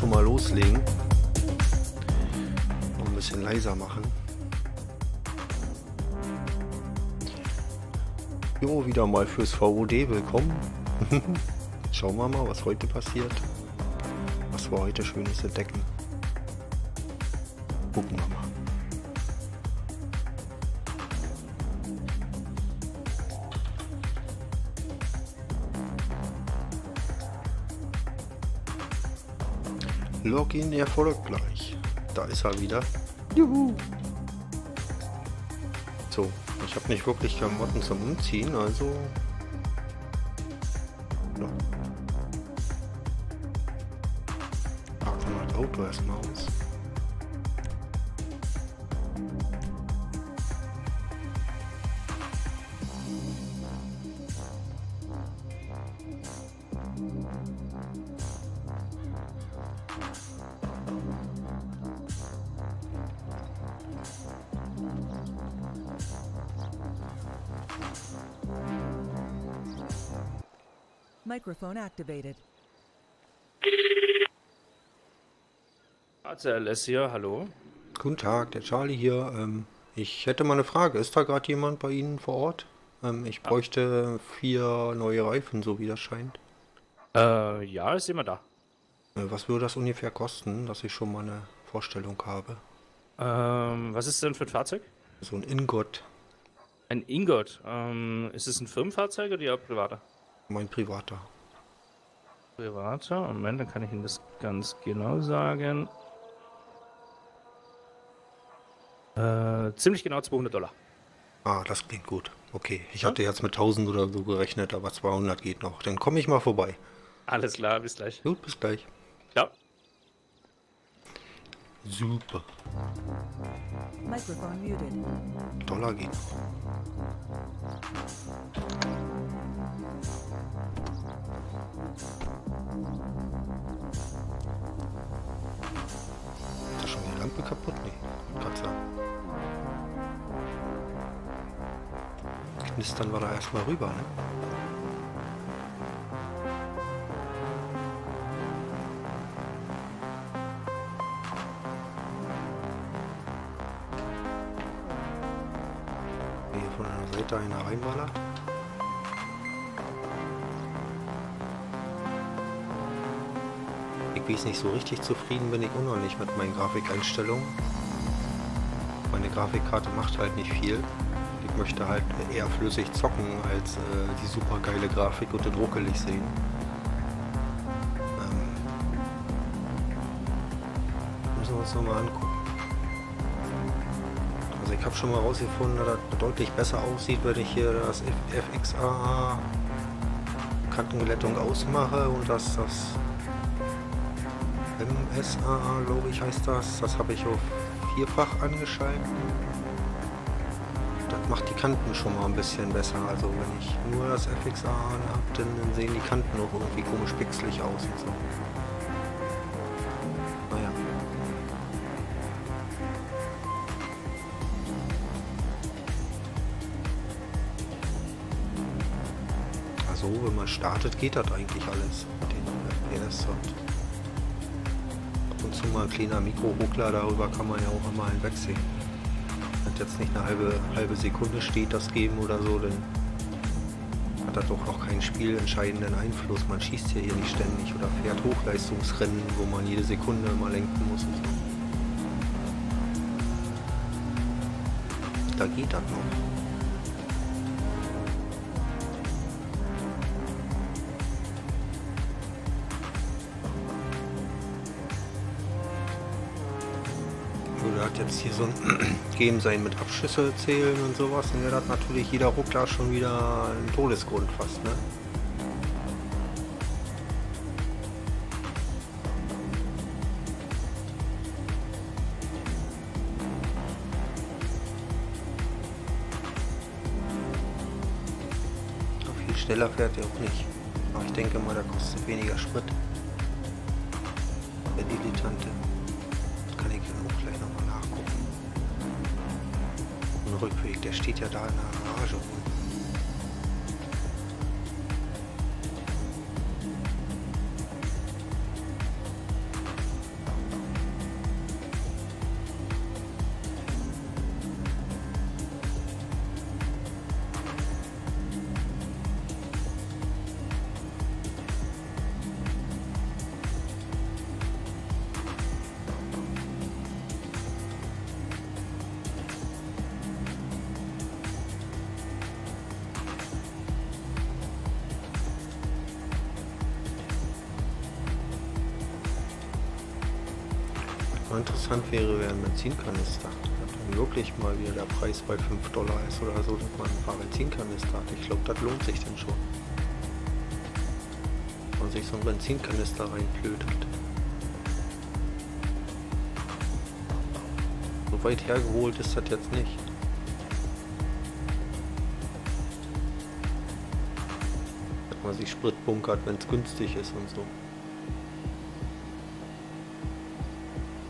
schon mal loslegen. Noch ein bisschen leiser machen. Jo, wieder mal fürs VOD willkommen. Schauen wir mal, was heute passiert. Was wir heute Schönes entdecken. Login erfolgreich. Da ist er wieder. Juhu. So, ich habe nicht wirklich Klamotten zum Umziehen, also... Microphone activated. ACLS hier, hallo. Guten Tag, der Charlie hier. Ähm, ich hätte mal eine Frage. Ist da gerade jemand bei Ihnen vor Ort? Ähm, ich bräuchte vier neue Reifen, so wie das scheint. Äh, ja, ist jemand da. Äh, was würde das ungefähr kosten, dass ich schon mal eine Vorstellung habe? Ähm, was ist denn für ein Fahrzeug? So ein Ingot, Ein Ingot. Ähm, ist es ein Firmenfahrzeug oder ja privater? mein privater. Privater. Moment, dann kann ich Ihnen das ganz genau sagen. Äh, ziemlich genau 200 Dollar. Ah, das klingt gut. Okay, ich hatte jetzt mit 1000 oder so gerechnet, aber 200 geht noch. Dann komme ich mal vorbei. Alles klar, bis gleich. Gut, bis gleich. Ciao. Super. Microphone muted. Dollar geht noch. Lampe kaputt? Nee, Gott sei Dank. Knistern wir da erstmal rüber, ne? Hier von einer Seite einer reinballert. Ich weiß nicht, so richtig zufrieden bin ich auch noch nicht mit meinen Grafikeinstellungen. Meine Grafikkarte macht halt nicht viel. Ich möchte halt eher flüssig zocken, als äh, die super geile Grafik und den ruckelig sehen. Ähm, müssen wir uns nochmal angucken. Also ich habe schon mal rausgefunden, dass das deutlich besser aussieht, wenn ich hier das FXAA Kantenglättung ausmache und dass das MSAA, glaube ich, heißt das. Das habe ich auf vierfach angeschaltet. Das macht die Kanten schon mal ein bisschen besser. Also wenn ich nur das FXAA habe, dann, sehen die Kanten auch irgendwie komisch pixelig aus und so. Naja. Also wenn man startet, geht das eigentlich alles mal ein kleiner Mikroruckler, darüber kann man ja auch immer hinwegsehen. Wenn jetzt nicht eine halbe, halbe Sekunde steht, das Geben oder so, dann hat das doch auch keinen spielentscheidenden Einfluss. Man schießt ja hier nicht ständig oder fährt Hochleistungsrennen, wo man jede Sekunde mal lenken muss und so. Da geht das noch. Hier so ein Game sein mit Abschüsse zählen und sowas, dann wäre das natürlich jeder Ruckler schon wieder ein Todesgrund fast, ne? Aber viel schneller fährt er auch nicht. Aber ich denke mal, der kostet weniger Sprit. Rückweg, der interessant wäre, wäre ein Benzinkanister. Dann wirklich mal wieder der Preis bei 5 Dollar ist oder so, dass man ein paar Benzinkanister hat. Ich glaube, das lohnt sich dann schon. Wenn man sich so ein Benzinkanister reinplötet. So weit hergeholt ist das jetzt nicht. Dass man sich Sprit bunkert, wenn es günstig ist und so.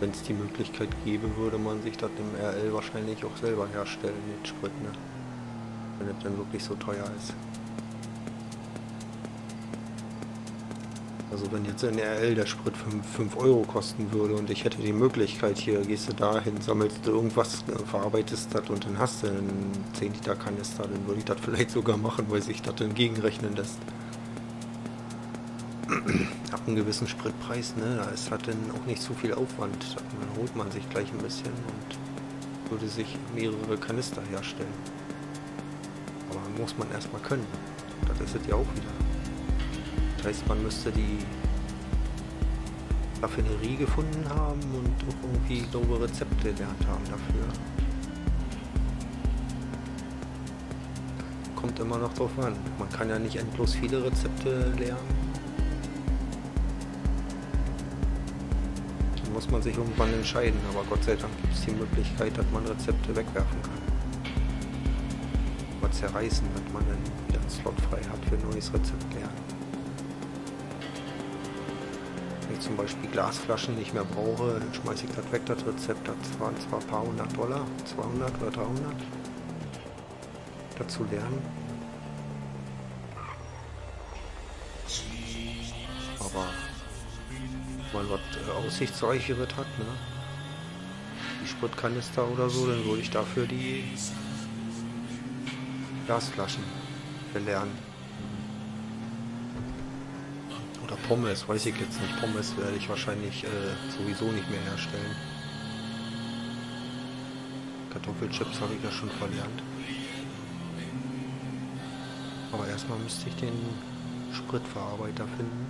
Wenn es die Möglichkeit gäbe, würde man sich das im RL wahrscheinlich auch selber herstellen, den Sprit, ne? Wenn es dann wirklich so teuer ist. Also wenn jetzt in RL der Sprit 5 Euro kosten würde und ich hätte die Möglichkeit, hier gehst du dahin, sammelst du irgendwas, verarbeitest das und dann hast du einen 10 Liter Kanister, dann würde ich das vielleicht sogar machen, weil sich das dann gegenrechnen lässt. Ab einem gewissen Spritpreis, ne, da ist halt dann auch nicht so viel Aufwand. Dann holt man sich gleich ein bisschen und würde sich mehrere Kanister herstellen. Aber muss man erstmal können. Das ist es ja auch wieder. Das heißt, man müsste die Raffinerie gefunden haben und auch irgendwie doofe Rezepte gelernt haben dafür. Kommt immer noch drauf an. Man kann ja nicht endlos viele Rezepte lernen. Muss man sich irgendwann entscheiden, aber Gott sei Dank gibt es die Möglichkeit, dass man Rezepte wegwerfen kann. Oder zerreißen, dass man dann wieder einen Slot frei hat für ein neues Rezept lernen. Wenn ich zum Beispiel Glasflaschen nicht mehr brauche, dann schmeiße ich das weg, das Rezept. Das waren zwar ein paar hundert Dollar, 200 oder 300. Dazu lernen. Was äh, Aussichtsreicheres hat, ne? Die Spritkanister oder so, dann würde ich dafür die Glasflaschen verlernen. Oder Pommes, weiß ich jetzt nicht. Pommes werde ich wahrscheinlich äh, sowieso nicht mehr herstellen. Kartoffelchips habe ich ja schon verlernt. Aber erstmal müsste ich den Spritverarbeiter finden.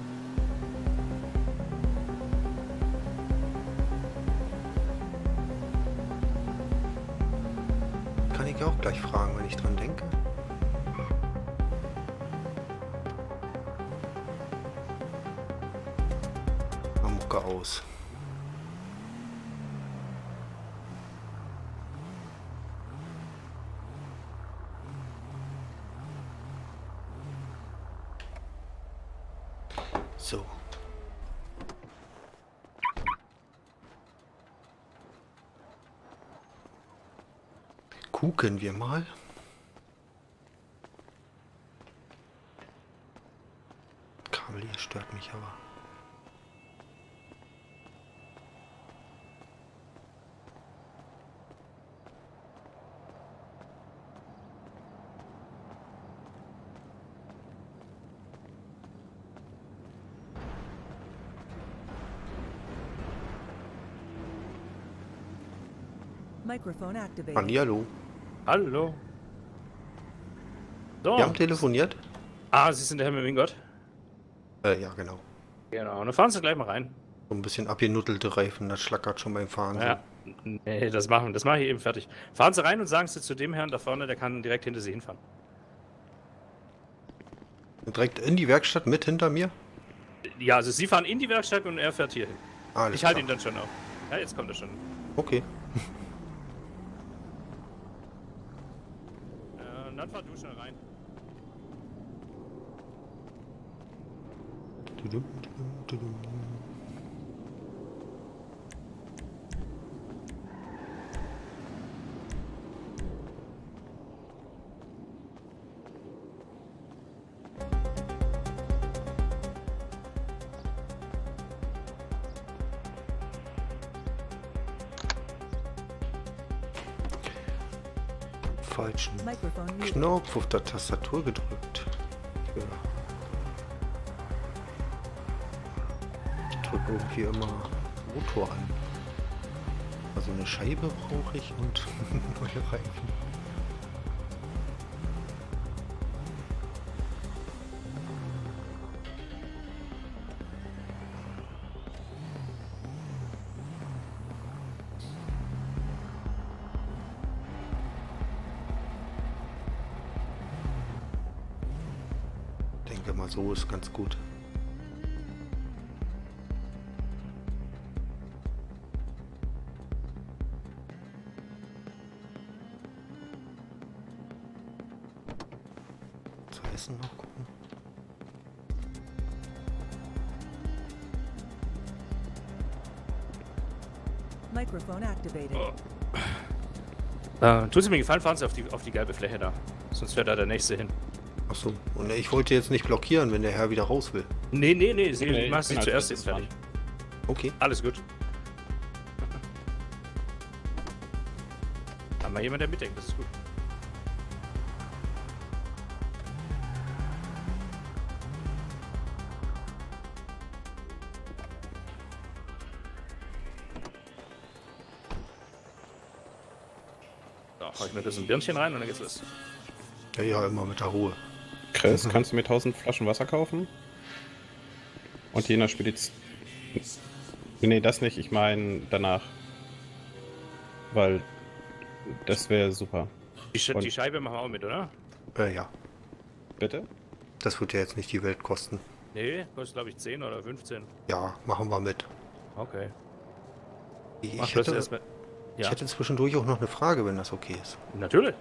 Gucken wir mal. Kabel hier stört mich aber. Microphone activated. Hallihallo. Hallo. So. Wir haben telefoniert? Ah, Sie sind der Herr mit dem Ingot? Äh, ja, genau. Genau. Und dann fahren Sie gleich mal rein. So ein bisschen abgenuttelte Reifen, das schlackert schon beim Fahren. so. Ja. Nee, das machen, das mache ich eben fertig. Fahren Sie rein und sagen Sie zu dem Herrn da vorne, der kann direkt hinter Sie hinfahren. Direkt in die Werkstatt mit hinter mir? Ja, also Sie fahren in die Werkstatt und er fährt hier hin. Alles Ich halte ihn dann schon auf. Ja, jetzt kommt er schon. Okay. Äh, und dann fahr du schnell rein. Tudum, tudum, tudum. Falschen. Knopf auf der Tastatur gedrückt. Ja. guck hier immer Motor an. Also eine Scheibe brauche ich und neue Reifen. denke mal, so ist ganz gut. Äh, tun Sie mir gefallen, fahren Sie auf die, auf die gelbe Fläche da. Sonst fährt da der nächste hin. Achso, und ich wollte jetzt nicht blockieren, wenn der Herr wieder raus will. Nee, nee, nee, Sie Nee, machen Sie als zuerst jetzt fertig. Okay. Alles gut. Haben wir jemand, der mitdenkt, das ist gut. Ich mir das ein Birnchen rein und dann geht's los. Ja, ja, immer mit der Ruhe. Chris, kannst du mir 1000 Flaschen Wasser kaufen? Und jener Spedition. Nee, das nicht, ich meine danach. Weil das wäre super. Die, Sch Und- die Scheibe machen wir auch mit, oder? Äh, ja. Bitte? Das wird ja jetzt nicht die Welt kosten. Nee, kostet glaube ich 10 oder 15. Ja, machen wir mit. Okay. Ich, Mach hätte, erstmal. Ich Ja, hätte zwischendurch auch noch eine Frage, wenn das okay ist. natürlich.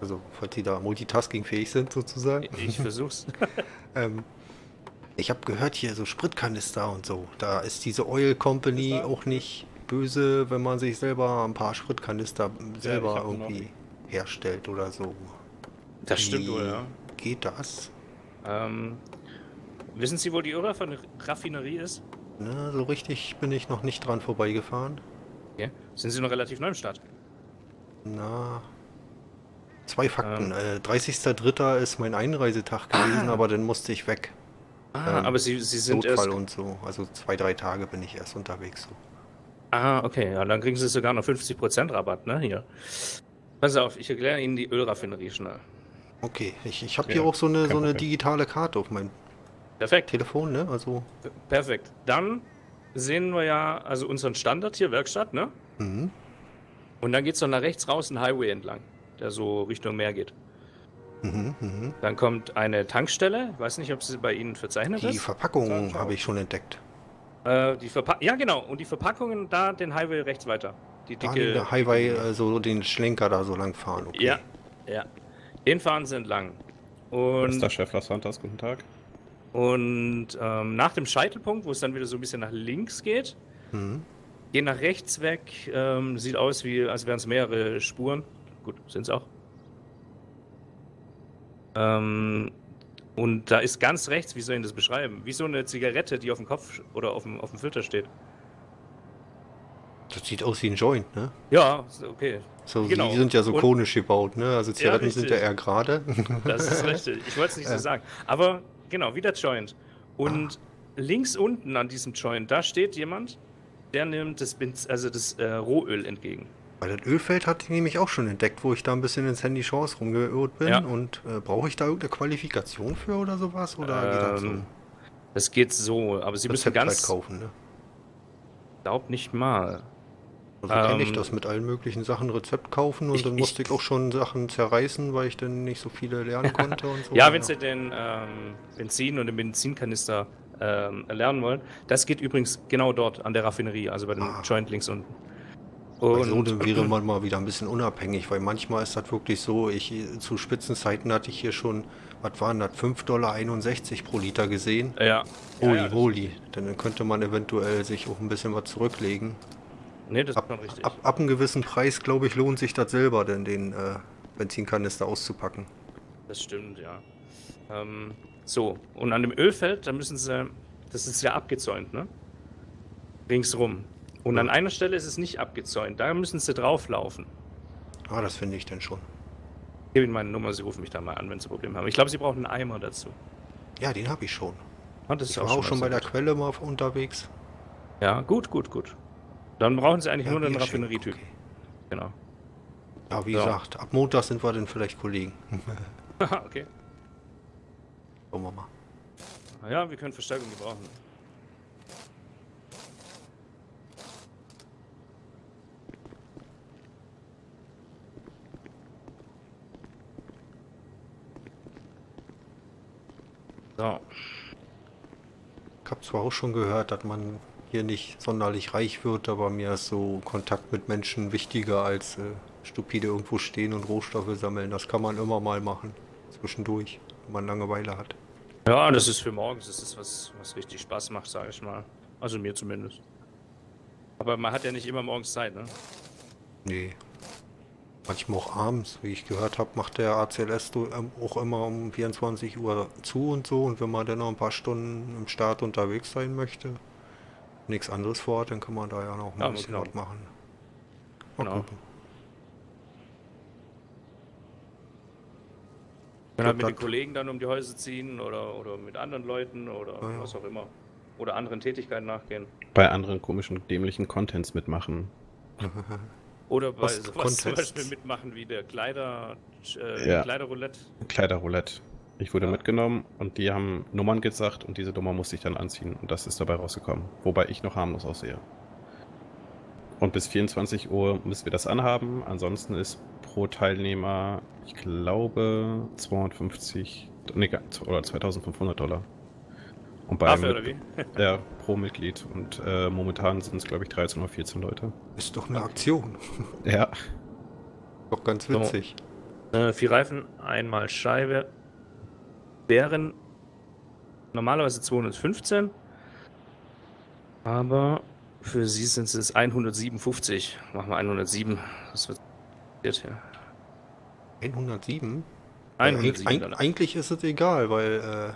Also, falls Sie da multitaskingfähig sind, sozusagen. Ich versuch's. Ähm, ich habe gehört hier so Spritkanister und so. Da ist diese Oil Company auch nicht böse, wenn man sich selber ein paar Spritkanister selber noch. irgendwie herstellt oder so. Das stimmt Wie wohl, ja. Geht das? Ähm, wissen Sie, wo die Ölraffinerie ist? Ne, so richtig bin ich noch nicht dran vorbeigefahren. Sind Sie noch relativ neu im Stadt? Na, zwei Fakten. Ähm. Äh, 30.03. ist mein Einreisetag gewesen, aber dann musste ich weg. Ah, Ähm, aber Sie, Sie sind Notfall erst. und so. Also zwei, drei Tage bin ich erst unterwegs. So. Ah, okay. Ja, dann kriegen Sie sogar noch 50% Rabatt, ne? Hier. Pass auf, ich erkläre Ihnen die Ölraffinerie schnell. Okay, ich, ich habe Ja, hier auch so eine, so eine digitale Karte auf meinem Perfekt. Telefon, ne? Also, Perfekt. Dann sehen wir ja also unseren Standard hier, Werkstatt, ne? mhm. Und dann geht's noch nach rechts raus einen Highway entlang, der so Richtung Meer geht. Mhm, mhm. Dann kommt eine Tankstelle. Ich weiß nicht, ob sie bei Ihnen verzeichnet Die ist. Verpackung Schau. habe ich schon entdeckt. Äh, die Verpa ja, genau. Und die Verpackungen da den Highway rechts weiter. Die Da dicke. den Highway, äh, so den Schlenker da so lang fahren. Okay. Ja, ja. Den fahren sie entlang. Und Chef Las Santas, guten Tag. Und ähm, nach dem Scheitelpunkt, wo es dann wieder so ein bisschen nach links geht, Mhm. gehen nach rechts weg. Ähm, sieht aus, wie als wären es mehrere Spuren. Gut, sind es auch. Ähm, und da ist ganz rechts, wie soll ich das beschreiben? Wie so eine Zigarette, die auf dem Kopf oder auf dem, auf dem Filter steht. Das sieht aus wie ein Joint, ne? Ja, okay. So, Genau. Die sind ja so Und- konisch gebaut, ne? Also Zigaretten sind ja eher gerade. Das ist richtig. Ich wollte es nicht so Ja. sagen. Aber genau, wie der Joint. Und Ah. links unten an diesem Joint, da steht jemand, der nimmt das, Benz also das äh, Rohöl entgegen. Weil das Ölfeld hatte ich nämlich auch schon entdeckt, wo ich da ein bisschen ins Handy Chance rumgeirrt bin. Ja. Und äh, brauche ich da irgendeine Qualifikation für oder sowas? Oder geht das so? Ähm, Das geht so, aber Sie müssen Rezept halt ganz, kaufen, ne? glaubt nicht mal. Also kenne ich ähm, das mit allen möglichen Sachen Rezept kaufen und ich- dann musste ich- ich auch schon Sachen zerreißen, weil ich dann nicht so viele lernen konnte und so. Ja, wenn Sie den ähm, Benzin und den Benzinkanister ähm, lernen wollen, das geht übrigens genau dort an der Raffinerie, also bei dem Ah. Joint links unten. Und dann wäre man mal wieder ein bisschen unabhängig, weil manchmal ist das wirklich so, ich zu Spitzenzeiten hatte ich hier schon, was waren das, 5,61 Dollar pro Liter gesehen. ja, ja, Holy, ja, das- holy. Dann könnte man eventuell sich auch ein bisschen was zurücklegen. Nee, das Ab, ist schon richtig. ab, ab einem gewissen Preis, glaube ich, lohnt sich das selber, denn den äh, Benzinkanister auszupacken. Das stimmt, ja. Ähm, so, und an dem Ölfeld, da müssen sie, das ist ja abgezäunt, ne? Ringsrum. Und an Ja. einer Stelle ist es nicht abgezäunt, da müssen sie drauflaufen. Ah, das finde ich denn schon. Ich gebe Ihnen meine Nummer, Sie rufen mich da mal an, wenn Sie Probleme haben. Ich glaube, Sie brauchen einen Eimer dazu. Ja, den habe ich schon. Ah, das Ich war auch schon bei mal der sehr Quelle mal unterwegs. Ja, gut, gut, gut. Dann brauchen Sie eigentlich Ja, nur den Raffinerietyp. okay. Genau. Ja, wie Ja. gesagt, ab Montag sind wir dann vielleicht Kollegen. okay. Schauen wir mal. Na Ja, wir können Verstärkung gebrauchen. So, Ich habe zwar auch schon gehört, dass man hier nicht sonderlich reich wird, aber mir ist so Kontakt mit Menschen wichtiger als äh, stupide irgendwo stehen und Rohstoffe sammeln. Das kann man immer mal machen, zwischendurch, wenn man Langeweile hat. Ja, das ist für morgens, das ist was, was richtig Spaß macht, sage ich mal. Also mir zumindest. Aber man hat ja nicht immer morgens Zeit, ne? Nee. Manchmal auch abends, wie ich gehört habe, macht der ACLS ähm, auch immer um 24 Uhr zu und so. Und wenn man dann noch ein paar Stunden im Start unterwegs sein möchte, nichts anderes vorhat, dann kann man da ja noch mal Ja, ein bisschen genau. was machen. Mal Genau. gucken. Kann halt mit den Kollegen dann um die Häuser ziehen oder, oder mit anderen Leuten oder Ja, ja. was auch immer. Oder anderen Tätigkeiten nachgehen. Bei anderen komischen, dämlichen Contents mitmachen. Oder bei Was- sowas zum Contests. Beispiel mitmachen wie der Kleider, äh, Ja. Kleiderroulette. Kleiderroulette. Ich wurde Ja. mitgenommen und die haben Nummern gesagt und diese Nummer musste ich dann anziehen und das ist dabei rausgekommen. Wobei ich noch harmlos aussehe. Und bis 24 Uhr müssen wir das anhaben. Ansonsten ist pro Teilnehmer, ich glaube, 250 nee, oder 2500 Dollar. Und bei Dafür oder wie? Ja, pro Mitglied. Und äh, momentan sind es, glaube ich, 13 oder 14 Leute. Ist doch eine Aktion. Ja, Doch ganz So. witzig. Äh, vier Reifen, einmal Scheibe. Wären normalerweise 215. Aber für sie sind es 157. Machen wir 107. Das wird jetzt hier. 107? Eig 107 eig eigentlich ist es egal, weil, äh,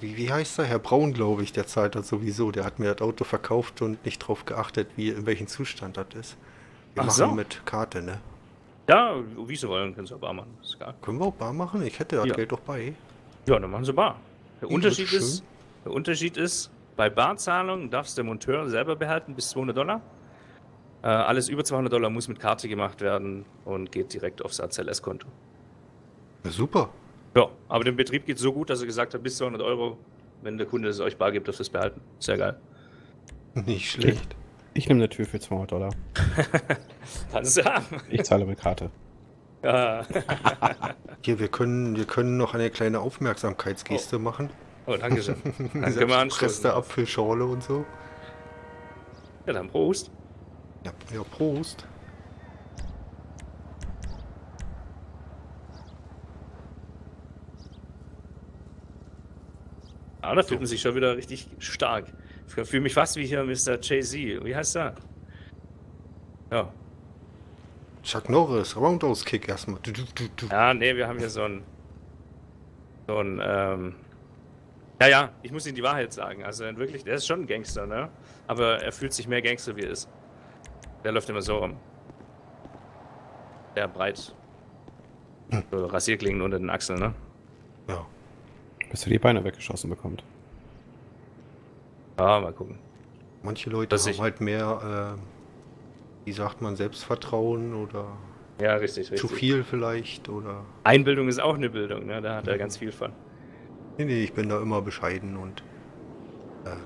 wie, wie heißt er? Herr Braun, glaube ich, der zahlt das sowieso. Der hat mir das Auto verkauft und nicht drauf geachtet, wie, in welchem Zustand das ist. Wir Ach machen so. mit Karte, ne? Ja, wie sie wollen, können sie auch bar machen. Können wir auch bar machen? Ich hätte das Ja. Geld doch bei. Ja, dann machen sie bar. Der Unterschied schön. ist, der Unterschied ist, bei Barzahlung darf es der Monteur selber behalten bis 200 Dollar. Äh, alles über 200 Dollar muss mit Karte gemacht werden und geht direkt aufs ACLS-Konto. Ja, super. Ja, aber dem Betrieb geht so gut, dass er gesagt hat, bis 200 Euro, wenn der Kunde es euch bar gibt, dürft ihr es behalten. Sehr geil. Nicht schlecht. ich nehme eine Tür für 200 Dollar. Kannst du haben. Ich zahle mit Karte. Ja. Hier, wir können, wir können noch eine kleine Aufmerksamkeitsgeste machen. Oh, danke schön. Dann können wir anstoßen. Preste Apfelschorle und so. Ja, dann Prost. Ja, ja, Prost. Ah, da fühlt man sich schon wieder richtig stark. Ich fühle mich fast wie hier Mr. Jay-Z. Wie heißt er? Ja. Chuck Norris, Roundhouse-Kick erstmal. Du, du, du, du. Ja, nee, wir haben hier so ein. So ein, ähm. Ja, ja, ich muss Ihnen die Wahrheit sagen. Also wirklich, der ist schon ein Gangster, ne? Aber er fühlt sich mehr Gangster, wie er ist. Der läuft immer so rum. Der breit. So Rasierklingen unter den Achseln, ne? Ja. Bis er die Beine weggeschossen bekommt. Ja, mal gucken. Manche Leute Das haben ich- halt mehr, äh, wie sagt man, Selbstvertrauen oder Ja, richtig, richtig. zu viel vielleicht oder. Einbildung ist auch eine Bildung, ne? Da hat er ganz viel von. Nee, nee, ich bin da immer bescheiden und äh,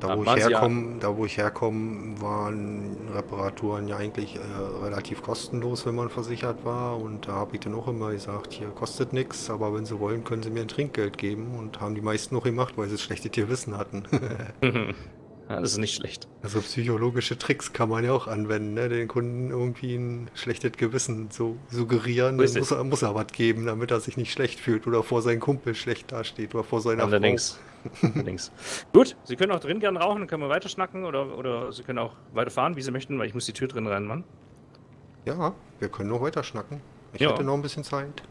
da wo ich herkomme, da wo ich herkomme, waren Reparaturen ja eigentlich äh, relativ kostenlos, wenn man versichert war und da habe ich dann auch immer gesagt, hier kostet nichts, aber wenn Sie wollen, können Sie mir ein Trinkgeld geben und haben die meisten noch gemacht, weil sie schlechte Tierwissen hatten. ja, das ist nicht schlecht. also psychologische Tricks kann man ja auch anwenden, ne? den Kunden irgendwie ein schlechtes Gewissen so suggerieren, dann muss er, muss er was geben, damit er sich nicht schlecht fühlt oder vor seinem Kumpel schlecht dasteht oder vor seiner Allerdings. Allerdings. Gut, Sie können auch drin gern rauchen, dann können wir weiter schnacken oder, oder Sie können auch weiterfahren, wie Sie möchten, weil ich muss die Tür drin rein, Mann. Frau. Ja, wir können noch weiter schnacken. Ich Ja. hätte noch ein bisschen Zeit.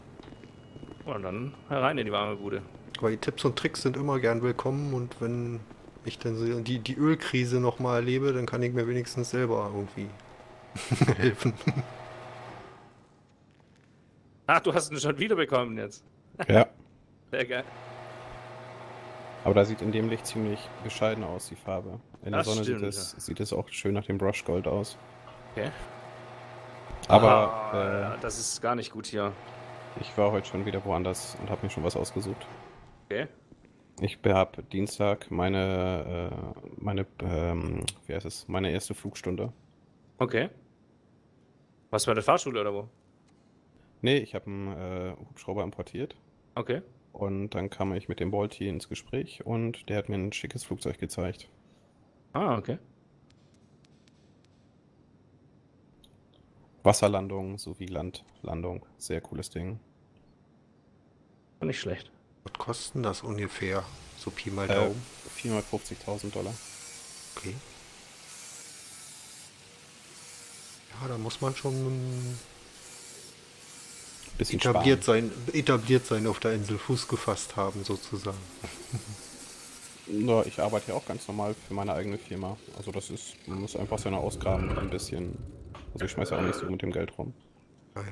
Und dann herein in die warme Bude. Weil die Tipps und Tricks sind immer gern willkommen und wenn ich dann so die, die Ölkrise nochmal erlebe, dann kann ich mir wenigstens selber irgendwie helfen. Ach, du hast ihn schon wieder bekommen jetzt. Ja, Sehr geil. aber da sieht in dem Licht ziemlich bescheiden aus, die Farbe. In der Das Sonne stimmt, sieht, es, sieht es auch schön nach dem Brushgold aus. Okay. Aber Ah, ja, das ist gar nicht gut hier. äh, ich war heute schon wieder woanders und habe mir schon was ausgesucht. Okay. Ich habe Dienstag meine, äh, meine, ähm, wie heißt es, meine erste Flugstunde. Okay. Was bei der Fahrschule oder wo? Nee, ich habe einen äh, Hubschrauber importiert Okay. Und dann kam ich mit dem Bolti ins Gespräch und der hat mir ein schickes Flugzeug gezeigt. Ah, okay. Wasserlandung sowie Landlandung. Sehr cooles Ding. Nicht schlecht. Was kostet denn das ungefähr? So Pi mal Äh, Daumen. 450.000 Dollar. Okay. Ja, da muss man schon Bisschen etabliert sparen. sein, etabliert sein auf der Insel, Fuß gefasst haben sozusagen. Ja, ich arbeite ja auch ganz normal für meine eigene Firma. Also das ist, man muss einfach seine Ausgaben ein bisschen. Also ich schmeiße auch nicht so mit dem Geld rum. Ja,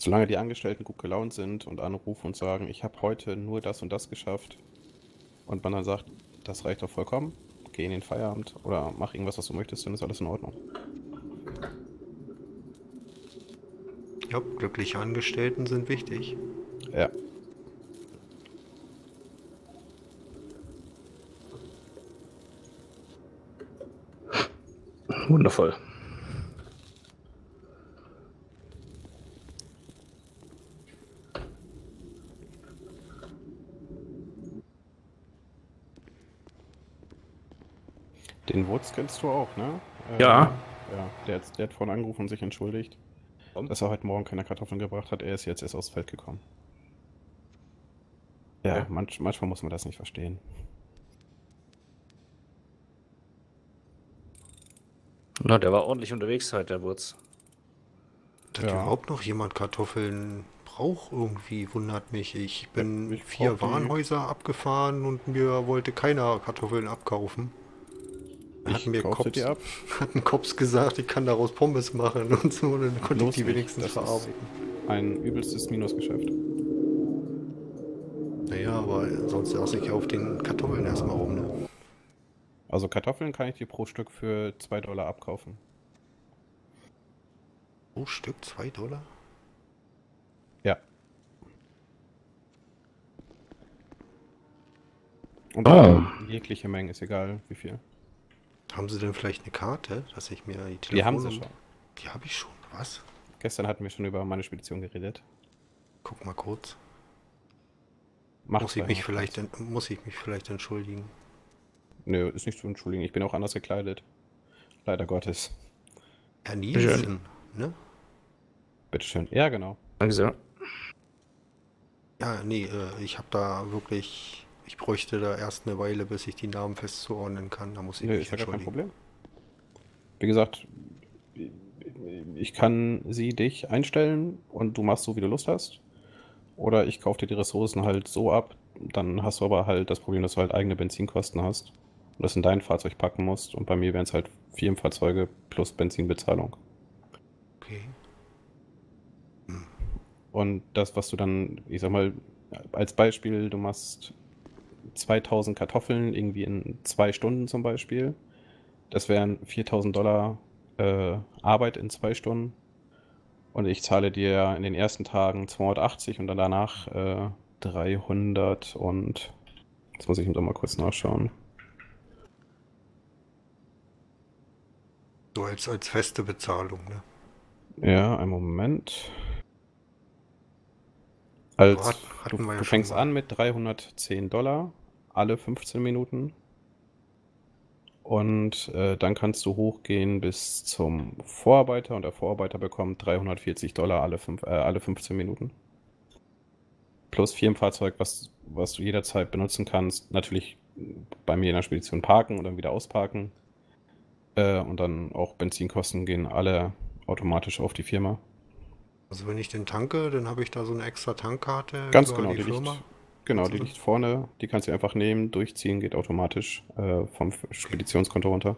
Solange die Angestellten gut gelaunt sind und anrufen und sagen, ich habe heute nur das und das geschafft und man dann sagt, das reicht doch vollkommen, geh in den Feierabend oder mach irgendwas, was du möchtest, dann ist alles in Ordnung. Ja, glückliche Angestellten sind wichtig. Ja. Wundervoll. Den Wurz kennst du auch, ne? Äh, Ja. Ja, der hat, der hat vorhin angerufen und sich entschuldigt, Und? dass er heute Morgen keine Kartoffeln gebracht hat. Er ist jetzt erst aufs Feld gekommen. Ja, Okay. manch, manchmal muss man das nicht verstehen. Na, der war ordentlich unterwegs heute, der Wurz. Dass Ja. überhaupt noch jemand Kartoffeln braucht irgendwie, wundert mich. Ich bin ich vier Warenhäuser abgefahren und mir wollte keiner Kartoffeln abkaufen. Hatten mir Kops, die ab. hatten Kops gesagt, ich kann daraus Pommes machen und so, und dann konnte Los ich die nicht, wenigstens das ist- verarbeiten. Ein übelstes Minusgeschäft. Naja, aber sonst saß ich auf den Kartoffeln erstmal rum, ne? Also Kartoffeln kann ich dir pro Stück für 2 Dollar abkaufen. Pro Stück 2 Dollar? Ja. Und Ah. jegliche Menge, ist egal wie viel. Haben sie denn vielleicht eine Karte, dass ich mir die Telefonnummer... Die haben sie schon. Die habe ich schon, was? Gestern hatten wir schon über meine Spedition geredet. Guck mal kurz. Mach muss ich mich vielleicht, kurz. en- muss ich mich vielleicht entschuldigen? Nö, ist nicht zu entschuldigen. Ich bin auch anders gekleidet. Leider Gottes. Herr Nielsen, ne? Bitteschön. Ja, genau. Danke sehr. Ja, nee, äh, ich habe da wirklich, ich bräuchte da erst eine Weile, bis ich die Namen festzuordnen kann. Da muss ich Nö, mich ist kein. Problem. Wie gesagt, ich kann sie dich einstellen und du machst so, wie du Lust hast. Oder ich kaufe dir die Ressourcen halt so ab. Dann hast du aber halt das Problem, dass du halt eigene Benzinkosten hast und das in dein Fahrzeug packen musst. Und bei mir wären es halt Firmenfahrzeuge plus Benzinbezahlung. Okay. Und das, was du dann, ich sag mal, als Beispiel, du machst 2000 Kartoffeln irgendwie in zwei Stunden zum Beispiel. Das wären 4000 Dollar äh, Arbeit in zwei Stunden. Und ich zahle dir in den ersten Tagen 280 und dann danach äh, 300 und jetzt muss ich doch mal kurz nachschauen. So als, als feste Bezahlung, ne? Ja, einen Moment. Als, Hat- du, du fängst an mit 310 Dollar alle 15 Minuten. Und äh, dann kannst du hochgehen bis zum Vorarbeiter und der Vorarbeiter bekommt 340 Dollar alle, fünf, äh, alle 15 Minuten. Plus Firmenfahrzeug, was, was du jederzeit benutzen kannst. Natürlich bei mir in der Spedition parken und dann wieder ausparken. Äh, und dann auch Benzinkosten gehen alle automatisch auf die Firma. Also wenn ich den tanke, dann habe ich da so eine extra Tankkarte Ganz genau, die die Firma. liegt, genau, die liegt vorne. Die kannst du einfach nehmen, durchziehen, geht automatisch äh, vom Speditionskonto runter.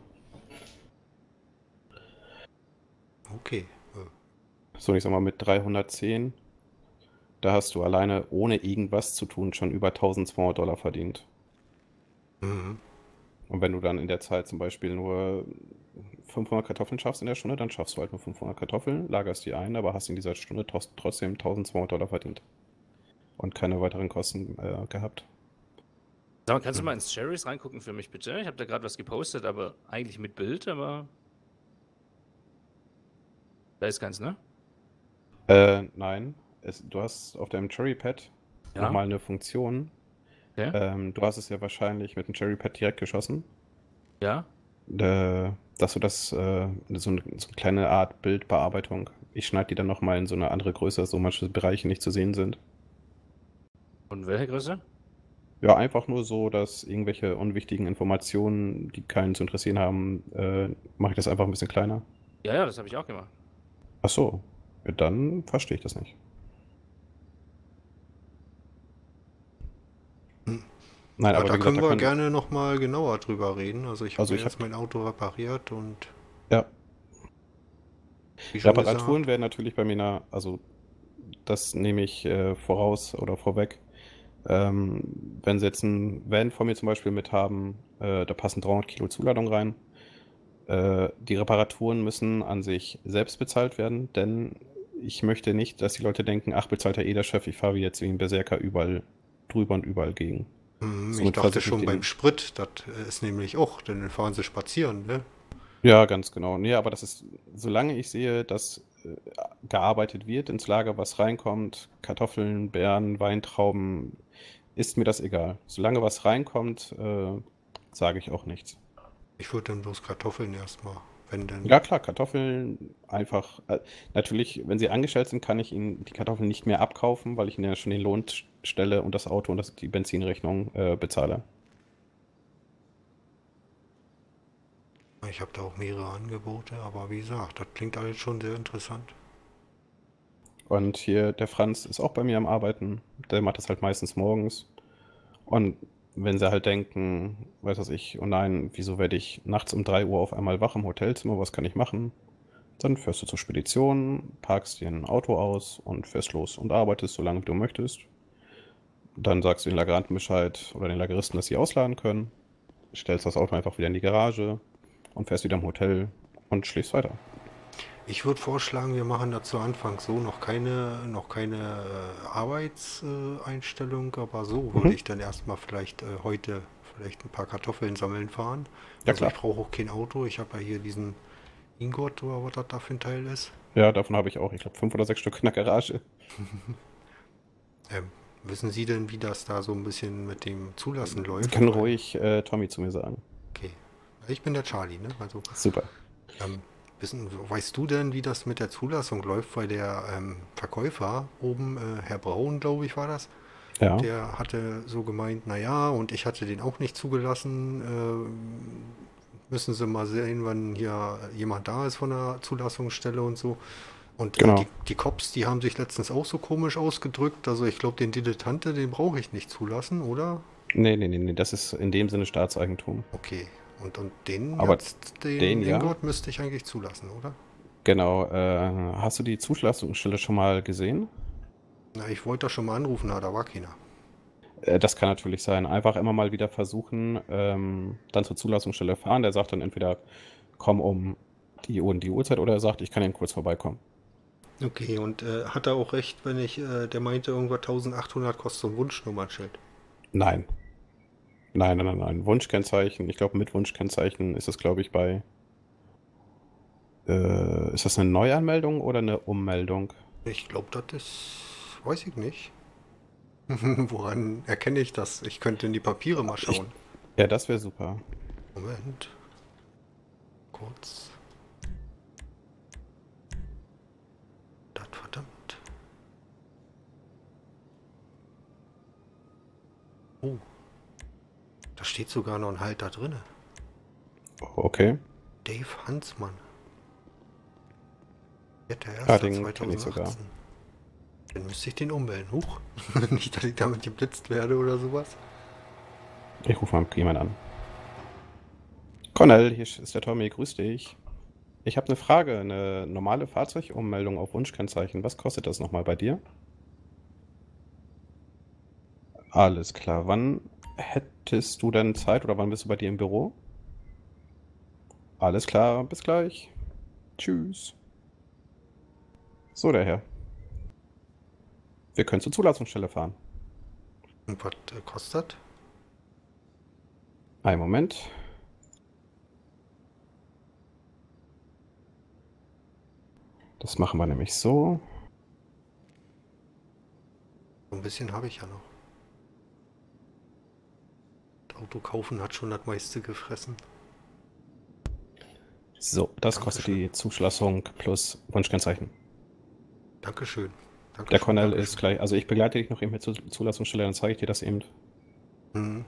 Okay. So, ich sag mal, mit 310, da hast du alleine ohne irgendwas zu tun schon über 1200 Dollar verdient. Mhm. Und wenn du dann in der Zeit zum Beispiel nur 500 Kartoffeln schaffst in der Stunde, dann schaffst du halt nur 500 Kartoffeln, lagerst die ein, aber hast in dieser Stunde trotzdem 1200 Dollar verdient. Und keine weiteren Kosten äh, gehabt. Sag mal, kannst du mal ins Cherries reingucken für mich, bitte? Ich habe da gerade was gepostet, aber eigentlich mit Bild, aber. Da ist keins, ne? Äh, nein. Es, du hast auf deinem Cherrypad Ja. nochmal eine Funktion. Okay. Ähm, du hast es ja wahrscheinlich mit dem Cherrypad direkt geschossen. Ja? Äh, dass du das, äh, so, eine, so eine kleine Art Bildbearbeitung. Ich schneide die dann nochmal in so eine andere Größe, dass so manche Bereiche nicht zu sehen sind. Und welche Größe? Ja, einfach nur so, dass irgendwelche unwichtigen Informationen, die keinen zu interessieren haben, äh, mache ich das einfach ein bisschen kleiner. Ja, ja, das habe ich auch gemacht. Ach so, ja, dann verstehe ich das nicht. Hm. Nein, Aber aber da gesagt, können da wir können- gerne nochmal genauer drüber reden. Also ich habe Also mir ich jetzt hab- mein Auto repariert und Ja, Reparaturen gesagt, werden natürlich bei mir, na, also das nehme ich äh, voraus oder vorweg. Ähm, wenn Sie jetzt ein Van von mir zum Beispiel mit haben, äh, da passen 300 Kilo Zuladung rein. Äh, die Reparaturen müssen an sich selbst bezahlt werden, denn ich möchte nicht, dass die Leute denken, ach, bezahlt ja eh der Chef, ich fahre jetzt wie ein Berserker überall drüber und überall gegen. hm, ich dachte schon beim Sprit, das ist nämlich auch, denn dann fahren sie spazieren, ne? Ja, ganz genau. Nee, aber das ist, solange ich sehe, dass äh, gearbeitet wird ins Lager, was reinkommt, Kartoffeln, Beeren, Weintrauben, ist mir das egal. Solange was reinkommt, äh, sage ich auch nichts. Ich würde dann bloß Kartoffeln erstmal, wenn denn. Ja, klar, Kartoffeln einfach. Äh, natürlich, wenn sie angestellt sind, kann ich ihnen die Kartoffeln nicht mehr abkaufen, weil ich ihnen ja schon den Lohn stelle und das Auto und das, die Benzinrechnung äh, bezahle. Ich habe da auch mehrere Angebote, aber wie gesagt, das klingt alles schon sehr interessant. Und hier der Franz ist auch bei mir am Arbeiten. Der macht das halt meistens morgens. Und wenn sie halt denken, weiß was ich, oh nein, wieso werde ich nachts um 3 Uhr auf einmal wach im Hotelzimmer, was kann ich machen? Dann fährst du zur Spedition, parkst dir ein Auto aus und fährst los und arbeitest so lange, wie du möchtest. Dann sagst du den Lageranten Bescheid oder den Lageristen, dass sie ausladen können. Stellst das Auto einfach wieder in die Garage und fährst wieder im Hotel und schläfst weiter. Ich würde vorschlagen, wir machen da zu Anfang so noch keine, noch keine äh, Arbeitseinstellung, aber so würde Mhm. ich dann erstmal vielleicht äh, heute vielleicht ein paar Kartoffeln sammeln fahren. Ja, also klar. ich brauche auch kein Auto. Ich habe ja hier diesen Ingot oder was das da für ein Teil ist. Ja, davon habe ich auch, ich glaube, fünf oder sechs Stück in der Garage. Ähm, wissen Sie denn, wie das da so ein bisschen mit dem Zulassen läuft? Kann ruhig äh, Tommy zu mir sagen. Okay. Ich bin der Charlie, ne? Also Super. Ähm, wissen, weißt du denn, wie das mit der Zulassung läuft? Weil der ähm, Verkäufer oben, äh, Herr Braun, glaube ich, war das, Ja. der hatte so gemeint, naja, und ich hatte den auch nicht zugelassen. Äh, müssen Sie mal sehen, wann hier jemand da ist von der Zulassungsstelle und so. Und Genau. die, die Cops, die haben sich letztens auch so komisch ausgedrückt. Also ich glaube, den Dilettante, den brauche ich nicht zulassen, oder? Nee, nee, nee, nee, das ist in dem Sinne Staatseigentum. Okay. Und, und den, Aber jetzt, den, den, ja. Ingot müsste ich eigentlich zulassen, oder? Genau. Äh, hast du die Zulassungsstelle schon mal gesehen? Na, ich wollte da schon mal anrufen, da war keiner. Äh, das kann natürlich sein. Einfach immer mal wieder versuchen, ähm, dann zur Zulassungsstelle fahren. Der sagt dann entweder, komm um die Uhr und die Uhrzeit oder er sagt, ich kann eben kurz vorbeikommen. Okay, und äh, hat er auch recht, wenn ich, äh, der meinte, irgendwas 1800 kostet so ein Wunschnummernschild. Nein. Nein, nein, nein, nein. Wunschkennzeichen. Ich glaube, mit Wunschkennzeichen ist es, glaube ich, bei. Äh, ist das eine Neuanmeldung oder eine Ummeldung? Ich glaube, das ist, weiß ich nicht. Woran erkenne ich das? Ich könnte in die Papiere mal schauen. Ja, das wäre super. Moment. Kurz. Das verdammt. Oh. Da steht sogar noch ein Halter drinne. Okay. Dave Hansmann. 4.1.2018. Ah, den kenn ich sogar. Dann müsste ich den ummelden. Huch. Nicht, dass ich damit geblitzt werde oder sowas. Ich rufe mal jemanden an. Cornell, hier ist der Tommy, grüß dich. Ich habe eine Frage, eine normale Fahrzeugummeldung auf Wunschkennzeichen. Was kostet das nochmal bei dir? Alles klar. Wann hättest du denn Zeit oder wann bist du bei dir im Büro? Alles klar, bis gleich. Tschüss. So, der Herr. Wir können zur Zulassungsstelle fahren. Und was äh, kostet? Einen Moment. Das machen wir nämlich. So ein bisschen habe ich ja noch. Auto kaufen hat schon das meiste gefressen. So, das kostet Dankeschön. die Zulassung plus Wunschkennzeichen. Dankeschön. Dankeschön Der Cornell Dankeschön. ist gleich, also ich begleite dich noch eben mit zur Zulassungsstelle, dann zeige ich dir das eben. Mhm.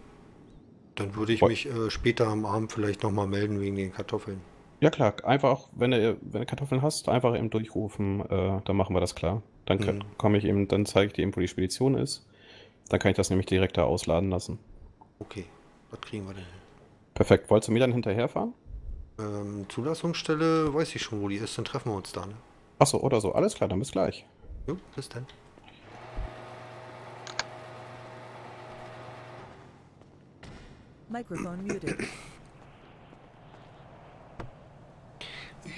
Dann würde ich Woll- mich äh, später am Abend vielleicht nochmal melden wegen den Kartoffeln. Ja klar, einfach, wenn du, wenn du Kartoffeln hast, einfach eben durchrufen, äh, dann machen wir das klar. Dann Mhm. komme ich eben, dann zeige ich dir eben, wo die Spedition ist. Dann kann ich das nämlich direkt da ausladen lassen. Okay, was kriegen wir denn? Perfekt. Wolltest du mir dann hinterherfahren? Ähm, Zulassungsstelle weiß ich schon, wo die ist, dann treffen wir uns da, ne? Achso, oder so. Alles klar, dann bis gleich. Jo, bis dann. Microphone muted.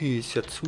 Ist ja zu.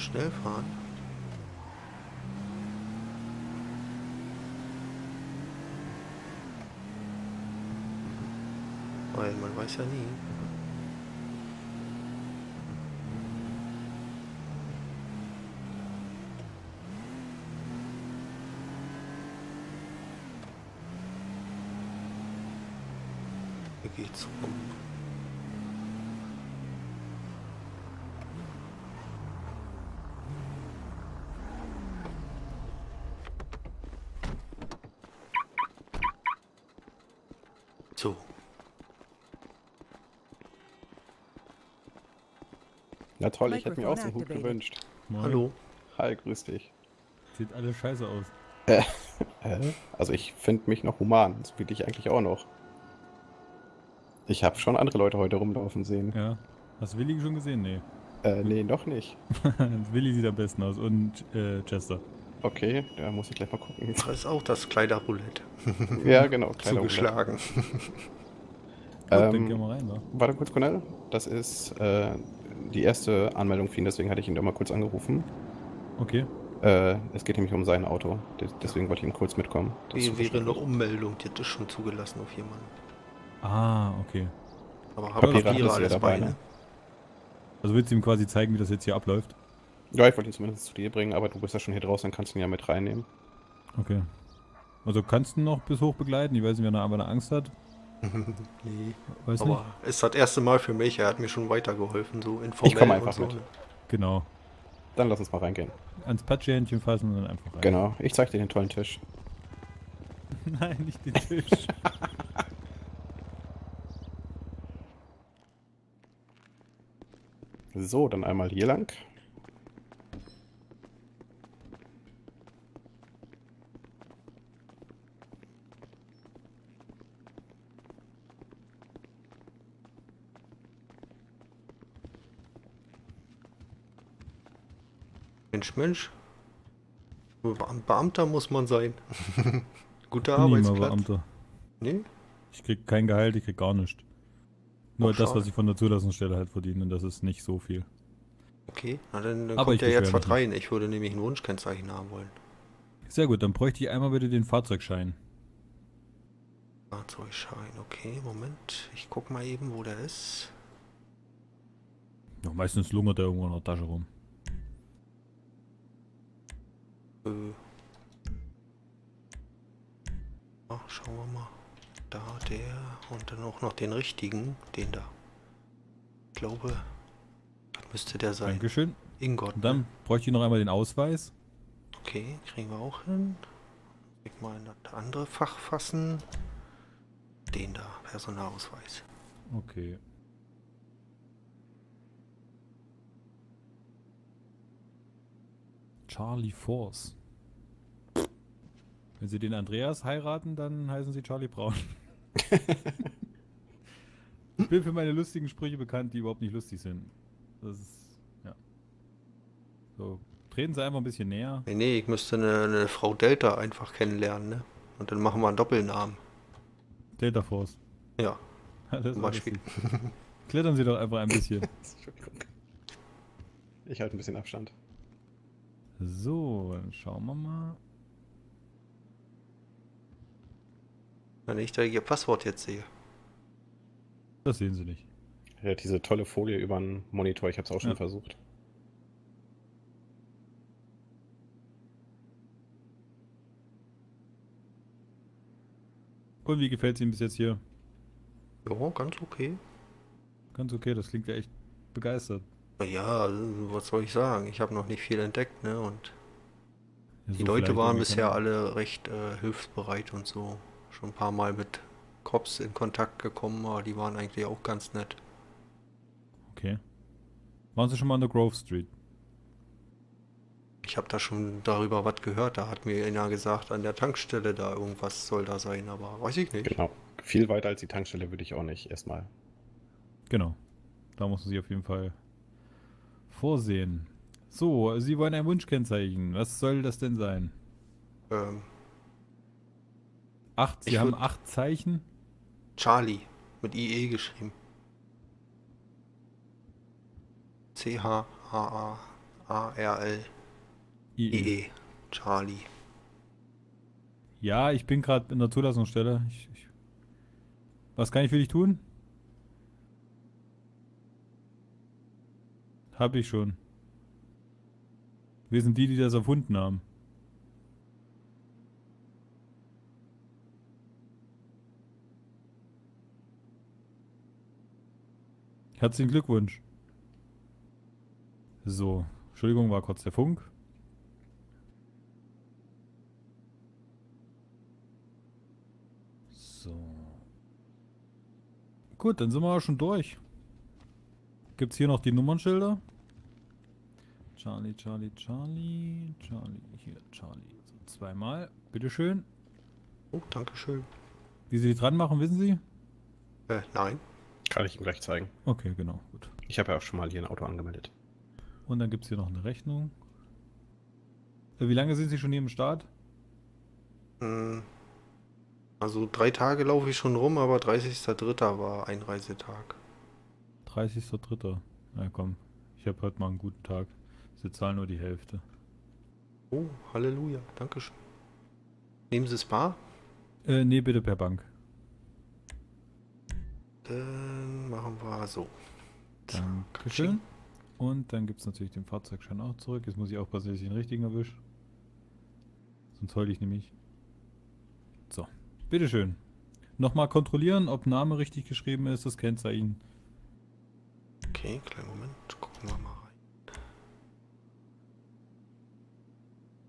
Schnell fahren. Weil man weiß ja nie. Hier geht's rum. So. Na toll, ich hätte mir auch so einen Hut gewünscht. Moin. Hallo. Hi, grüß dich. Sieht alles scheiße aus. Äh, also ich finde mich noch human. Das will ich eigentlich auch noch. Ich habe schon andere Leute heute rumlaufen sehen. Ja. Hast du Willi schon gesehen? Nee. Äh, nee, noch nicht. Willi sieht am besten aus und äh, Chester. Okay, da muss ich gleich mal gucken. Das ist auch das Kleiderroulette. ja, genau. kleiner Zugeschlagen. Gut, dann Ähm, gehen wir rein, wa? Warte kurz, Cornell. Das ist äh, die erste Anmeldung für ihn, deswegen hatte ich ihn da mal kurz angerufen. Okay. Äh, es geht nämlich um sein Auto. Des- Deswegen wollte ich ihm kurz mitkommen. So wäre eine Ummeldung? Die hat das schon zugelassen auf jemanden. Ah, okay. Aber haben Papiere Papiere, du ja alles dabei, bei, ne? ne? Also willst du ihm quasi zeigen, wie das jetzt hier abläuft? Ja, ich wollte ihn zumindest zu dir bringen, aber du bist ja schon hier draußen, dann kannst du ihn ja mit reinnehmen. Okay. Also kannst du ihn noch bis hoch begleiten? Ich weiß nicht, wenn er aber eine Angst hat. nee. Weiß Aber es ist das erste Mal für mich. Er hat mir schon weitergeholfen, so informell. Ich komm und einfach so. mit. nicht. Genau. Dann lass uns mal reingehen. Ans Patschehändchen fassen und dann einfach rein. Genau, ich zeig dir den tollen Tisch. Nein, nicht den Tisch. So, dann einmal hier lang. Mensch, Mensch. Beamter muss man sein. Guter Arbeitsplatz. Beamter. Nee? Ich krieg kein Gehalt, ich krieg gar nichts. Nur Ach, das, was ich von der Zulassungsstelle halt verdiene, und das ist nicht so viel. Okay, na dann, dann Aber kommt ja jetzt was rein. Ich würde nämlich ein Wunschkennzeichen haben wollen. Sehr gut, dann bräuchte ich einmal bitte den Fahrzeugschein. Fahrzeugschein, okay, Moment. Ich guck mal eben, wo der ist. Ja, meistens lungert er irgendwo in der Tasche rum. Äh. Ach, schauen wir mal. Da, der und dann auch noch den richtigen, den da. Ich glaube, das müsste der sein. Dankeschön. Ingot. Und dann bräuchte ich noch einmal den Ausweis. Okay, kriegen wir auch hin. Ich mal in das andere Fach fassen. Den da, Personalausweis. Okay. Charlie Force. Wenn Sie den Andreas heiraten, dann heißen Sie Charlie Brown. ich bin für meine lustigen Sprüche bekannt, die überhaupt nicht lustig sind. Das ist So, treten Sie einfach ein bisschen näher. Nee, nee, ich müsste eine, eine Frau Delta einfach kennenlernen, ne? Und dann machen wir einen Doppelnamen. Delta Force. Ja, Das ist zum alles Beispiel. Klettern Sie doch einfach ein bisschen. Ich halte ein bisschen Abstand. So, dann schauen wir mal. Wenn ich da ihr Passwort jetzt sehe. Das sehen Sie nicht. Ja, diese tolle Folie über den Monitor, ich habe es auch schon Ja. versucht. Und wie gefällt es Ihnen bis jetzt hier? Ja, ganz okay. Ganz okay, das klingt ja echt begeistert. Ja, was soll ich sagen? Ich habe noch nicht viel entdeckt, ne? Und Ja, die so Leute vielleicht waren bisher alle recht äh, hilfsbereit und so. Schon ein paar Mal mit Cops in Kontakt gekommen, aber die waren eigentlich auch ganz nett. Okay. Waren Sie schon mal an der Grove Street? Ich habe da schon darüber was gehört. Da hat mir einer gesagt, an der Tankstelle da irgendwas soll da sein, aber weiß ich nicht. Genau. Viel weiter als die Tankstelle würde ich auch nicht erstmal. Genau. Da muss man sich auf jeden Fall vorsehen. So, Sie wollen ein Wunschkennzeichen. Was soll das denn sein? Ähm, Acht, Sie Ich haben acht Zeichen. Charlie mit IE geschrieben. C-H-A-A-A-R-L IE. IE. Charlie. Ja, ich bin gerade in der Zulassungsstelle. Ich, ich, was kann ich für dich tun? Hab ich schon. Wir sind die, die das erfunden haben. Herzlichen Glückwunsch. So, Entschuldigung, war kurz der Funk. So. Gut, dann sind wir auch schon durch. Gibt es hier noch die Nummernschilder? Charlie, Charlie, Charlie, Charlie, hier, Charlie. So, zweimal. Bitteschön. Oh, danke schön. Wie Sie die dran machen, wissen Sie? Äh, nein. Kann ich ihm gleich zeigen. Okay, genau, gut. Ich habe ja auch schon mal hier ein Auto angemeldet. Und dann gibt es hier noch eine Rechnung. Äh, Wie lange sind Sie schon hier im Start? Hm. Also drei Tage laufe ich schon rum, aber 30.03. war Einreisetag. 30.03. Na komm, ich habe heute mal einen guten Tag. Sie zahlen nur die Hälfte. Oh, Halleluja. Dankeschön. Nehmen Sie es bar? Äh, nee, bitte per Bank. Dann machen wir so. Dankeschön. Und dann gibt es natürlich den Fahrzeugschein auch zurück. Jetzt muss ich aufpassen, dass ich den richtigen erwische. Sonst heule ich nämlich. So, bitteschön. Nochmal kontrollieren, ob Name richtig geschrieben ist, das Kennzeichen. Okay, kleinen Moment. Gucken wir mal rein.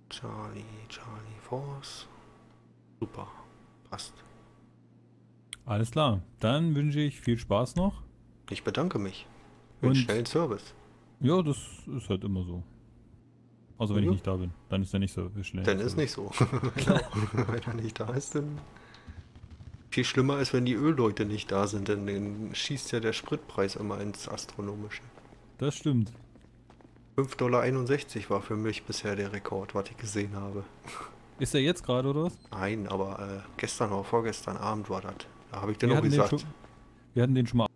Charlie, Charlie Force. Super. Passt. Alles klar. Dann wünsche ich viel Spaß noch. Ich bedanke mich. Den schnellen Service. Ja, das ist halt immer so. Also wenn Ja. ich nicht da bin, dann ist er nicht so schnell. Dann ist nicht so. genau. wenn er nicht da ist, dann. Viel schlimmer ist, wenn die Ölleute nicht da sind, denn dann schießt ja der Spritpreis immer ins Astronomische. Das stimmt. 5,61 Dollar war für mich bisher der Rekord, was ich gesehen habe. Ist er jetzt gerade oder was? Nein, aber äh, gestern oder vorgestern Abend war das. Da habe ich dir noch hatten, den gesagt. schon, wir hatten den schon mal.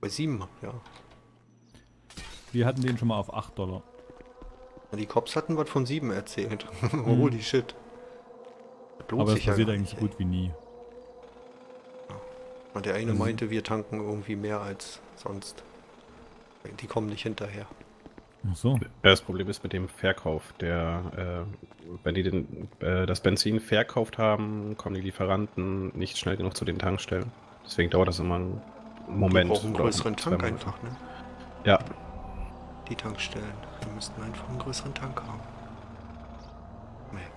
Bei 7, ja. Wir hatten den schon mal auf 8 Dollar. Die Cops hatten was von 7 erzählt. Holy shit. Das Aber ja passiert gar eigentlich so gut wie nie. Und der eine Also- meinte, wir tanken irgendwie mehr als sonst. Die kommen nicht hinterher. Ach so. Das Problem ist mit dem Verkauf. Der, äh, wenn die den, äh, das Benzin verkauft haben, kommen die Lieferanten nicht schnell genug zu den Tankstellen. Deswegen dauert das immer einen Moment. die brauchen einen größeren Tank einfach, ne? Ja, Die Tankstellen. Die müssten einfach einen größeren Tank haben.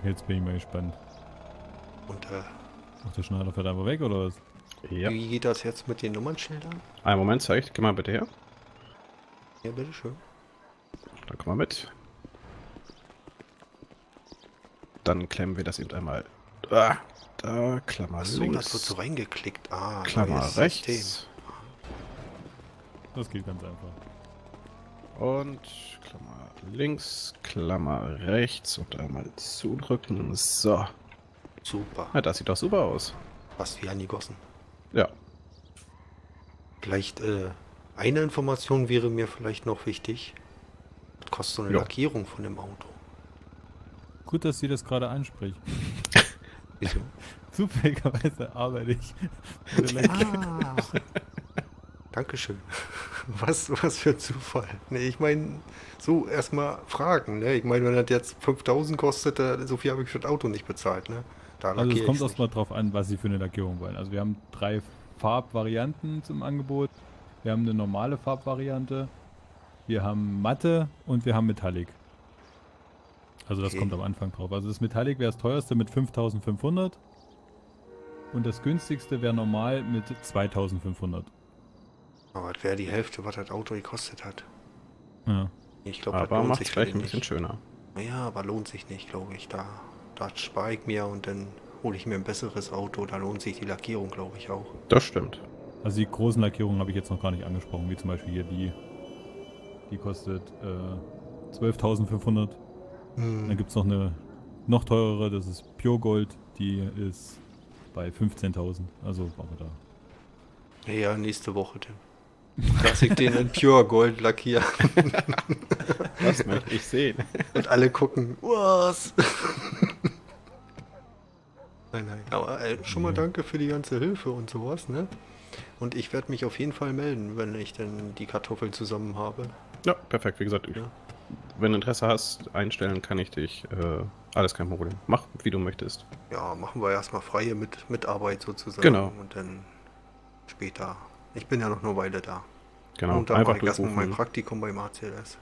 Jetzt bin ich mal gespannt. Und äh, Ach, der Schneider fährt einfach weg oder was? ja. wie geht das jetzt mit den Nummernschildern? Einen Moment, zeig ich. Geh mal bitte her. Ja, bitteschön. Dann komm mal mit. Dann klemmen wir das eben einmal. Ah, da, Klammer Achso, links. das wird so reingeklickt. Ah, Klammer rechts. System. Das geht ganz einfach. und Klammer links, Klammer rechts und einmal zudrücken. So. Super. Ja, das sieht doch super aus. Fast wie angegossen. Ja. Vielleicht äh, eine Information wäre mir vielleicht noch wichtig. Kostet so eine Ja. Lackierung von dem Auto? Gut, dass Sie das gerade anspricht. Wieso? Zufälligerweise arbeite ich. Ah. Dankeschön. Was, was für ein Zufall. Nee, ich meine, so erstmal fragen. Ne? Ich meine, wenn das jetzt 5000 kostet, äh, so viel habe ich für das Auto nicht bezahlt. Ne? Da Also es kommt erstmal drauf an, was Sie für eine Lackierung wollen. Also wir haben drei Farbvarianten zum Angebot. Wir haben eine normale Farbvariante, wir haben matte und wir haben Metallic. Also das Okay. kommt am Anfang drauf. Also das Metallic wäre das teuerste mit 5500 und das günstigste wäre normal mit 2500. Aber das wäre die Hälfte, was das Auto gekostet hat. Ja. Ich glaube, das Aber lohnt macht sich es gleich ein bisschen schöner. Ja, aber lohnt sich nicht, glaube ich. Da, da spare ich mir und dann hole ich mir ein besseres Auto. Da lohnt sich die Lackierung, glaube ich, auch. Das stimmt. Also die großen Lackierungen habe ich jetzt noch gar nicht angesprochen, wie zum Beispiel hier die, die kostet äh, 12.500. Hm. Dann gibt es noch eine noch teurere, das ist Pure Gold, die ist bei 15.000. Also waren wir da. Ja, nächste Woche, Tim. Lass ich den in Pure Gold lackieren. Das möchte ich sehen. Und alle gucken, was? nein, nein. Aber äh, schon mal danke für die ganze Hilfe und sowas, ne? Und ich werde mich auf jeden Fall melden, wenn ich dann die Kartoffeln zusammen habe. Ja, perfekt. Wie gesagt, Ja. wenn du Interesse hast, einstellen kann ich dich. Äh, alles kein Problem. Mach, wie du möchtest. Ja, machen wir erstmal freie mit Mitarbeit sozusagen. Genau. Und dann später. Ich bin ja noch eine Weile da. Genau. und dann Einfach mache ich erstmal mein. Praktikum beim ACLS.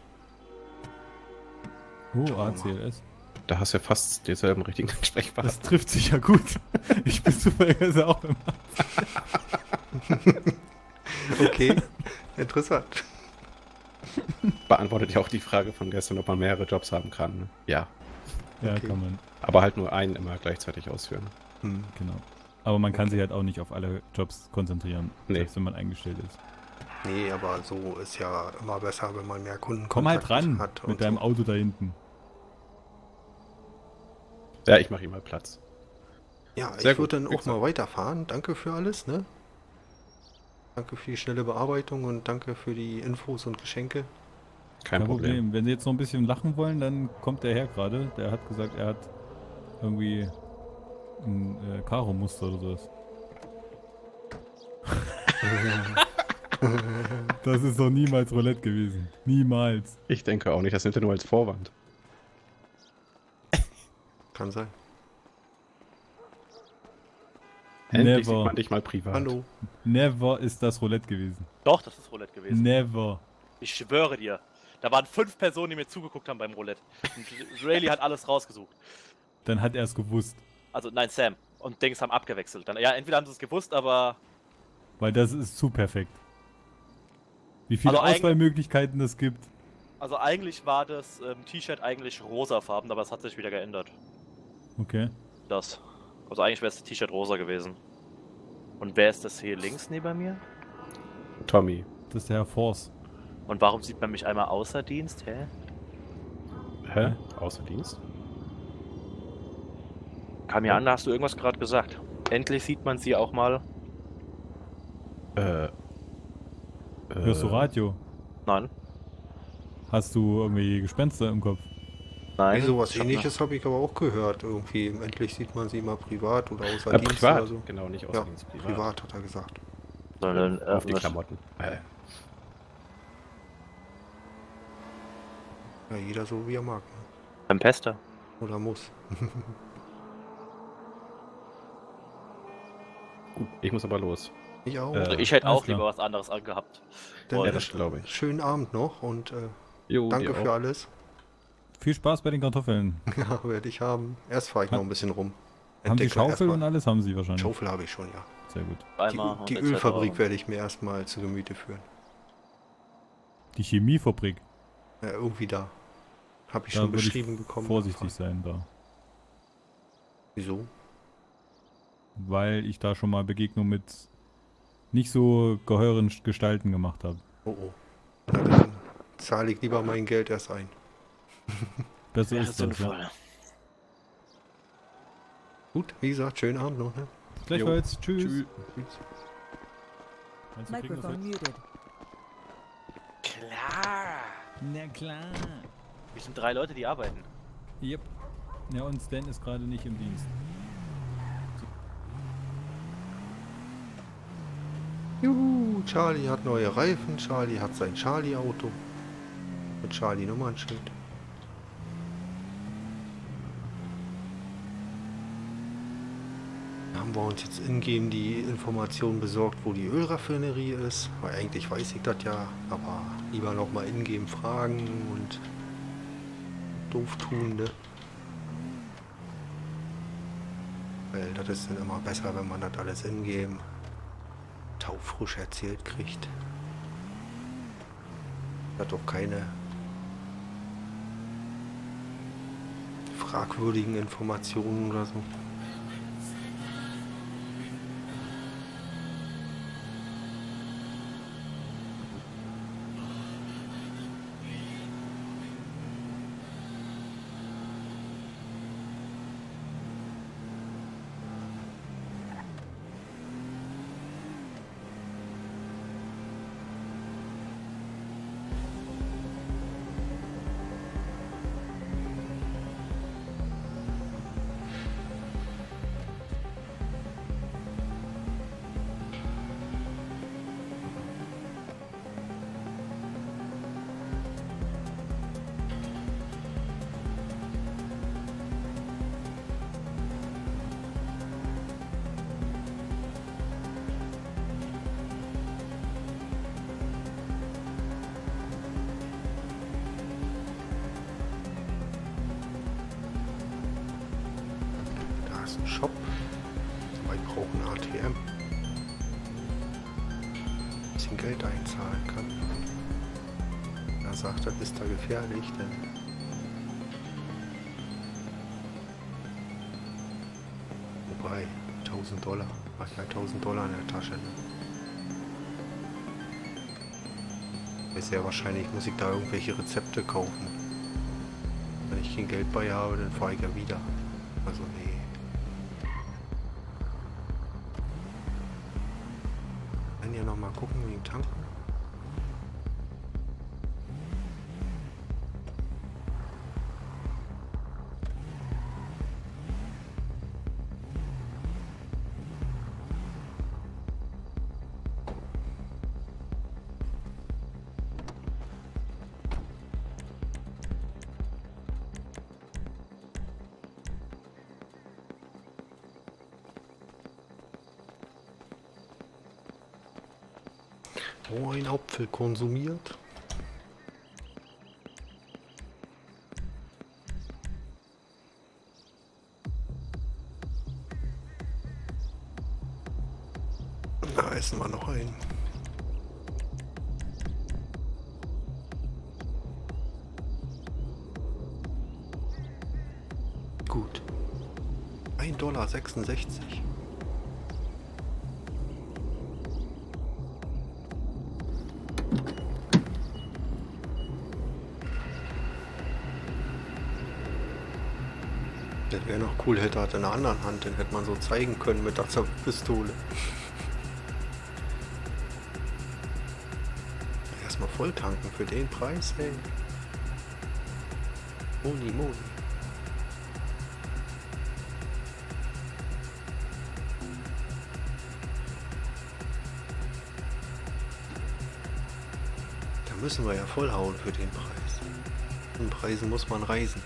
Oh, mal. ACLS. Da hast du ja fast denselben richtigen Ansprechpartner. Das trifft sich ja gut. Ich bin zufälligerweise auch im Okay, interessant. Beantwortet ja auch die Frage von gestern, ob man mehrere Jobs haben kann. ne? Ja. Ja, Okay. kann man. Aber halt nur einen immer gleichzeitig ausführen. Hm. Genau. Aber man kann sich halt auch nicht auf alle Jobs konzentrieren, Nee. selbst wenn man eingestellt ist. Nee, aber so ist ja immer besser, wenn man mehr Kunden Komm halt ran hat. mit deinem so. Auto da hinten. Ja, ich mache ihm mal Platz. Ja, Sehr ich würde dann auch mal weiterfahren. Danke für alles, ne? Danke für die schnelle Bearbeitung und danke für die Infos und Geschenke. Kein, Problem. Wenn Sie jetzt noch ein bisschen lachen wollen, dann kommt der her gerade. Der hat gesagt, er hat irgendwie ein äh, Karo-Muster oder sowas. das ist doch niemals Roulette gewesen. Niemals. Ich denke auch nicht, das nimmt er nur als Vorwand. Kann sein. Endlich Never. sieht man dich mal privat. Hallo. Never ist das Roulette gewesen. Doch, das ist Roulette gewesen. Never. Ich schwöre dir. Da waren fünf Personen, die mir zugeguckt haben beim Roulette. Und Rayleigh hat alles rausgesucht. Dann hat er es gewusst. Also, nein, Sam. Und Dings haben abgewechselt. Dann, ja, entweder haben sie es gewusst, aber Weil das ist zu perfekt. Wie viele Also Auswahlmöglichkeiten es gibt. also eigentlich war das ähm, T-Shirt eigentlich rosafarben, aber es hat sich wieder geändert. Okay. Das. Also eigentlich wäre das T-Shirt rosa gewesen. Und wer ist das hier links neben mir? Tommy. Das ist der Herr Force. Und warum sieht man mich einmal außer Dienst? Hä? Hä? Außer Dienst? Kam mir an, da hast du irgendwas gerade gesagt. Endlich sieht man sie auch mal. Äh. Hörst du äh, Radio? Nein. Hast du irgendwie Gespenster im Kopf? Nein. Ich hab ähnliches habe ich aber auch gehört. Irgendwie, endlich sieht man sie mal privat oder außer Äh, Dienst privat. oder so. Genau, nicht außer Ja, Dienst. privat. hat er gesagt. Sondern, äh, Auf die was- Klamotten. Äh. Ja, jeder so wie er mag. Ne? Tempesta. Oder muss. Gut, ich muss aber los. Ich auch. Äh, Also ich hätte auch lieber was anderes angehabt. Dann Ja, das glaube ich. Schönen Abend noch und äh, Jo, danke für auch. alles. Viel Spaß bei den Kartoffeln. Ja, werde ich haben. Erst fahre ich noch ein bisschen rum. Haben Sie Entdecke Schaufel und alles? Haben Sie wahrscheinlich. Schaufel habe ich schon, ja. Sehr gut. Die, Einmal die etc. Ölfabrik werde ich mir erstmal zu Gemüte führen. Die Chemiefabrik. Ja, irgendwie da. Habe ich Da schon würde ich beschrieben bekommen. Vorsichtig sein da. Wieso? Weil ich da schon mal Begegnung mit nicht so geheuren Gestalten gemacht habe. Oh oh. Na dann zahle ich lieber mein Geld erst ein. Besser Wäre ist das, ja. sinnvoll. Gut, wie gesagt, schönen Abend noch. Ne? Gleichfalls. Tschüss. Tschüss. Meinst du, kriegen das muted. Klar. Na klar. Wir sind drei Leute, die arbeiten. Yep. Ja, und Stan ist gerade nicht im Dienst. Juhu, Charlie hat neue Reifen, Charlie hat sein Charlie-Auto. Mit Charlie-Nummernschild. Haben wir uns jetzt ingame die Information besorgt, wo die Ölraffinerie ist. Weil eigentlich weiß ich das ja, aber lieber nochmal ingame fragen und doof tun, ne? Weil das ist dann immer besser, wenn man das alles ingame taufrisch erzählt kriegt. Hat doch keine fragwürdigen Informationen oder so. Bisschen Geld einzahlen kann. Er sagt, das ist da gefährlich, denn Wobei, 1000 Dollar. Hat ja 1000 Dollar in der Tasche. Ne? Ist sehr wahrscheinlich, muss ich da irgendwelche Rezepte kaufen. Wenn ich kein Geld bei habe, dann fahre ich ja wieder. Apfel konsumiert. Da essen wir noch einen. Gut. 1,66 Dollar. Cool, hätte er in der anderen Hand, den hätte man so zeigen können mit der Pistole. Erstmal voll tanken für den Preis, ey. Moni, Moni. Da müssen wir ja vollhauen für den Preis. Den Preisen muss man reisen.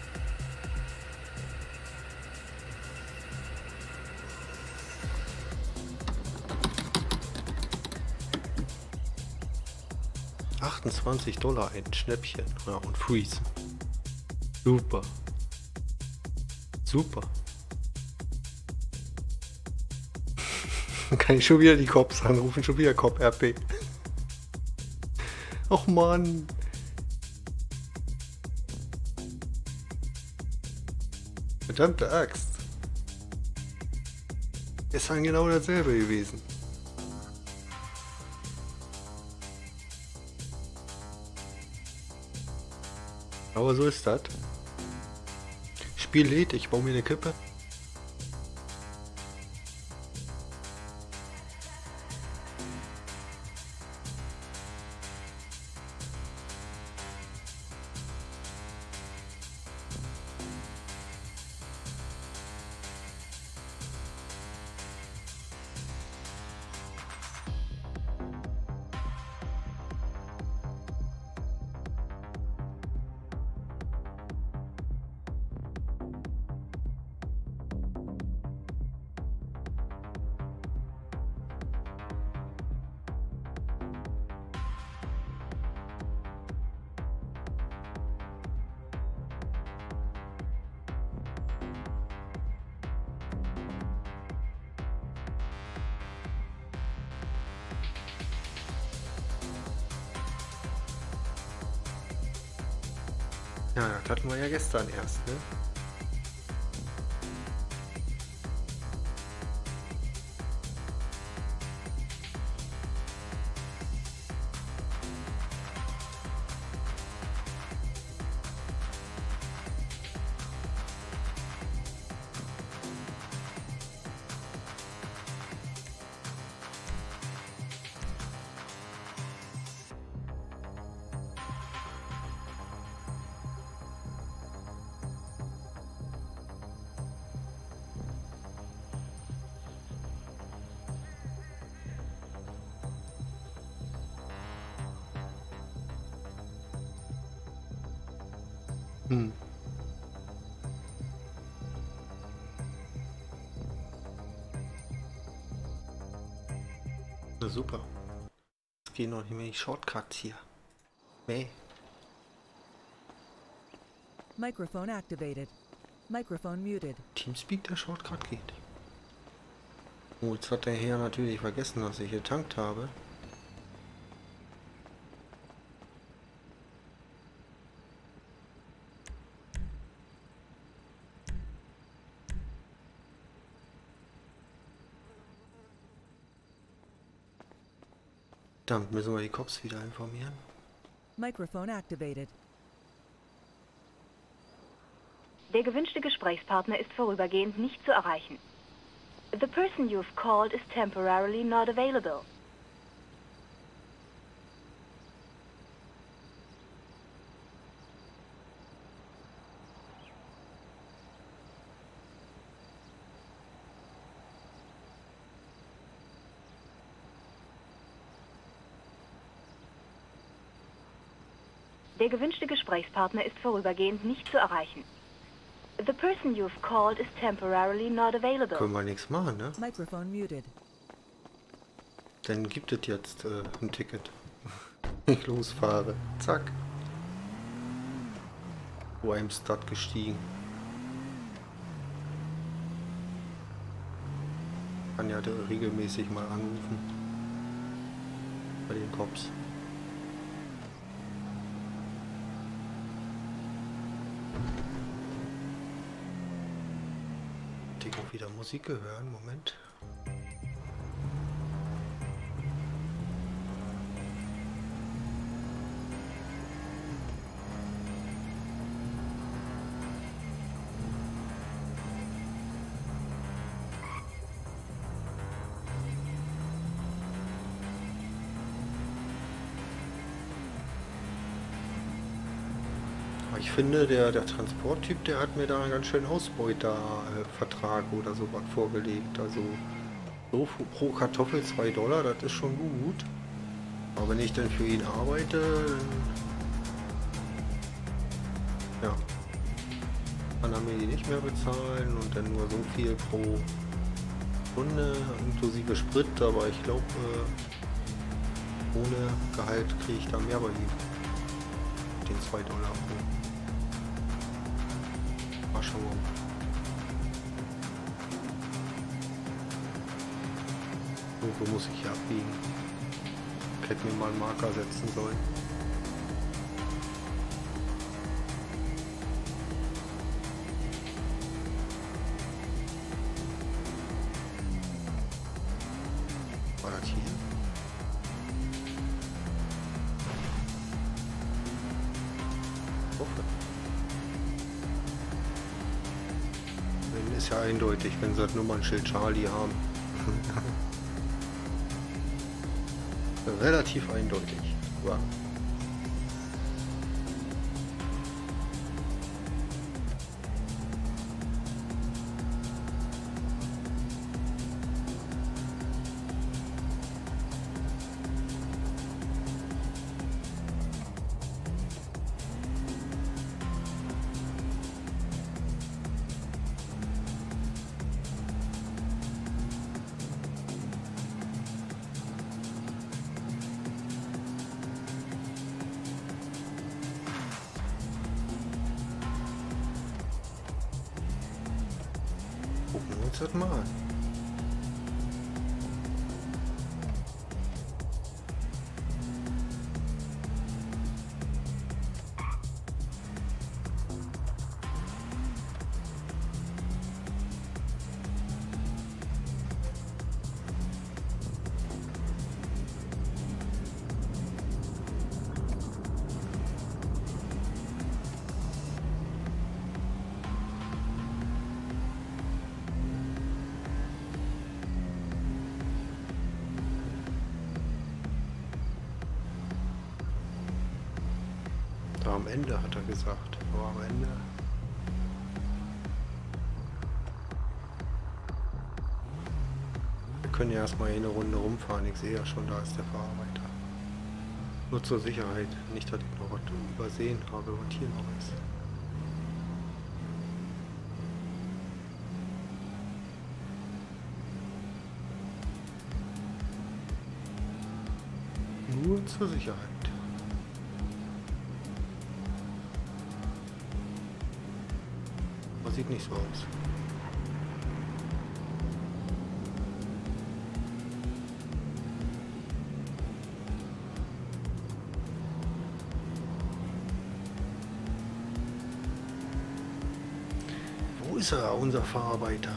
...28 Dollar ein Schnäppchen. Ja, und Freeze. Super. Super. Dann kann ich schon wieder die Cops anrufen, schon wieder Cop RP. Och Mann. Verdammte Axt. Ist dann genau dasselbe gewesen. Aber so ist das. Spiel lädt, ich baue mir eine Kippe. Gestern erst, ne? Noch nicht mehr die Shortcuts hier. Nee. Microphone activated. Microphone muted. Teamspeak der Shortcut geht. Oh, jetzt hat der Herr natürlich vergessen, dass ich getankt habe. Müssen wir die Cops wieder informieren. Microphone activated. Der gewünschte Gesprächspartner ist vorübergehend nicht zu erreichen. The person you've called is temporarily not available. Der gewünschte Gesprächspartner ist vorübergehend nicht zu erreichen. The person you've called is temporarily not available. Können wir nichts machen, ne? Microphone muted. Dann gibt es jetzt äh, ein Ticket. ich losfahre. Zack. Wimstad gestiegen. Kann ja regelmäßig mal anrufen. Bei den Cops. Tick auch wieder Musik gehören. Moment. Finde, der, der Transporttyp, der hat mir da einen ganz schönen Ausbeutervertrag oder so was vorgelegt. Also so pro- Kartoffel 2 Dollar, das ist schon gut. Aber wenn ich dann für ihn arbeite, dann ja, kann er mir die nicht mehr bezahlen und dann nur so viel pro Stunde inklusive Sprit. Aber ich glaube, äh, ohne Gehalt kriege ich da mehr bei ihm. Den 2 Dollar pro. Mal schauen. Irgendwo muss ich hier abbiegen. Ich hätte mir mal einen Marker setzen sollen. Eindeutig, wenn sie das Nummernschild Charlie haben. Relativ eindeutig. Aber erstmal hier eine Runde rumfahren. Ich sehe ja schon, da ist der Verarbeiter. Nur zur Sicherheit. Nicht, dass ich noch was übersehen habe, was hier noch ist. Nur zur Sicherheit. Aber sieht nicht so aus. Unser Verarbeiter?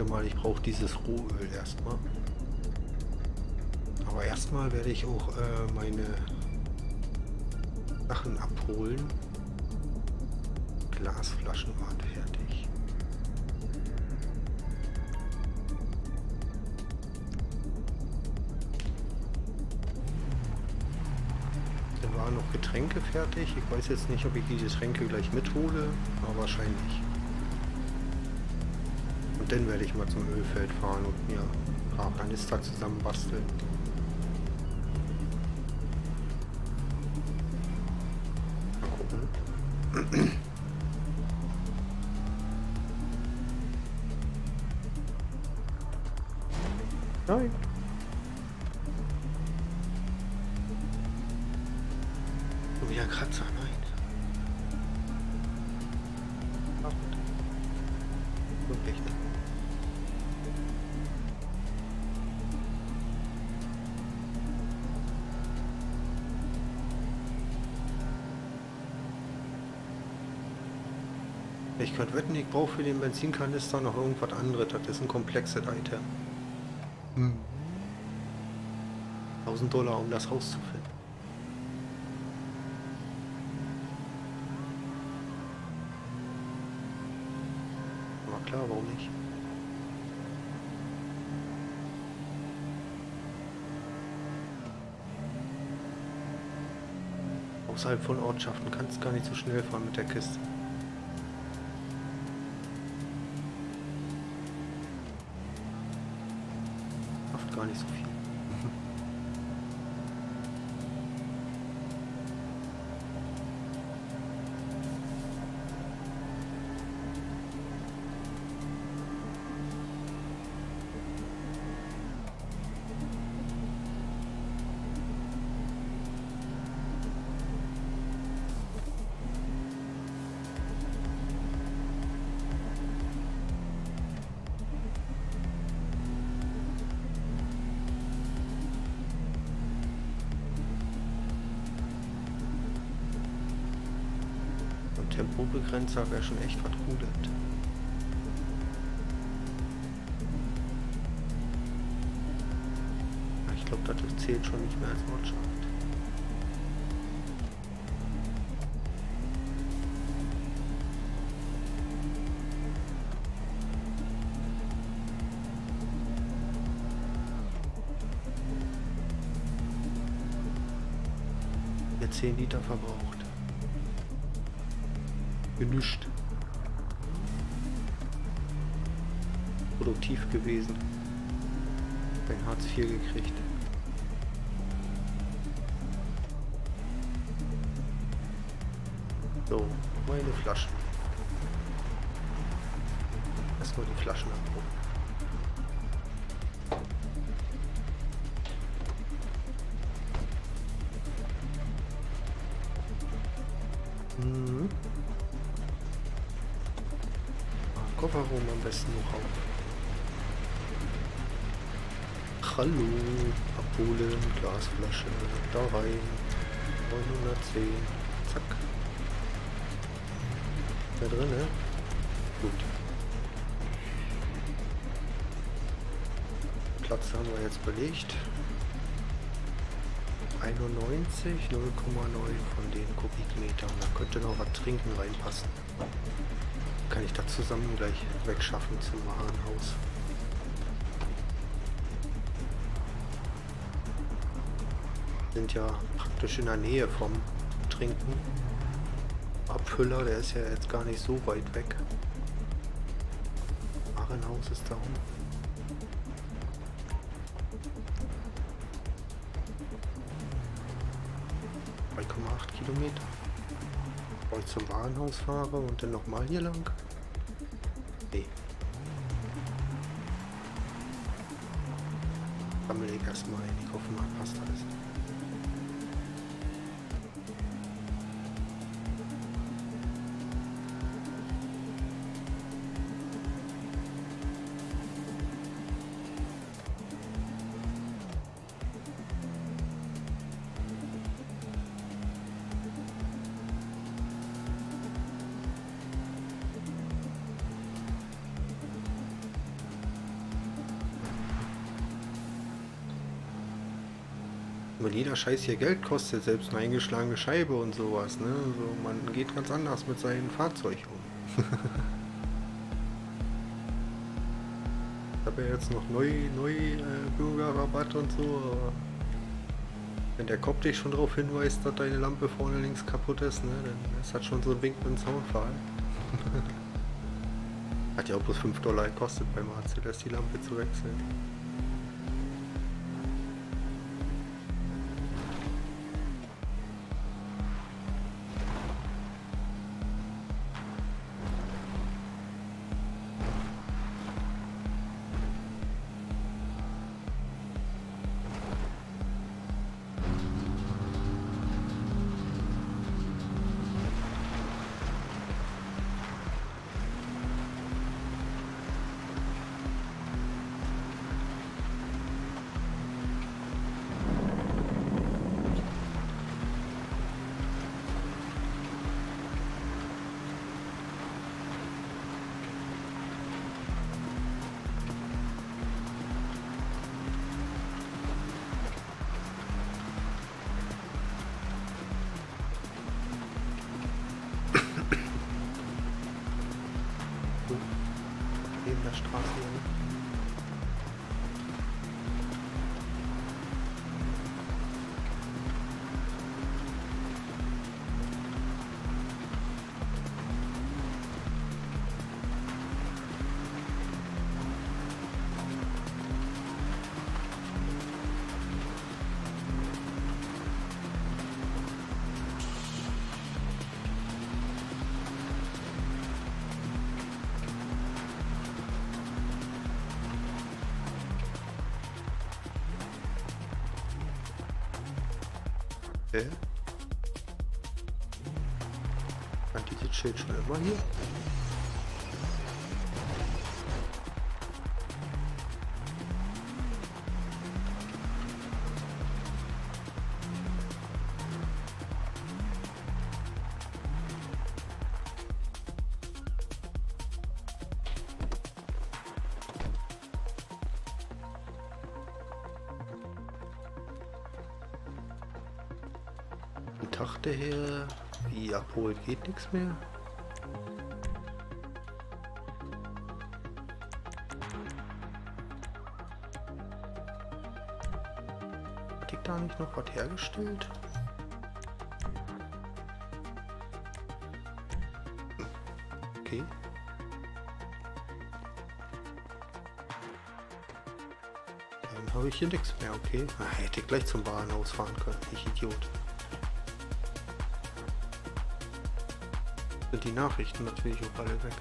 Denke mal, ich brauche dieses Rohöl erstmal. Aber erstmal werde ich auch äh, meine Sachen abholen. Glasflaschen waren fertig. Da waren noch Getränke fertig. Ich weiß jetzt nicht, ob ich die Getränke gleich mithole, aber wahrscheinlich. Dann werde ich mal zum Ölfeld fahren und mir ein paar Kanister zusammenbasteln. Ich brauche für den Benzinkanister noch irgendwas anderes. Das ist ein komplexes Item. Hm. 1000 Dollar, um das rauszufinden. Aber klar, warum nicht? Außerhalb von Ortschaften kannst du gar nicht so schnell fahren mit der Kiste. Tempobegrenzer wäre schon echt was Cooles. Ich glaube, das zählt schon nicht mehr als Ortschaft. Hier 10 Liter verbraucht. Genüscht. Produktiv gewesen. Ein Hartz IV gekriegt. So, meine Flaschen. Noch auf. Hallo, abholen, Glasflasche, da rein. 910. Zack. Da drin, ne? Gut. Platz haben wir jetzt belegt. 91, 0,9 von den Kubikmetern. Da könnte noch was trinken reinpassen. Kann ich das zusammen gleich wegschaffen zum Warenhaus. Sind ja praktisch in der Nähe vom Trinken. Abfüller, der ist ja jetzt gar nicht so weit weg. Warenhaus ist da unten. Kilometer. Bevor ich zum Warenhaus fahre und dann nochmal hier lang. Scheiß hier Geld kostet, selbst eine eingeschlagene Scheibe und sowas, ne? So, man geht ganz anders mit seinem Fahrzeug um. ich habe ja jetzt noch neu, neu äh, Bürgerrabatt und so, aber wenn der Kopf dich schon darauf hinweist, dass deine Lampe vorne links kaputt ist, ne, dann ist das schon so ein Wink mit dem Soundfall. Hat ja auch bloß 5 Dollar gekostet beim Mercedes die Lampe zu wechseln. Immer hier? Dachte her, wie abholen geht nichts mehr. Noch was hergestellt? Okay. Dann habe ich hier nichts mehr, okay. Ah, hätte ich gleich zum Bahnhaus fahren können, ich Idiot. sind die Nachrichten natürlich auch alle weg.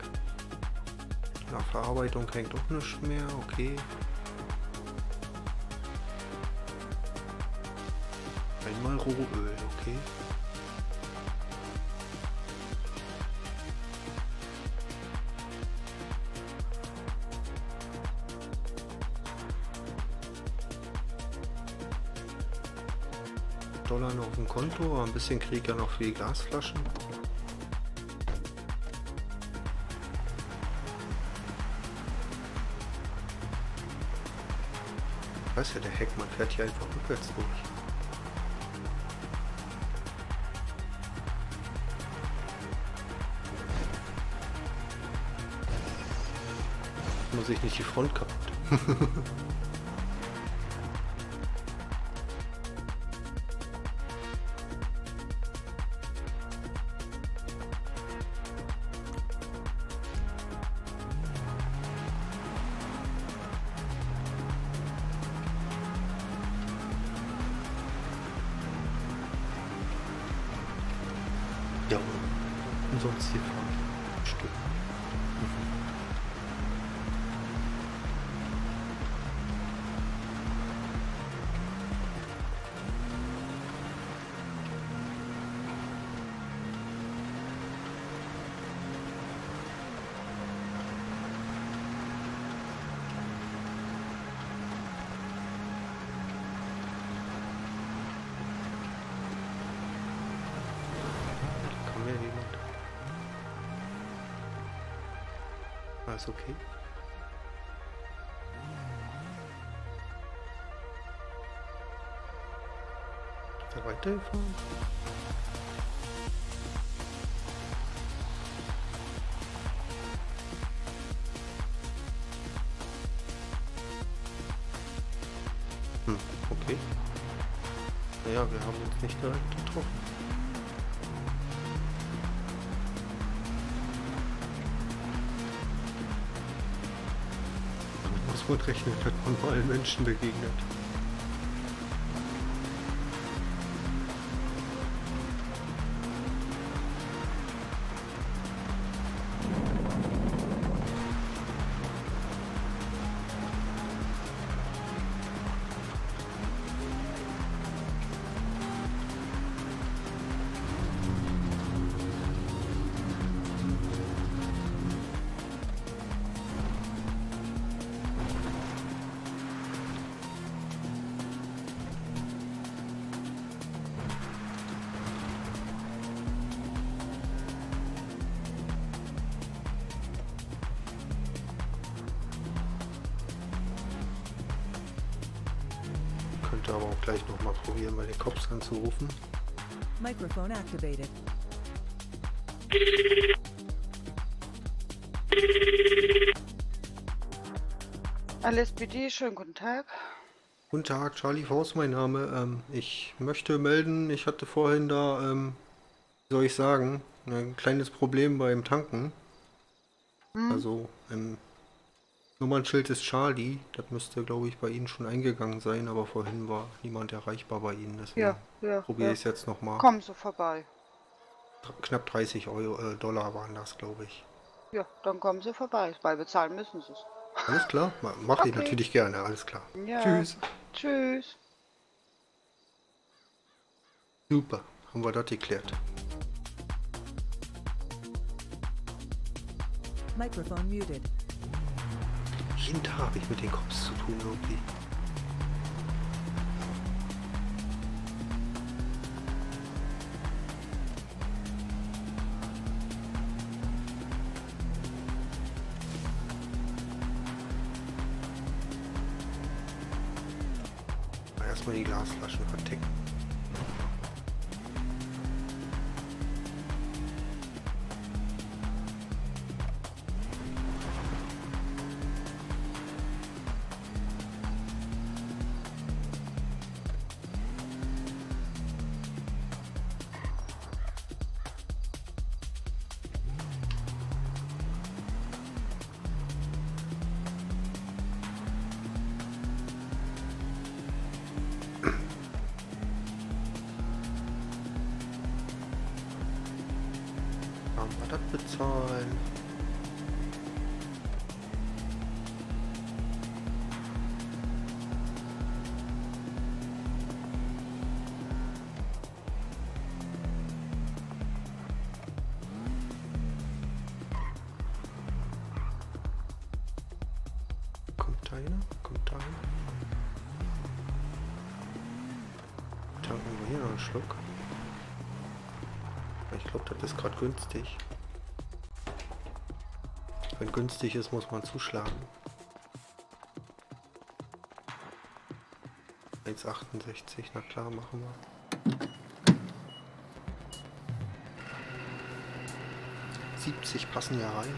Nach Verarbeitung hängt auch nichts mehr, okay. Aber ein bisschen krieg ja noch für die Gasflaschen. weiß ja, der Heckmann fährt hier einfach rückwärts durch. Muss ich nicht die Front kaputt. weitergefahren? Hm, okay. Naja, wir haben uns nicht direkt getroffen. Damit muss man rechnen, wenn man mal Menschen begegnet. Microphone activated. LSPD, schönen guten Tag. Guten Tag, Charlie Faust mein Name. Ähm, ich möchte melden, ich hatte vorhin da, ähm, wie soll ich sagen, ein kleines Problem beim Tanken. Also, im Nummernschild ist Charlie. Das müsste, glaube ich, bei Ihnen schon eingegangen sein, aber vorhin war niemand erreichbar bei Ihnen. Deswegen Ja, ja. probiere ja. ich es jetzt nochmal. Kommen Sie vorbei. Knapp 30 Euro, äh, Dollar waren das, glaube ich. Ja, dann kommen Sie vorbei, weil bezahlen müssen Sie es. Alles klar? Ma- Mach ich Okay. natürlich gerne, alles klar. Ja. Tschüss. Tschüss. Super, haben wir das geklärt. Microphone muted. Jeden Tag habe ich mit den Cops zu tun irgendwie. Günstig. Wenn günstig ist, muss man zuschlagen. 1,68, na klar, machen wir. 70 passen ja rein.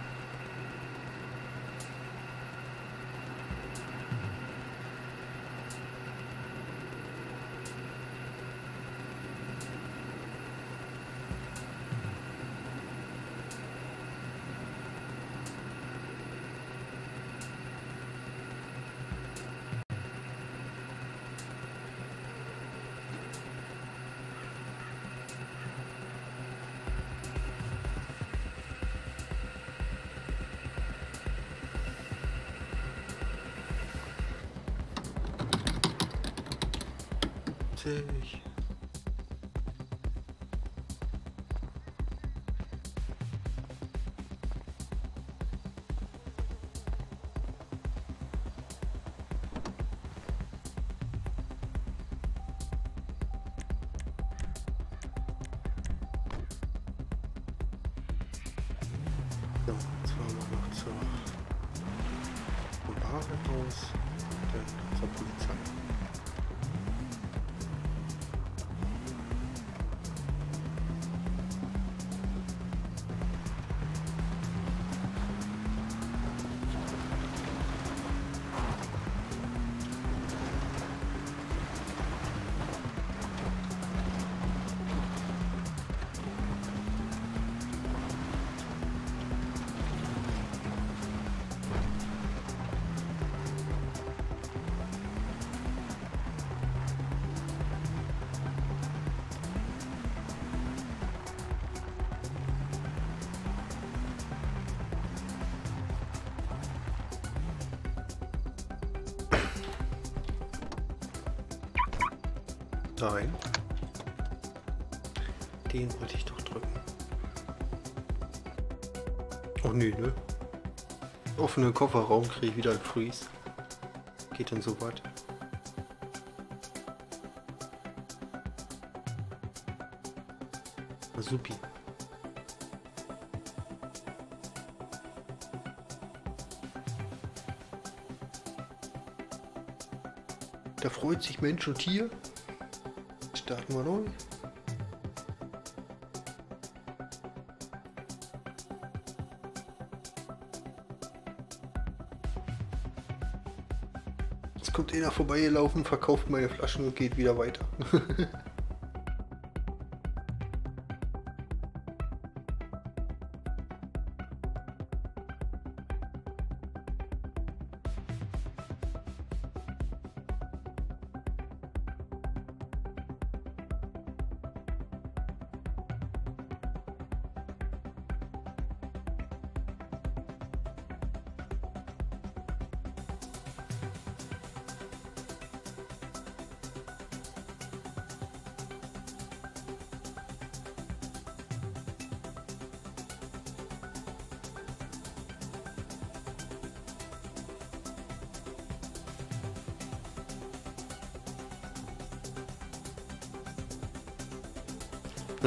Offenen Kofferraum kriege ich wieder ein Freeze. Geht denn so weit? Supi. Da freut sich Mensch und Tier. Starten wir neu. Einer vorbeigelaufen, verkauft meine Flaschen und geht wieder weiter.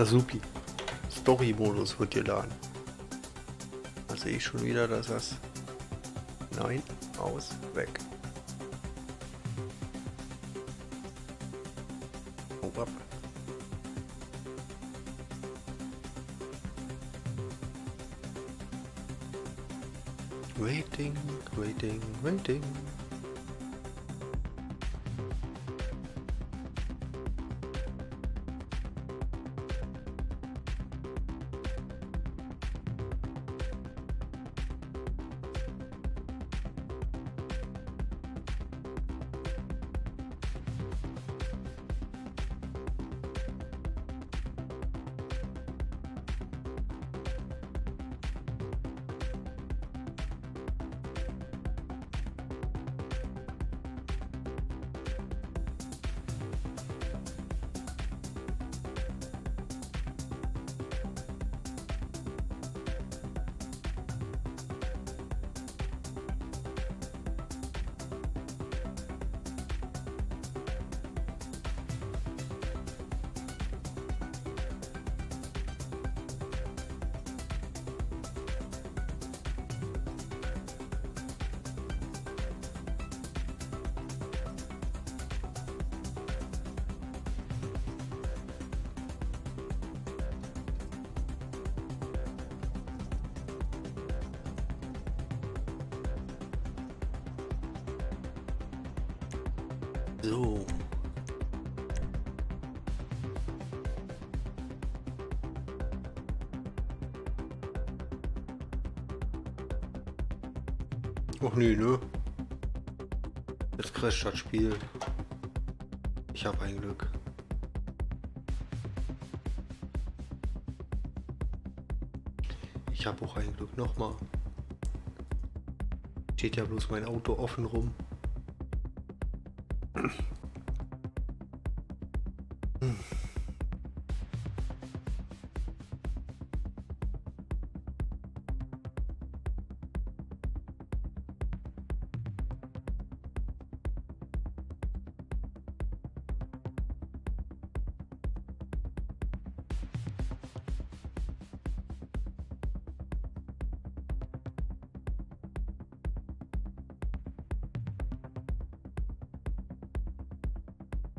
Na supi. Story-Modus wird geladen. Da sehe ich schon wieder, dass das... Nein, aus, weg. Hau ab. Waiting, waiting, waiting. Crasht das Spiel. Ich habe ein Glück. Ich habe auch ein Glück. Nochmal. Steht ja bloß mein Auto offen rum.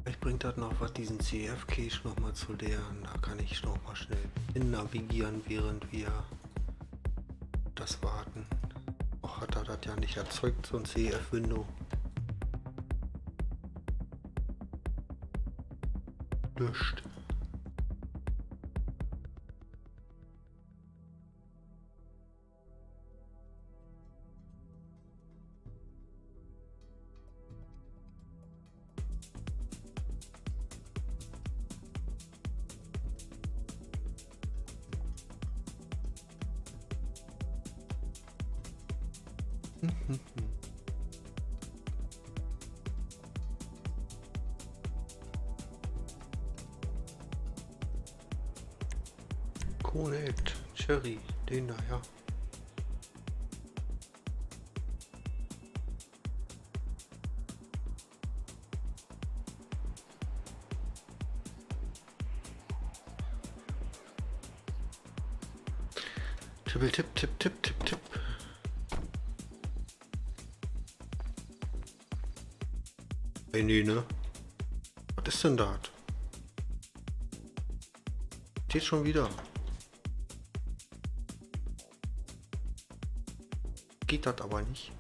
Vielleicht bringt das noch was, diesen CF-Cache nochmal zu lernen. Da kann ich noch mal schnell hin navigieren, während wir das warten. Auch hat er das ja nicht erzeugt, so ein CF-Window. Löscht. Nee, ne? Was ist denn das? Steht schon wieder. Geht das aber nicht.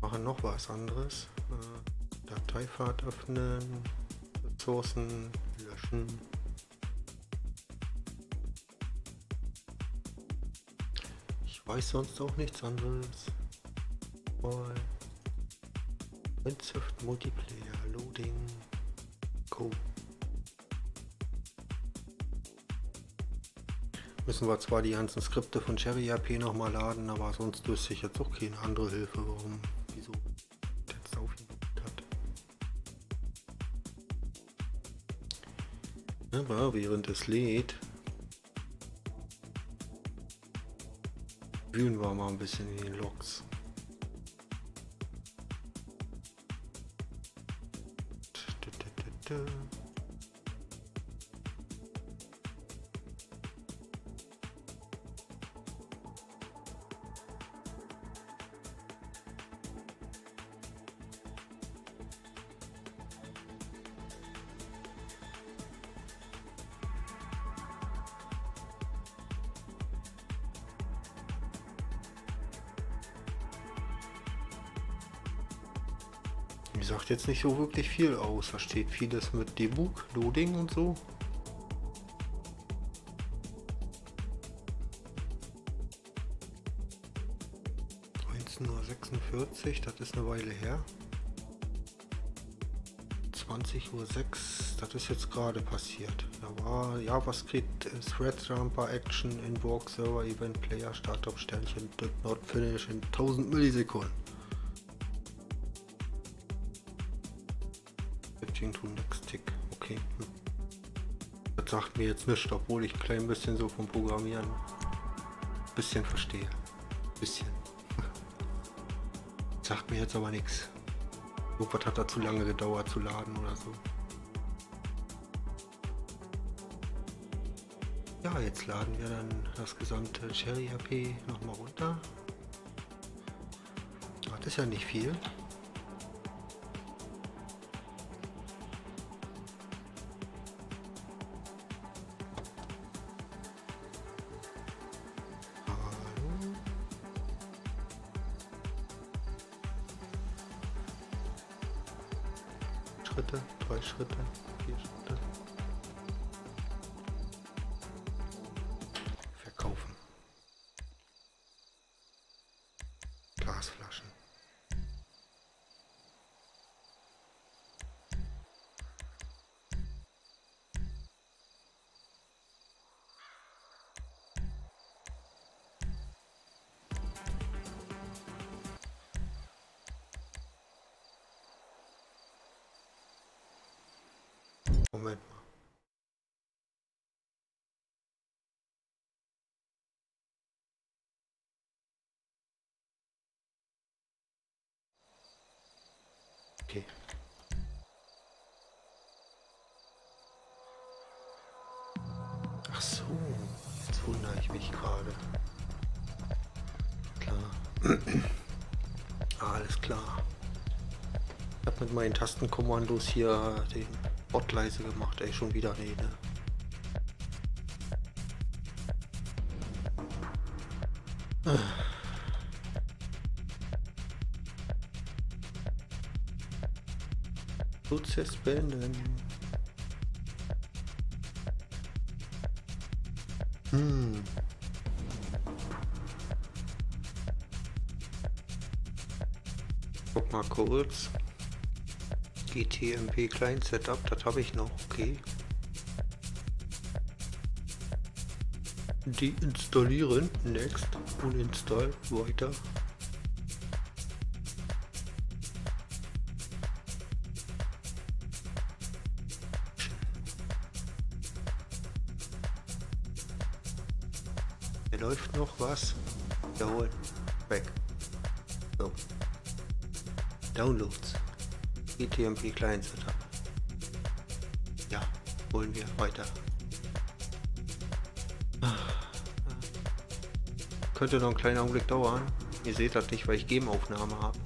Machen noch was anderes. Äh, Dateifahrt öffnen, Ressourcen löschen. Ich weiß sonst auch nichts anderes. Mal. Windsurft Multiplayer, Loading, Co. Müssen wir zwar die ganzen Skripte von Cherry RP nochmal laden, aber sonst wüsste ich jetzt auch keine andere Hilfe, warum, wieso jetzt aufgehört hat. Aber während es lädt, wühlen wir mal ein bisschen in den Logs. do. Sagt jetzt nicht so wirklich viel aus. Da steht vieles mit Debug, Loading und so. Uhr, das ist eine Weile her. 20.06 Uhr, das ist jetzt gerade passiert. Da war JavaScript, äh, Threadjumper, Action, Invoke, Server, Event, Player, Startup, Sternchen, did not finish in 1000 Millisekunden. Switching to next tick. Okay. Hm. Das sagt mir jetzt nichts, obwohl ich ein klein bisschen so vom Programmieren bisschen verstehe. Bisschen. sagt mir jetzt aber nichts. Irgendwas hat da zu lange gedauert zu laden oder so. Ja, jetzt laden wir dann das gesamte Cherry HP nochmal runter. Das ist ja nicht viel. Meinen Tastenkommandos hier den Bot leise gemacht, ey, schon wieder nee, ne? Prozess beenden. Hm. Guck mal kurz. GTMP Client Setup, das habe ich noch, okay. Deinstallieren, next, uninstall, weiter. GTMP Client Setup. Ja, wollen wir weiter. Könnte noch einen kleinen Augenblick dauern. Ihr seht das nicht, weil ich Game-Aufnahme habe.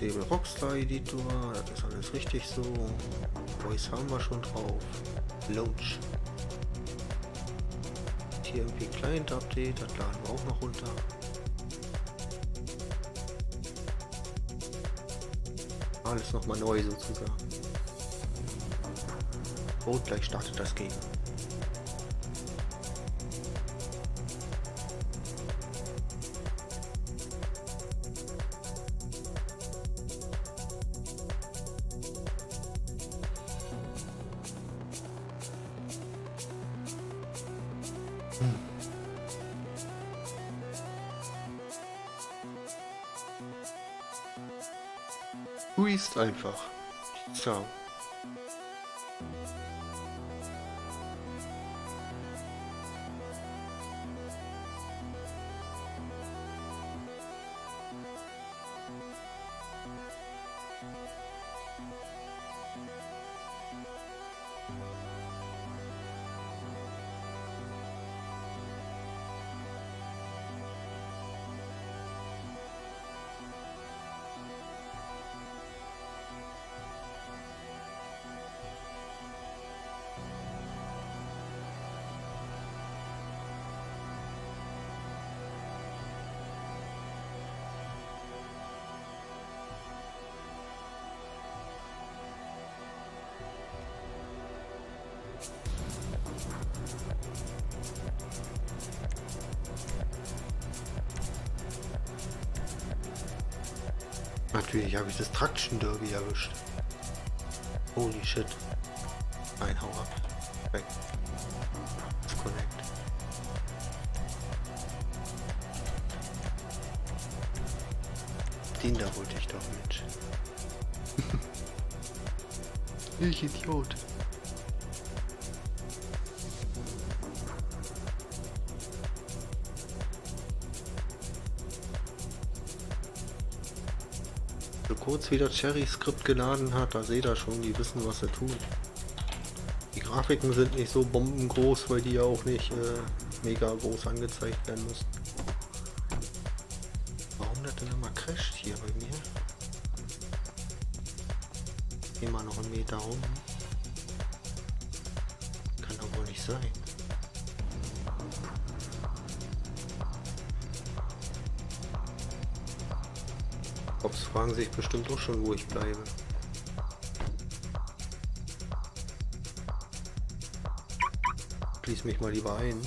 Disable Rockstar Editor, das ist alles richtig so. Voice haben wir schon drauf. Launch. TMP Client Update, das laden wir auch noch runter. Alles nochmal neu sozusagen. Und gleich startet das Game. Traction Derby erwischt. Holy shit. Ein Hau ab. Weg. Disconnect. Den da wollte ich doch mit. ich Idiot. So kurz wie der Cherry-Skript geladen hat, da seht ihr schon, die wissen, was sie tun. Die Grafiken sind nicht so bombengroß, weil die ja auch nicht äh, mega groß angezeigt werden müssen. Bestimmt auch schon, wo ich bleibe. Schließ mich mal lieber ein.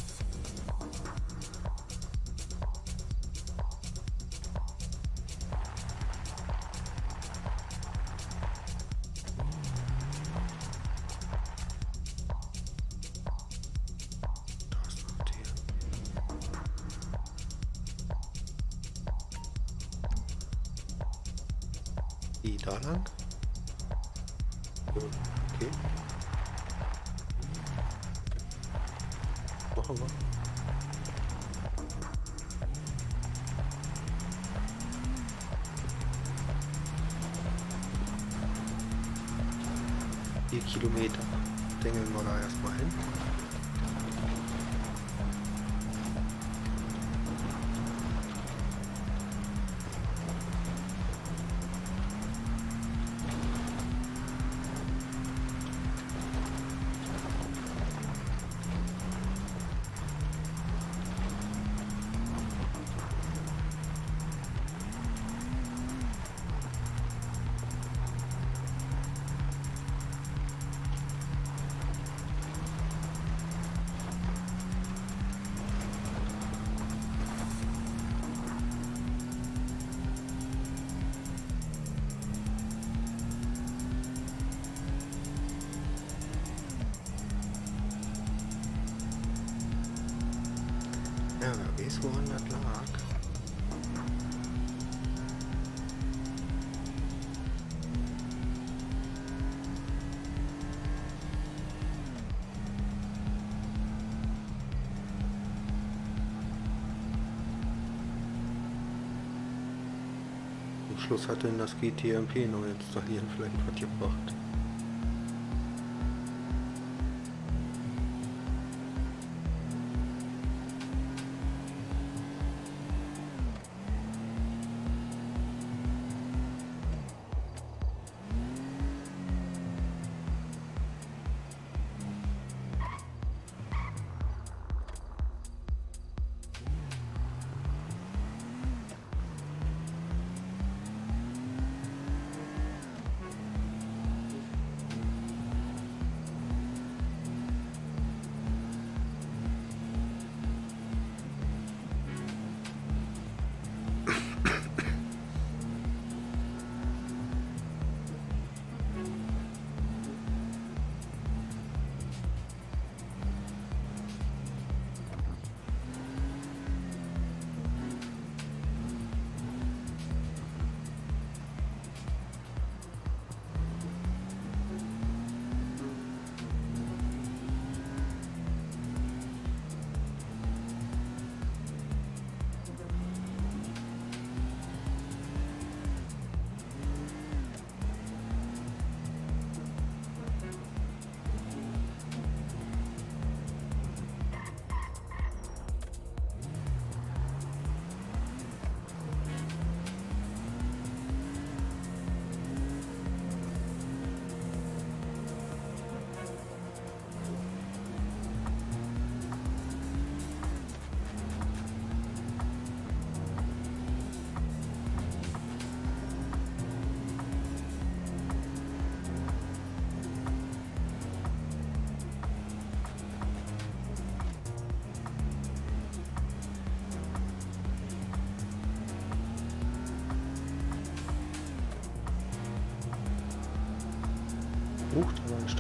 Zum Schluss hat denn das GTMP neu installieren vielleicht was gebracht.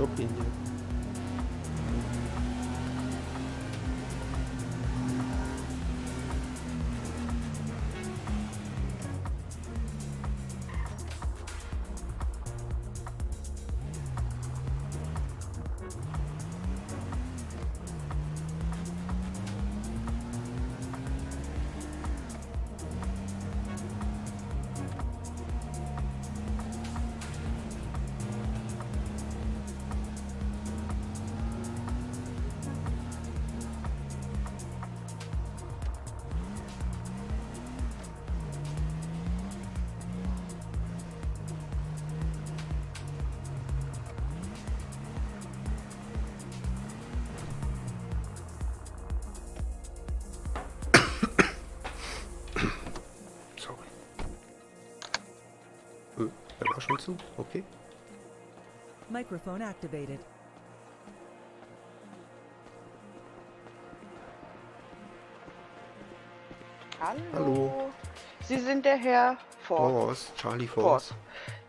Eine Stopplinie. Zu? Okay. Microphone activated. Hallo. Hallo. Sie sind der Herr Ford. Force, Charlie Force.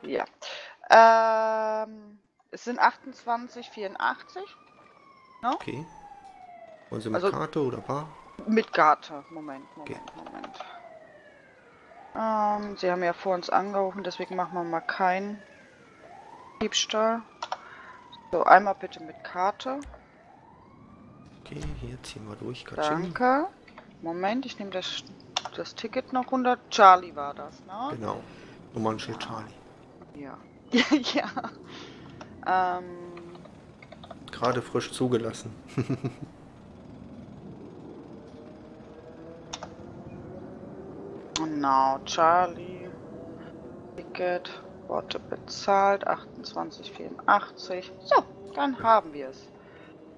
Ja. Ähm, es sind 28,84 Okay. Wollen Sie mit Also- Karte oder Bar? mit Karte. Moment, Okay. Moment, Moment. Ähm, Sie haben ja vor uns angerufen, deswegen machen wir mal keinen Diebstahl. So, einmal bitte mit Karte. Okay, hier ziehen wir durch. Katsching. Danke. Moment, ich nehme das, das Ticket noch runter. Charlie war das, ne? Genau. Nummernschild Charlie. Ja. ja. Ähm, Gerade frisch zugelassen. Genau, Charlie. Ticket, Worte bezahlt, 28,84. So, dann haben wir es.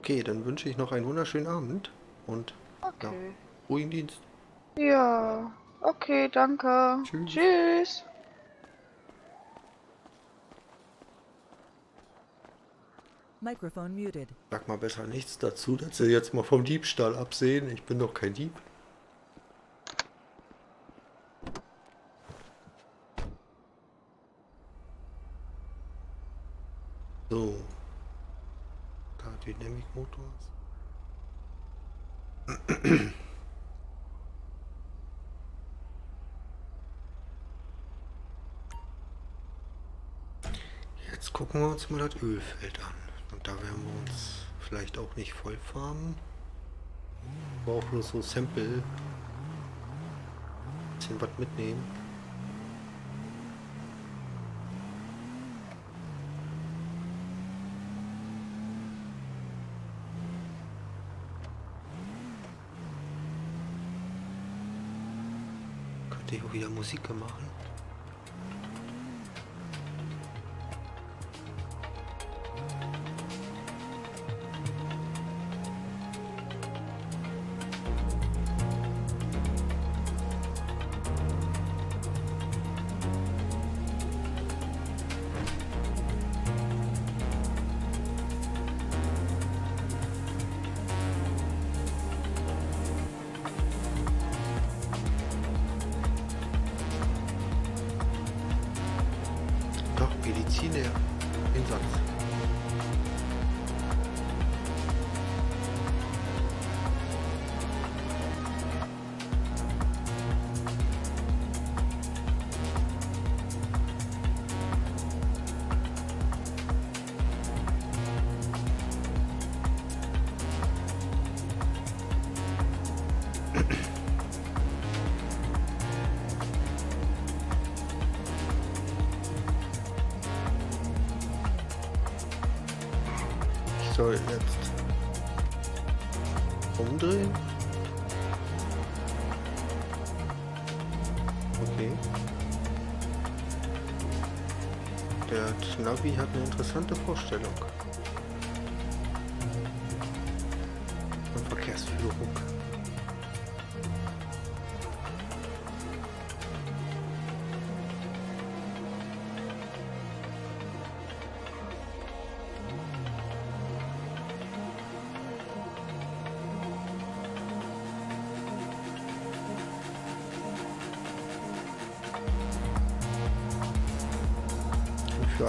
Okay, dann wünsche ich noch einen wunderschönen Abend und Okay. ruhigen Dienst. Ja, okay, danke. Tschüss. Tschüss. Microphone muted. Sag mal besser nichts dazu, dass Sie jetzt mal vom Diebstahl absehen. Ich bin doch kein Dieb. So. Da Dynamic Motors. Jetzt gucken wir uns mal das Ölfeld an. Und da werden wir uns vielleicht auch nicht voll farmen. Aber nur so Sample. Bisschen was mitnehmen. Könnte ich auch wieder Musik machen.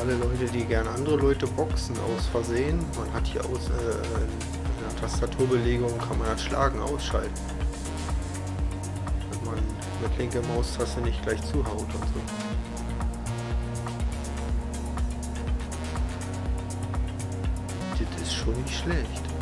Alle Leute, die gerne andere Leute boxen aus Versehen. Man hat hier aus äh, in der Tastaturbelegung kann man das Schlagen ausschalten. Wenn man mit linker Maustaste nicht gleich zuhaut und so. Das ist schon nicht schlecht.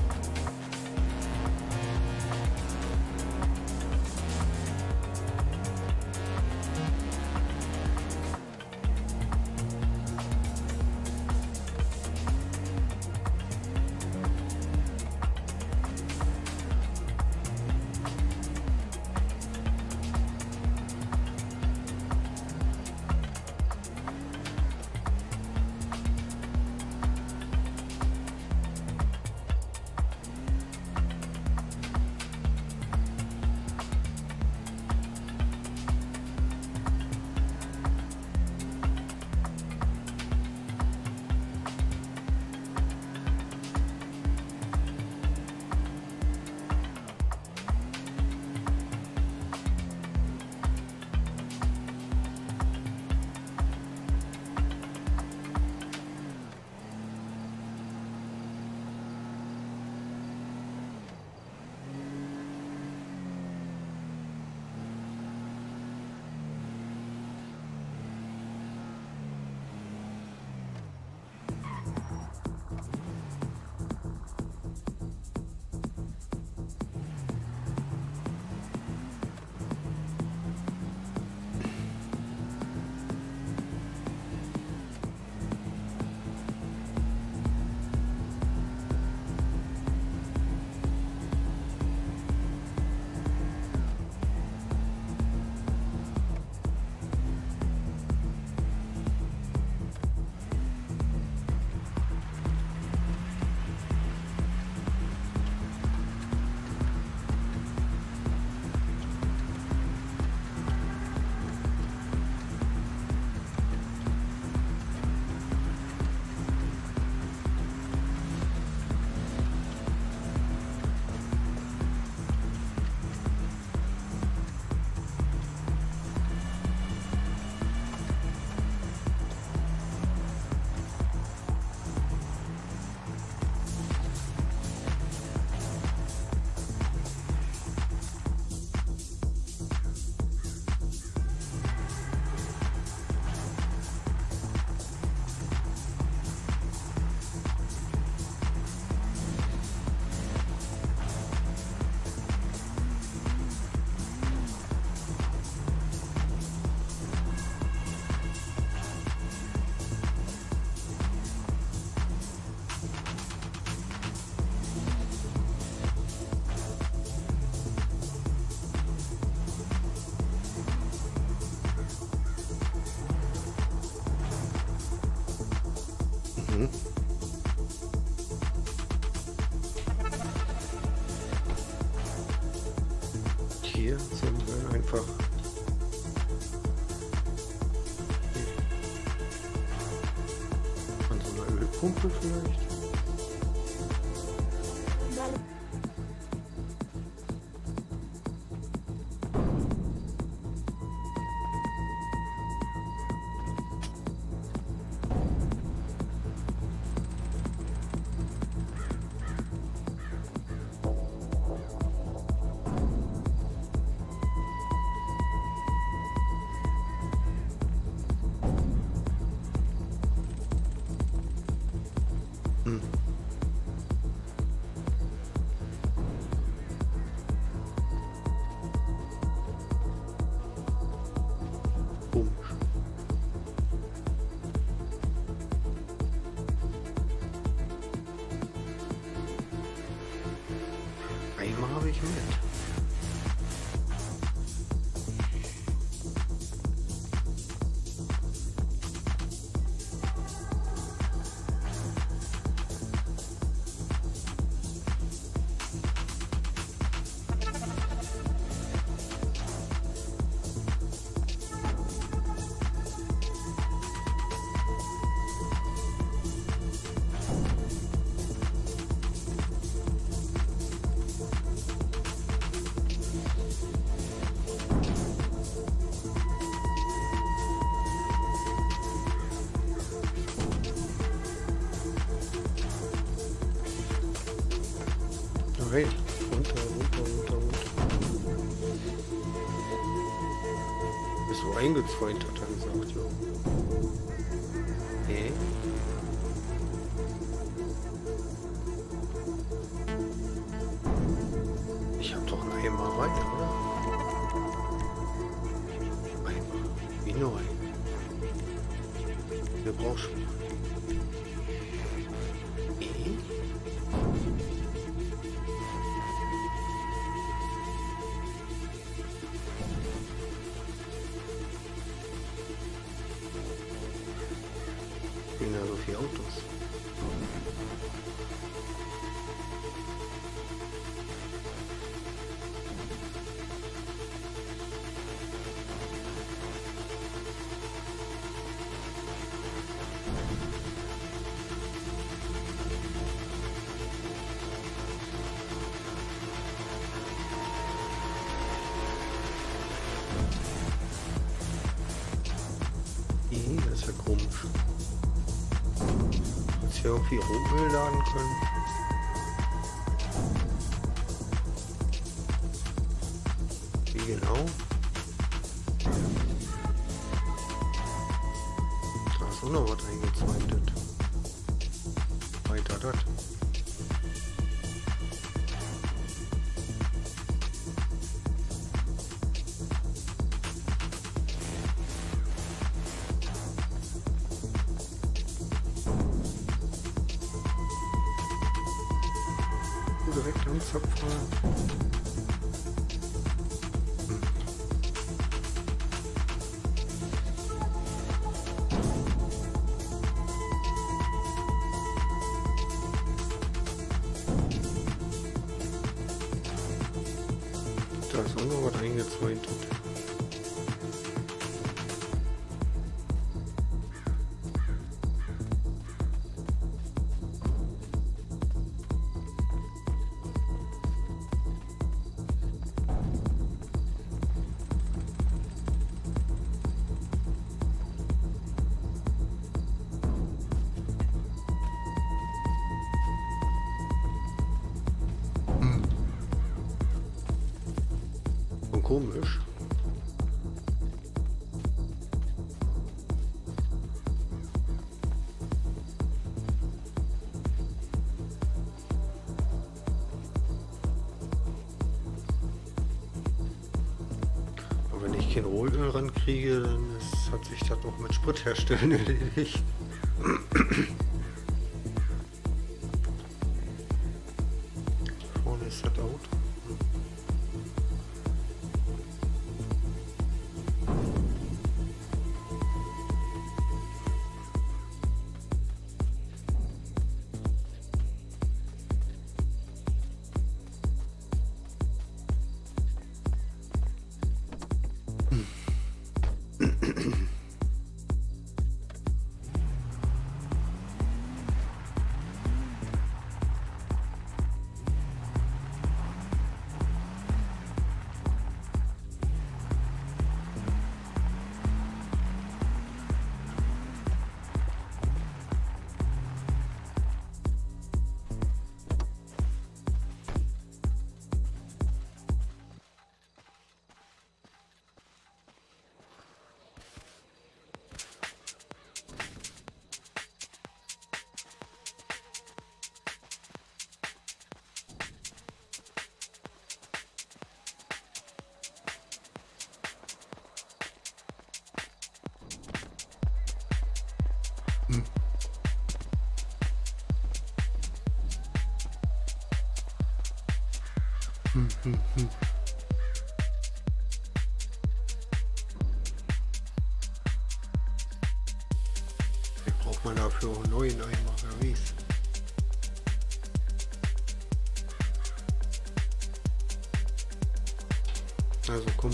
good Freund. irgendwie rumöl Kohlenrand kriege, dann ist, hat sich das noch mit Sprit herstellen erledigt.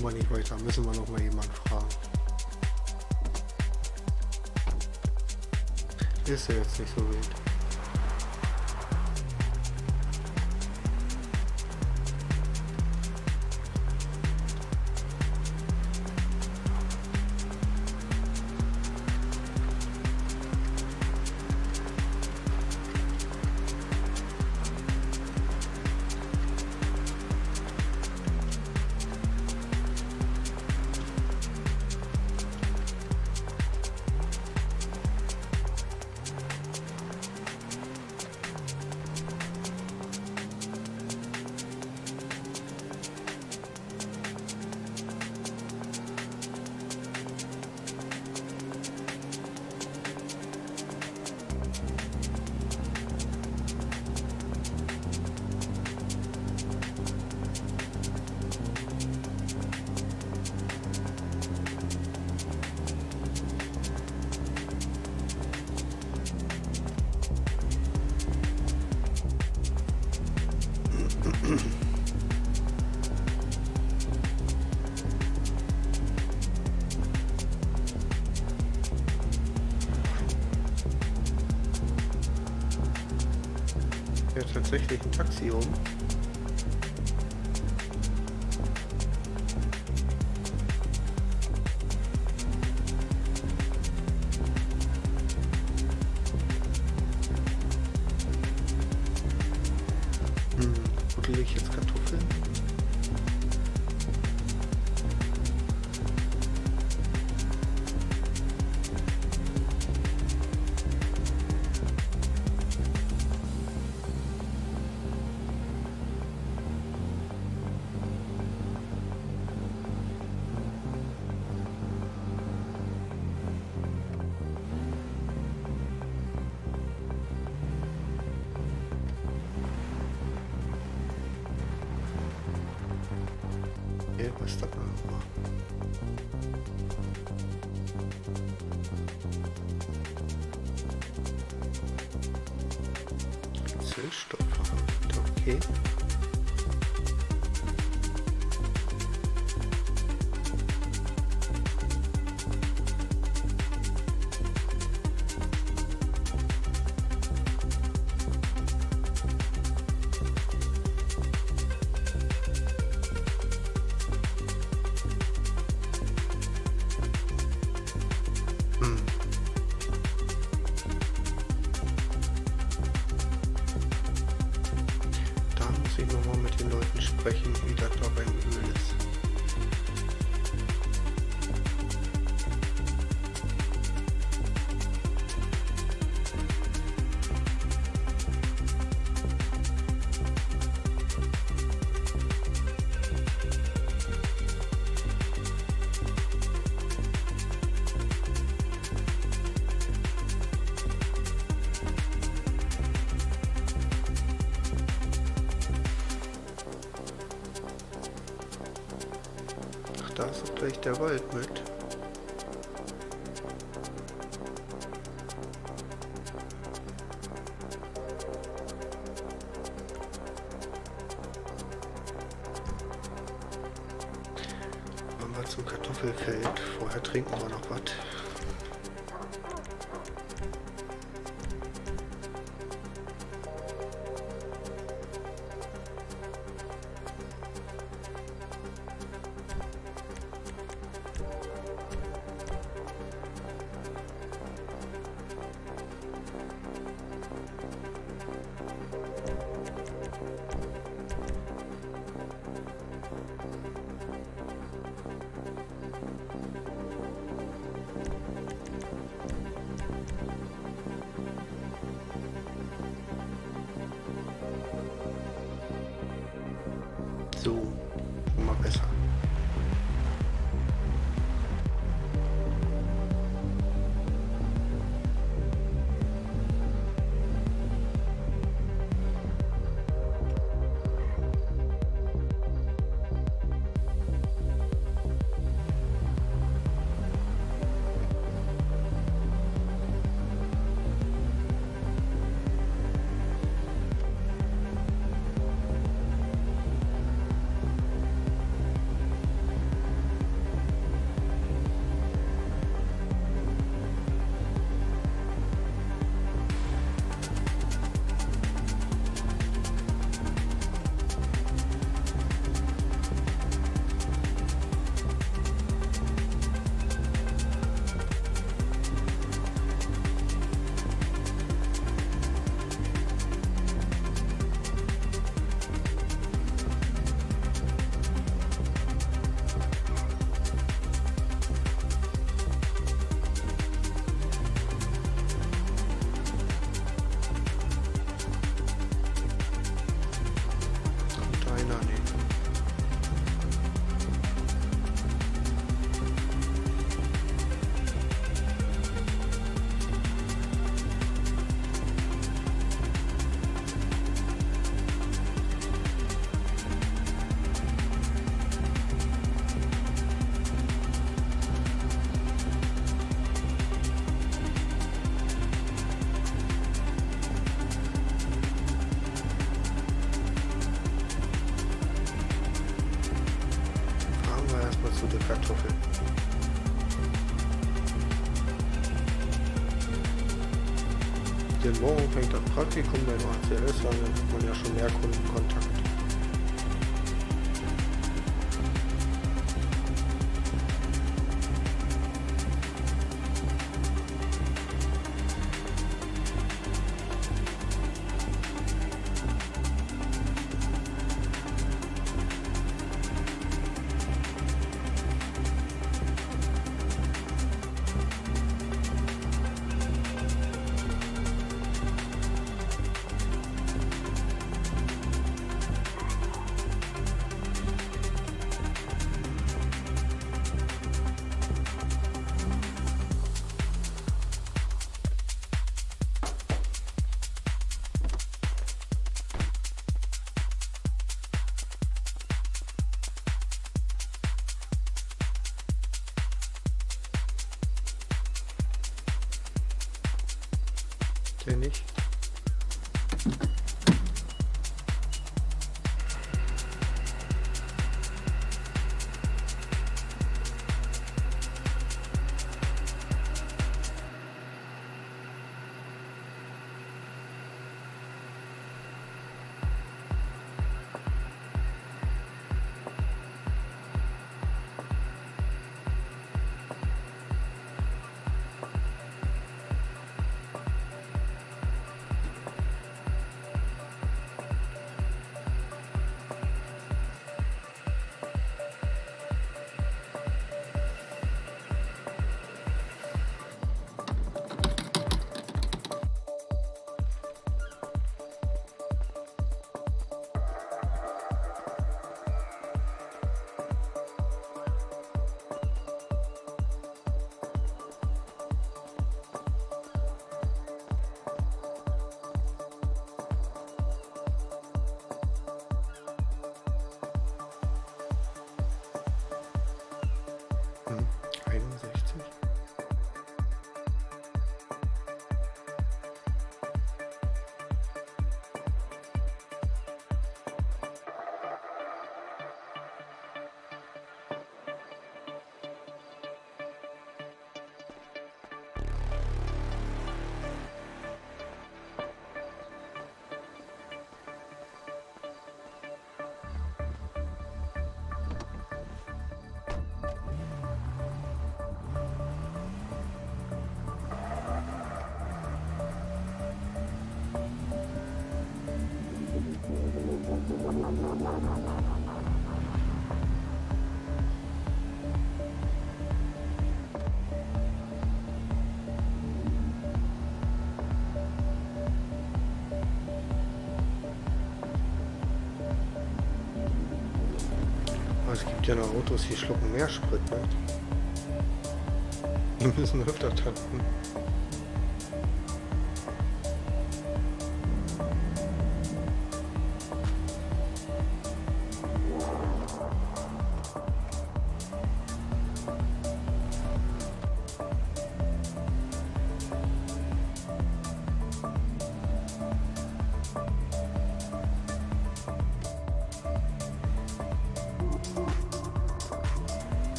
kommen wir nicht weiter. Müssen wir noch mal jemanden fragen. Ist ja jetzt nicht so wild. Beziehung sprechen, wie das da Gleich der Wald Praktikum beim ACLS an, dann hat man ja schon mehr Kundenkontakt. Hm, es gibt ja noch Autos, die schlucken mehr Sprit, ne? Die müssen öfter tanken.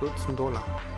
14 Dollar.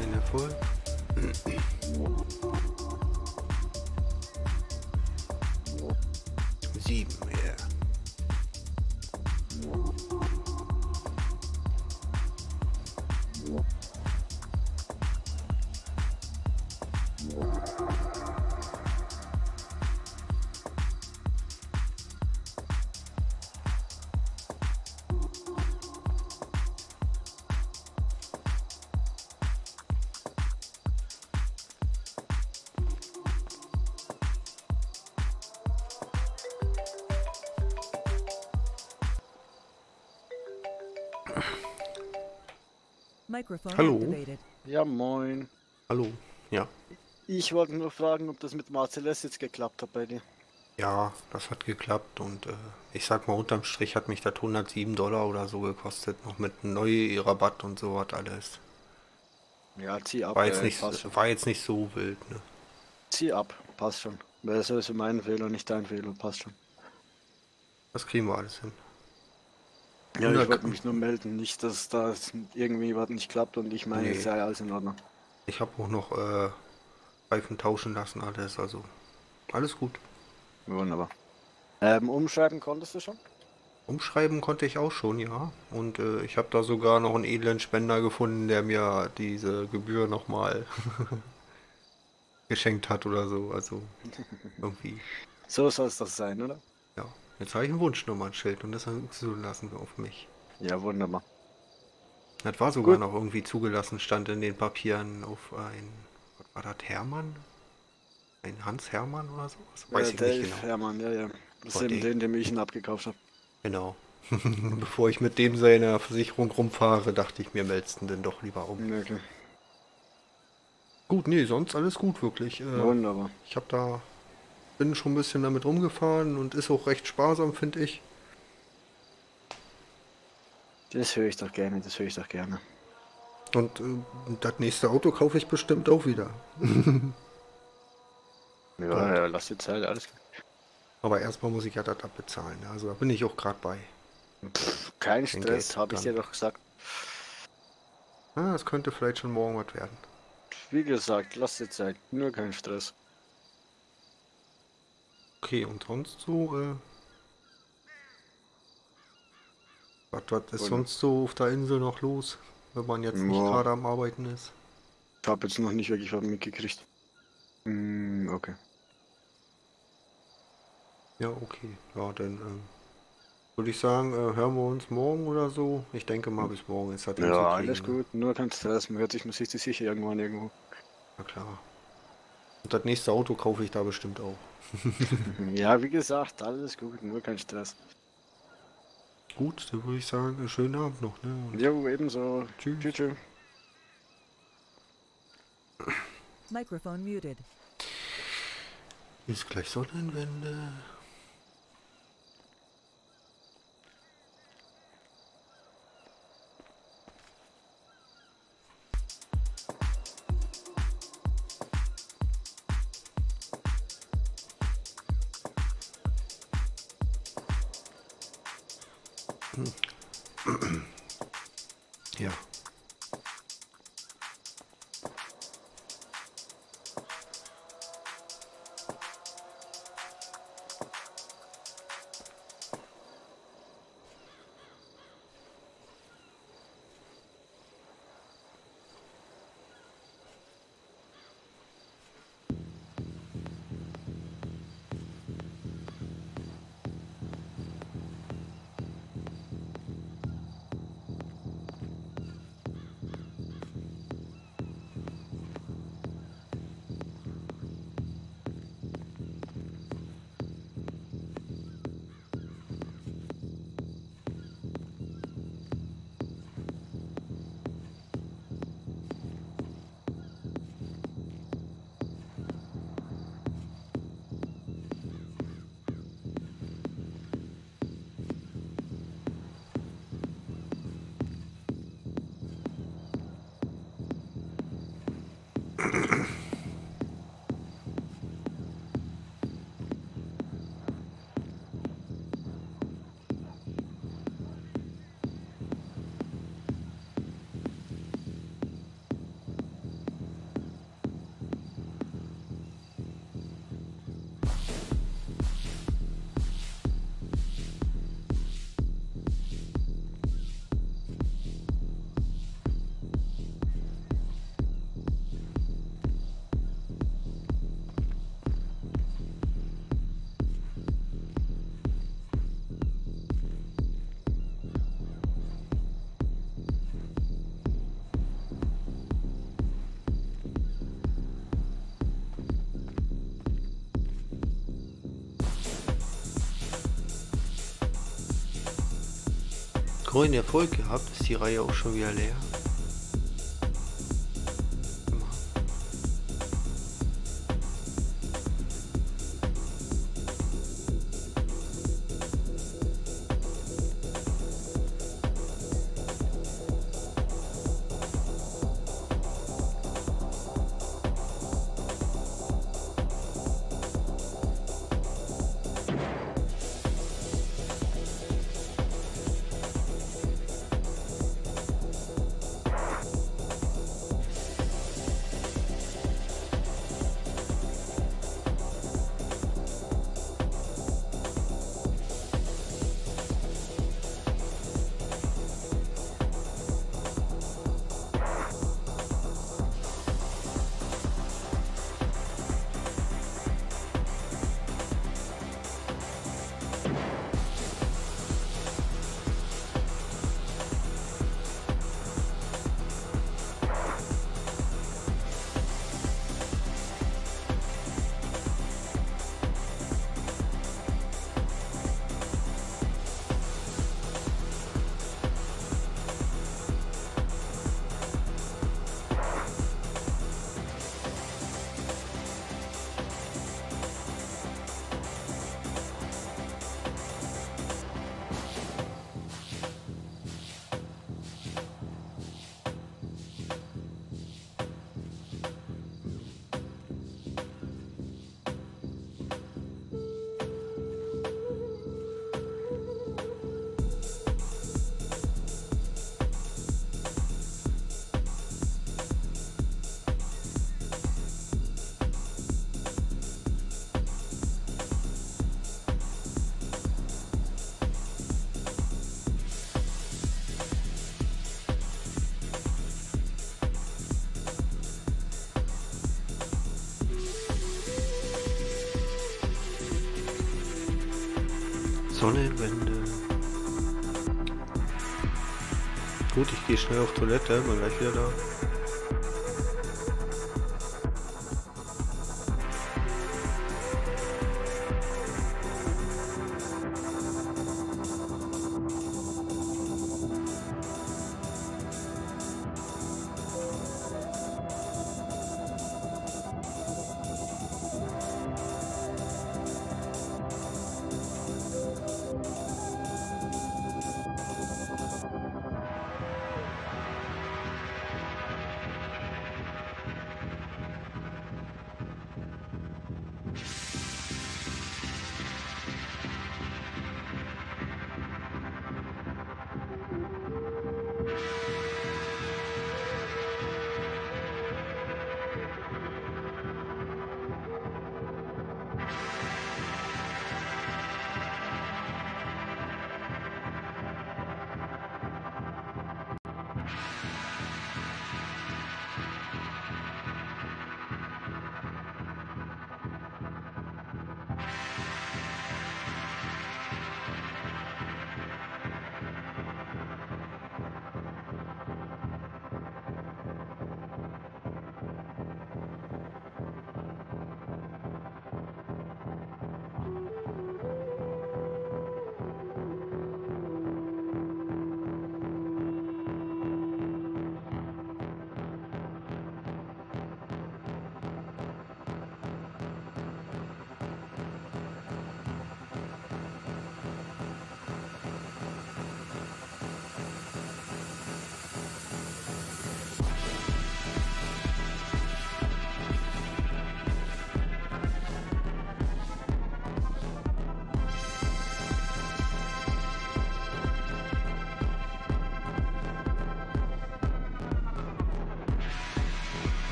Was? Kein Erfolg? Hallo. Ja, moin. Hallo. Ja. Ich wollte nur fragen, ob das mit Marcellus jetzt geklappt hat bei dir. Ja, das hat geklappt und äh, ich sag mal, unterm Strich hat mich das 107 Dollar oder so gekostet, noch mit neue Rabatt und so was alles. Ja, zieh ab. War jetzt äh, nicht, war jetzt nicht so wild, ne? Zieh ab, passt schon. Das ist mein Fehler, nicht dein Fehler, passt schon. Das kriegen wir alles hin. Ja, ich wollte mich nur melden, nicht, dass da irgendwie was nicht klappt und ich meine, Nee. sei alles in Ordnung. Ich habe auch noch äh, Reifen tauschen lassen, alles, also alles gut. Wunderbar. Ähm, umschreiben konntest du schon? Umschreiben konnte ich auch schon, ja. Und äh, ich habe da sogar noch einen edlen Spender gefunden, der mir diese Gebühr nochmal geschenkt hat oder so. Also irgendwie, So soll es doch sein, oder? Ja. Jetzt habe ich ein Wunschnummernschild und das zulassen wir auf mich. Ja, wunderbar. Das war sogar Gut. noch irgendwie zugelassen, stand in den Papieren auf ein, was war das, Hermann? Ein Hans Hermann oder sowas? Weiß äh, ich Dave nicht genau. Hermann, ja, ja. Das ist eben den, dem ich ihn abgekauft habe. Genau. Bevor ich mit dem seiner Versicherung rumfahre, dachte ich mir, meldest denn doch lieber um. Ja, okay. Gut, nee, sonst alles gut, wirklich. Äh, Wunderbar. ich habe da, bin schon ein bisschen damit rumgefahren und ist auch recht sparsam, finde ich. Das höre ich doch gerne, das höre ich doch gerne. Und äh, das nächste Auto kaufe ich bestimmt auch wieder. Ja, ja, lass die Zeit, alles gut. Aber erstmal muss ich ja das abbezahlen. Also da bin ich auch gerade bei. Pff, kein Den Stress, habe ich dir doch gesagt. Ah, das könnte vielleicht schon morgen was werden. Wie gesagt, lass dir Zeit, nur kein Stress. Okay, und sonst so, äh. Was, was ist Und- sonst so auf der Insel noch los, wenn man jetzt nicht Ja. gerade am Arbeiten ist? Ich habe jetzt noch nicht wirklich was mitgekriegt. Hm, okay. Ja, okay. Ja, dann ähm, würde ich sagen, äh, hören wir uns morgen oder so. Ich denke mal, bis morgen ist das Ja, hinzukriegen, alles ne? gut, nur kein Stress. Man hört sich, man sieht sich sicher irgendwann irgendwo. Na klar. Und das nächste Auto kaufe ich da bestimmt auch. Ja, wie gesagt, alles gut, nur kein Stress. Gut, dann würde ich sagen, einen schönen Abend noch, ne? Und Jo, ebenso. Tschüss. Tschüss, tschüss. Microphone muted. Ist gleich Sonnenwende. Grünen Erfolg gehabt, ist die Reihe auch schon wieder leer. Schnell auf Toilette, bin gleich wieder da.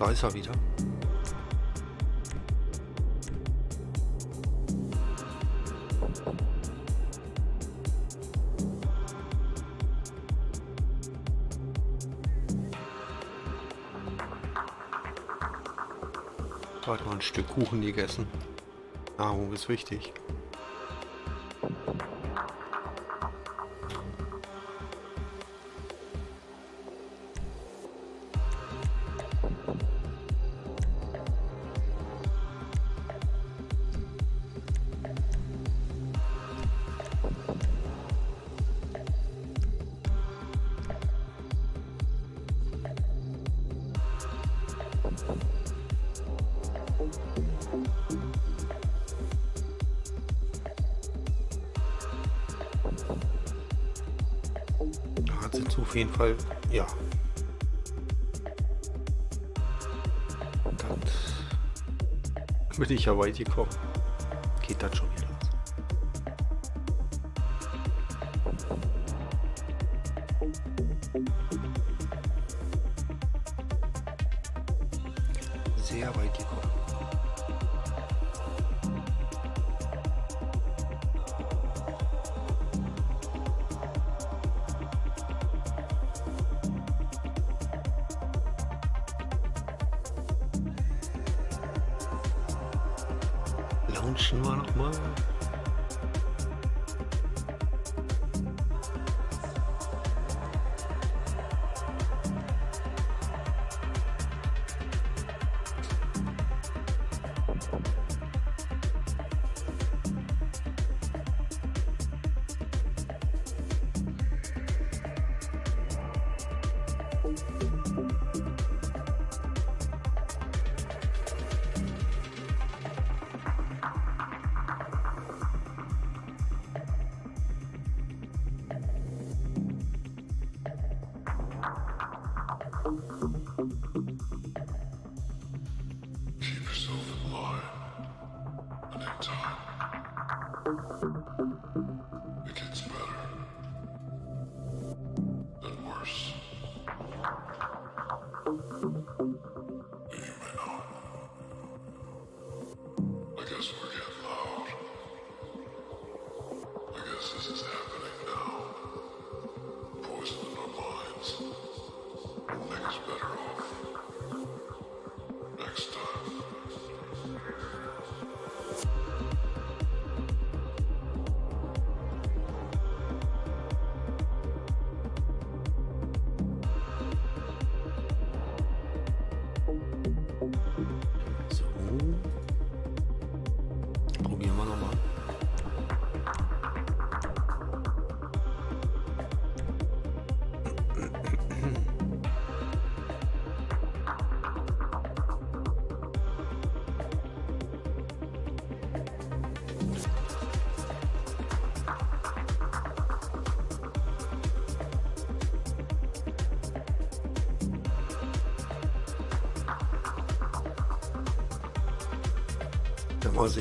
Da ist er wieder. Gerade mal ein Stück Kuchen gegessen. Nahrung ist wichtig. Ja. Das bin ich ja weit gekommen.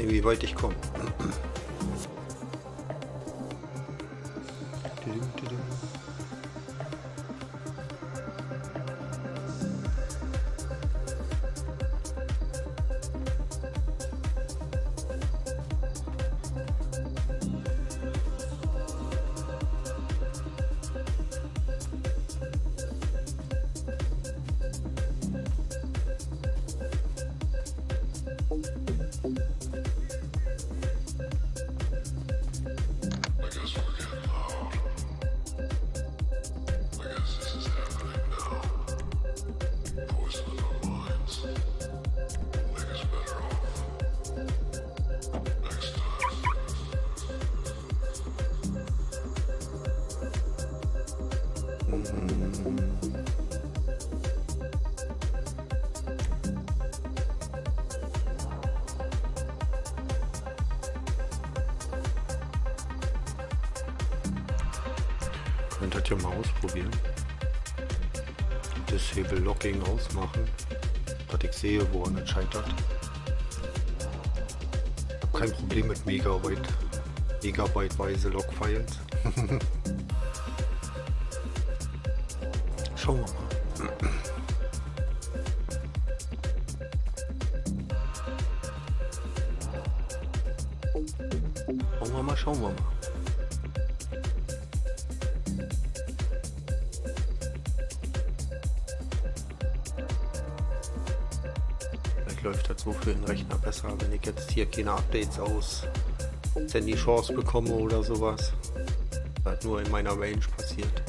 Dann mal sehen, wie weit ich komme. So für den Rechner besser, wenn ich jetzt hier keine Updates aus Sandy Shores bekomme oder sowas. Das nur in meiner Range passiert.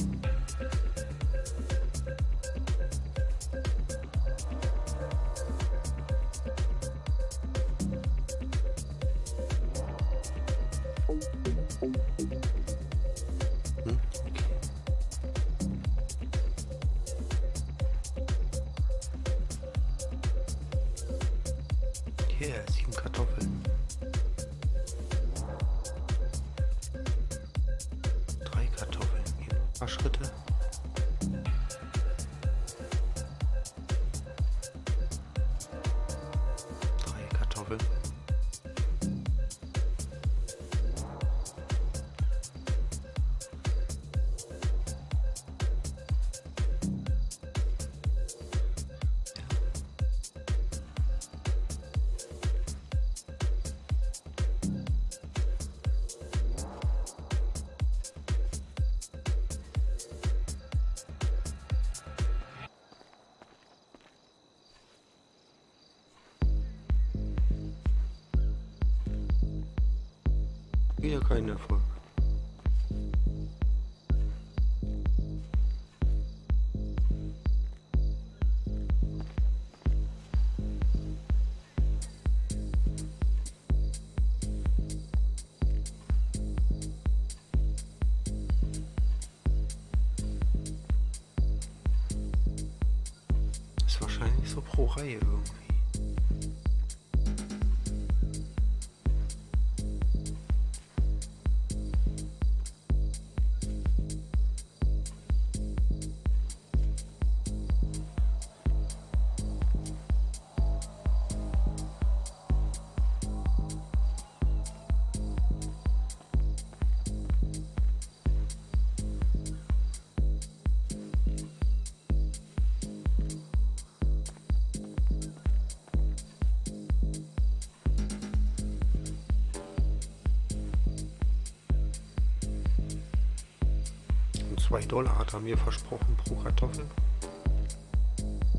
2 Dollar hat er mir versprochen pro Kartoffel.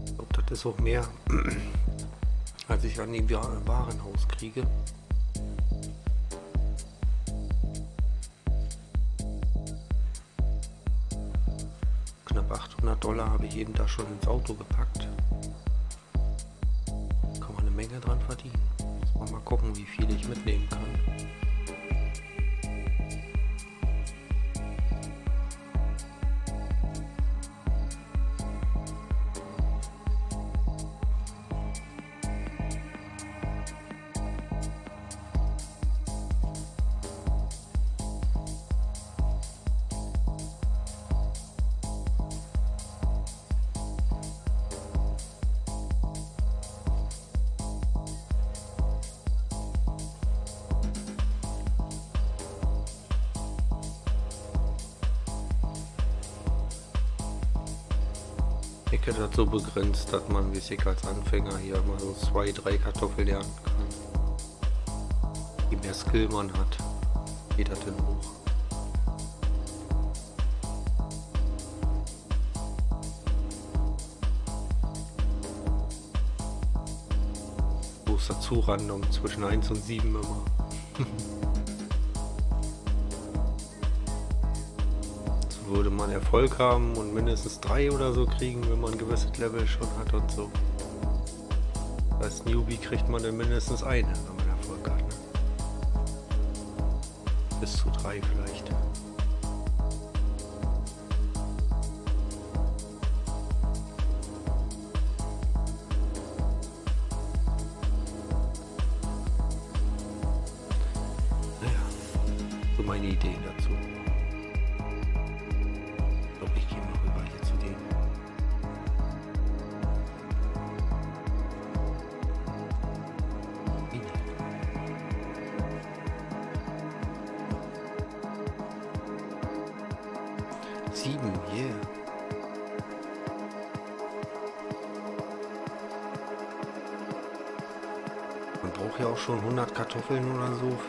Ich glaube, das ist auch mehr, als ich an dem Wa- Warenhaus kriege. Knapp 800 Dollar habe ich eben da schon ins Auto gepackt. Begrenzt, dass man wie ich als Anfänger hier mal so zwei, drei Kartoffeln ernten kann. Je mehr Skill man hat, geht das denn hoch. Dazu random zwischen 1 und 7 immer. Erfolg haben und mindestens drei oder so kriegen, wenn man ein gewisses Level schon hat und so. Als Newbie kriegt man dann mindestens eine, wenn man Erfolg hat. Ne? Bis zu drei vielleicht.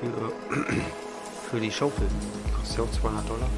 Für, Für die Schaufel. Kostet ja auch 200 Dollar.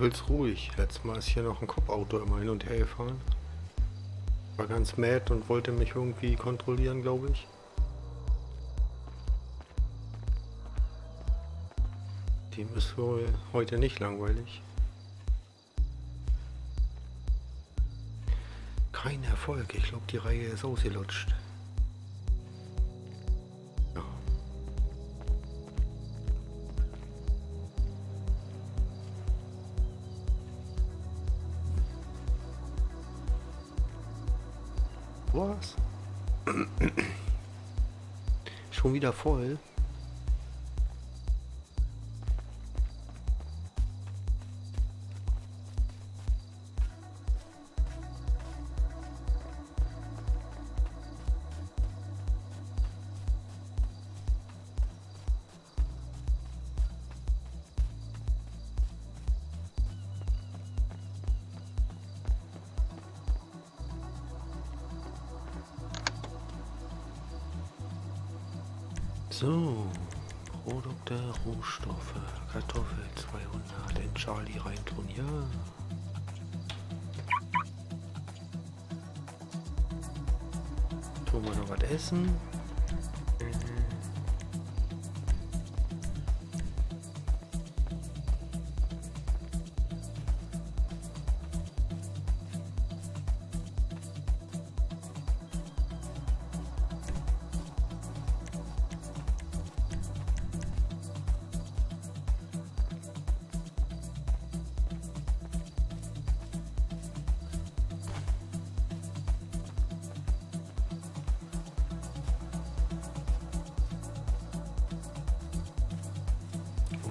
Übelst ruhig. Letztes Mal ist hier noch ein Cop-Auto immer hin und her gefahren. War ganz mad und wollte mich irgendwie kontrollieren, glaube ich. Dem ist wohl heute nicht langweilig. Kein Erfolg. Ich glaube, die Reihe ist ausgelutscht. Wieder voll?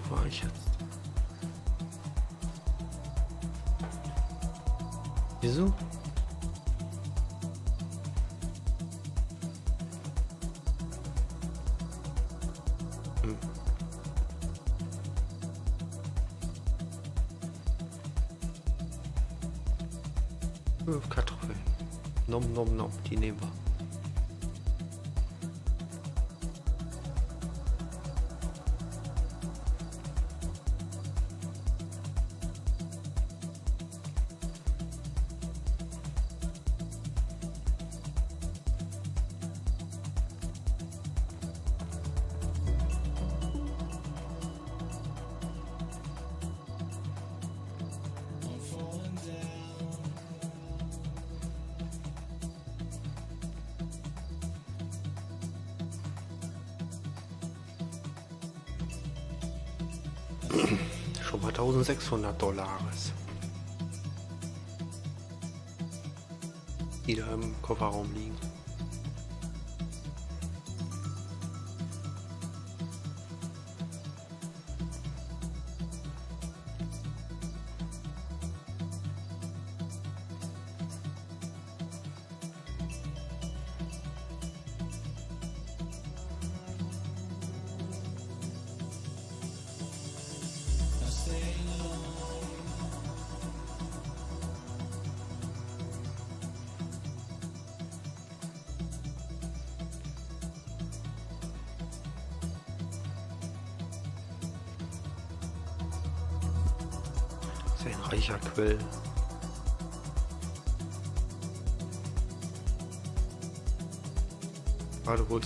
War ich jetzt? Wieso? Hm. Äh, Kartoffeln. Nom nom nom, die nehmen wir. 1600 Dollars. Die da im Kofferraum liegen.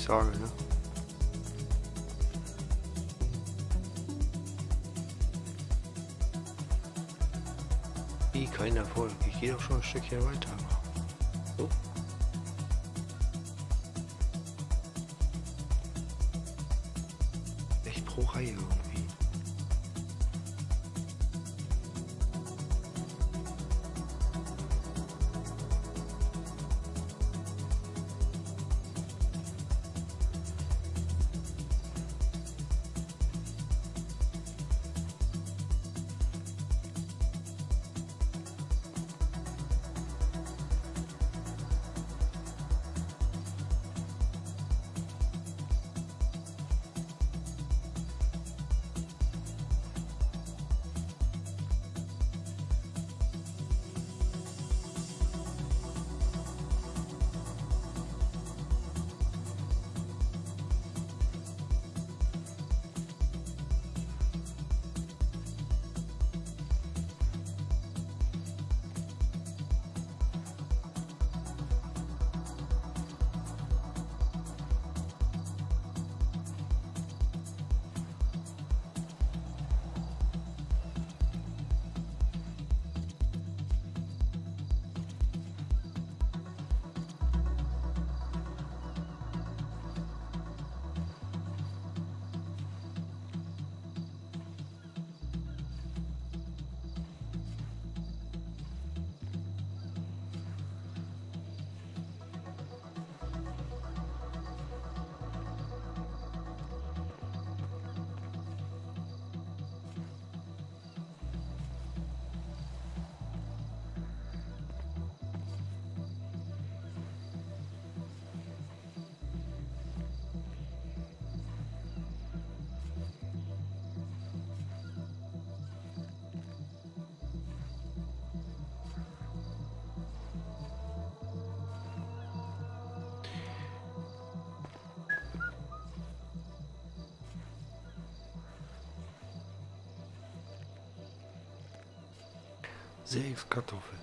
Sage, ne? Wie kein Erfolg. Ich gehe doch schon ein Stückchen weiter. Sechs Kartoffeln.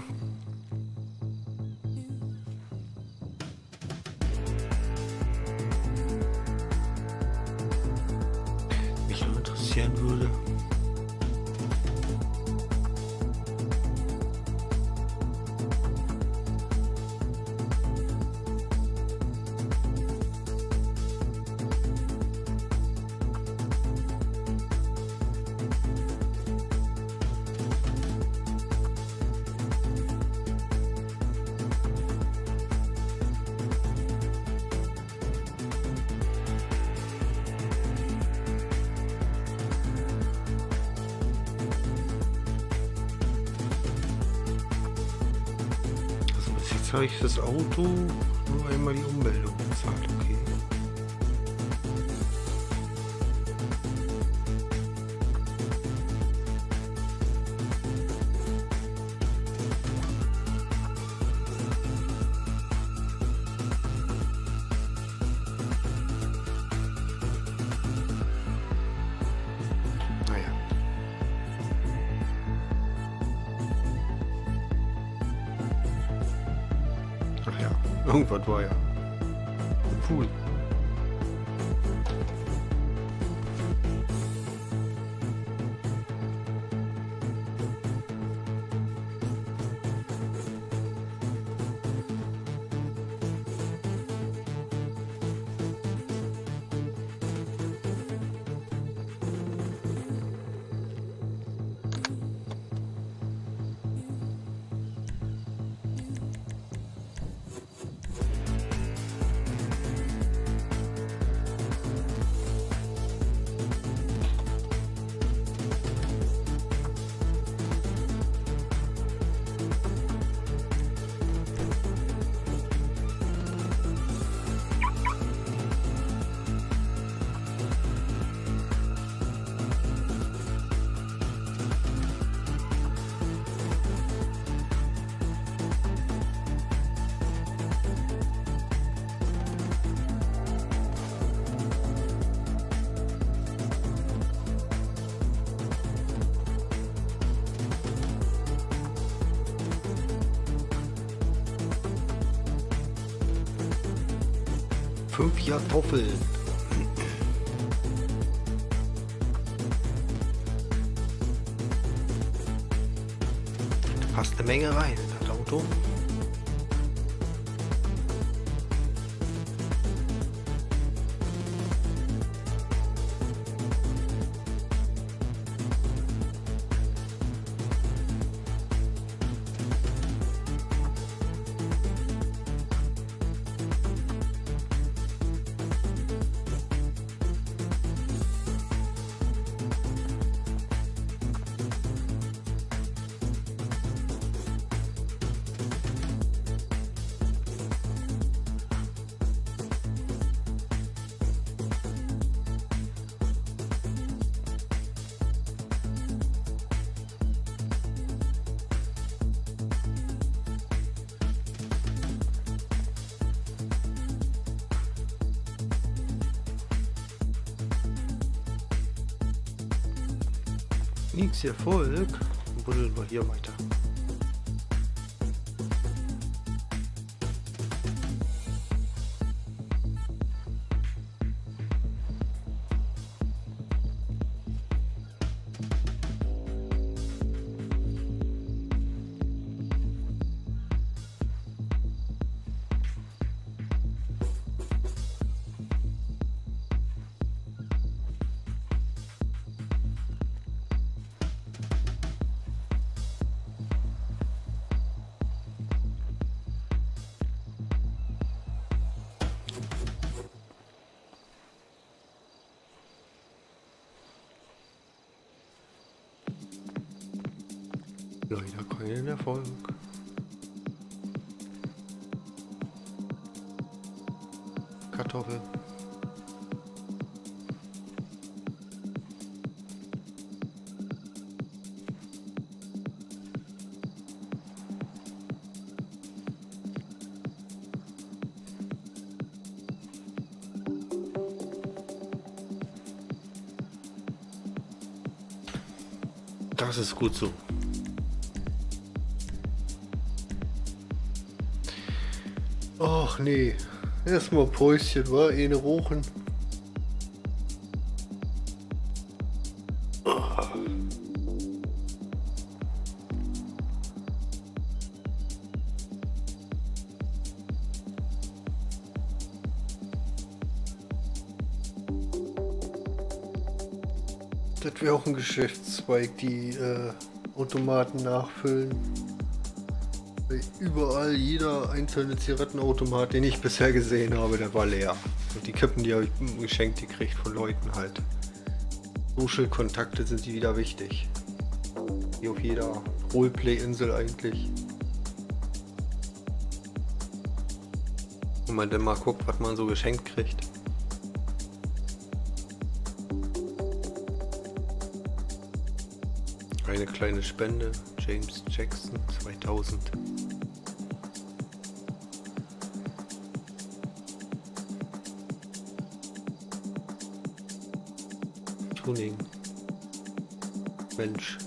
habe ich fürs Auto? Own Budweiser. Hoffel. Erfolg. Buddeln wir hier mal Das ist gut so. Ach nee. Erstmal Päuschen, war eine Rochen. Geschäftszweig, die äh, Automaten nachfüllen. Überall, jeder einzelne Zigarettenautomat, den ich bisher gesehen habe, der war leer. Und die Kippen, die habe ich geschenkt gekriegt von Leuten halt. Social-Kontakte sind die wieder wichtig. Wie auf jeder Roleplay-Insel eigentlich. Wenn man dann mal guckt, was man so geschenkt kriegt. Kleine Spende, James Jackson 2000. Tuning. Mensch.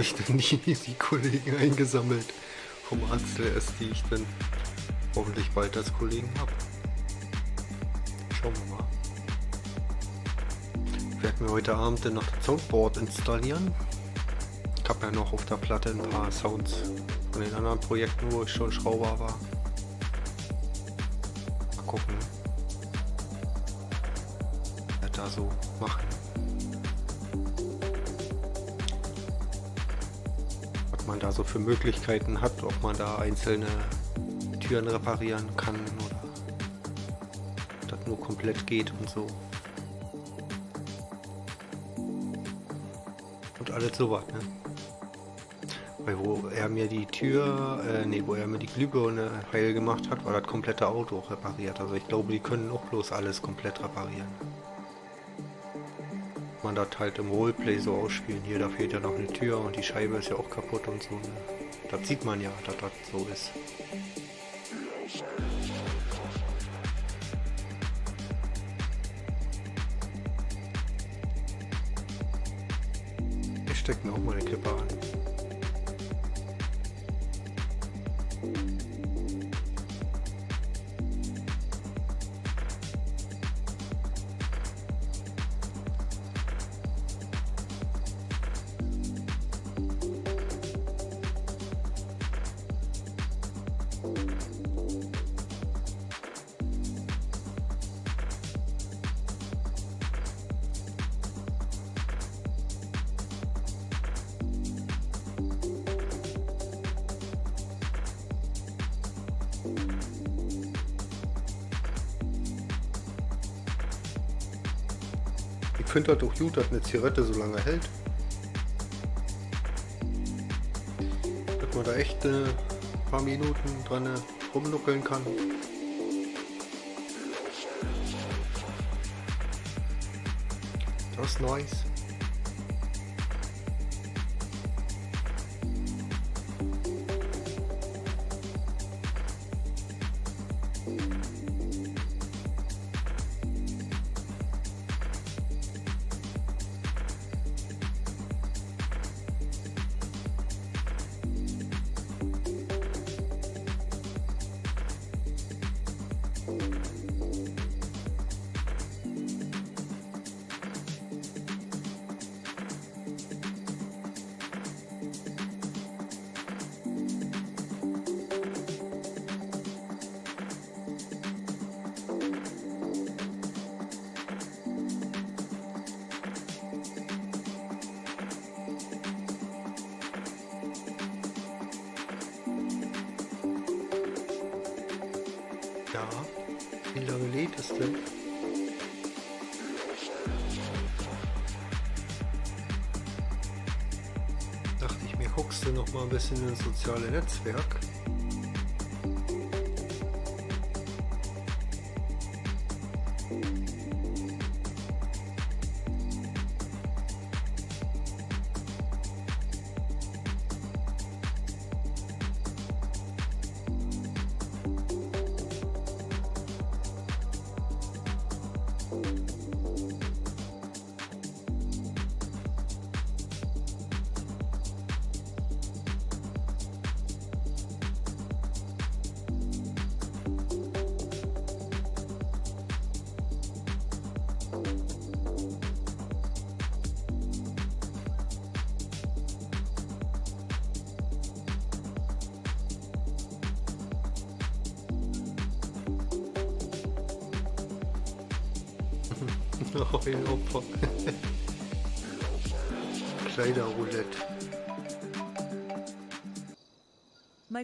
Ich dann die, die Kollegen eingesammelt vom Arzt der S, die ich dann hoffentlich bald als Kollegen habe. Schauen wir mal. Ich werde mir heute Abend dann noch das Soundboard installieren. Ich habe ja noch auf der Platte ein paar Sounds von den anderen Projekten, wo ich schon Schrauber war. Für Möglichkeiten hat, ob man da einzelne Türen reparieren kann oder das nur komplett geht und so. Und alles sowas, ne? Weil wo er mir die Tür, äh, nee, wo er mir die Glühbirne heil gemacht hat, war das komplette Auto repariert. Also ich glaube, die können auch bloß alles komplett reparieren. Man das halt im Roleplay so ausspielen. Hier, da fehlt ja noch eine Tür und die Scheibe ist ja auch kaputt und so. Ne? Das sieht man ja, dass das so ist. Finde das doch gut, dass eine Zigarette so lange hält. Dass man da echt ein äh, paar Minuten dran äh, rumnuckeln kann. Das ist nice. Du noch mal ein bisschen ins soziale Netzwerk.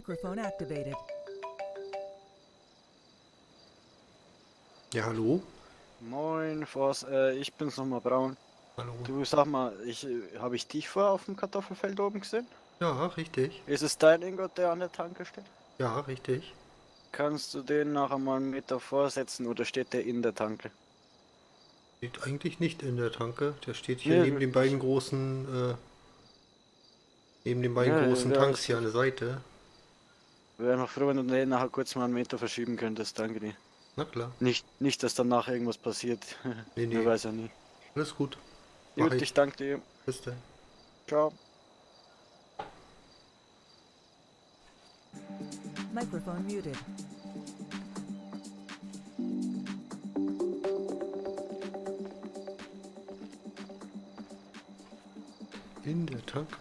Microphone activated. Ja, hallo? Moin, Forst, äh, ich bin's nochmal Braun. Hallo. Du sag mal, ich, äh, habe ich dich vorher auf dem Kartoffelfeld oben gesehen? Ja, richtig. Ist es dein Ingot, der an der Tanke steht? Ja, richtig. Kannst du den nachher mal einen Meter vorsetzen oder steht der in der Tanke? Steht eigentlich nicht in der Tanke. Der steht hier Nee, neben den beiden großen, äh, neben den beiden Ja, großen ja, Tanks hier an der Seite. Noch froh, wenn du den nachher kurz mal einen Meter verschieben könntest, danke dir. Na klar, Nicht, nicht dass danach irgendwas passiert. Nee, nee. Wer weiß ja nie. alles gut. Gut, ich. ich danke dir. Bis dann. Ciao. Microphone muted. In der Tanke.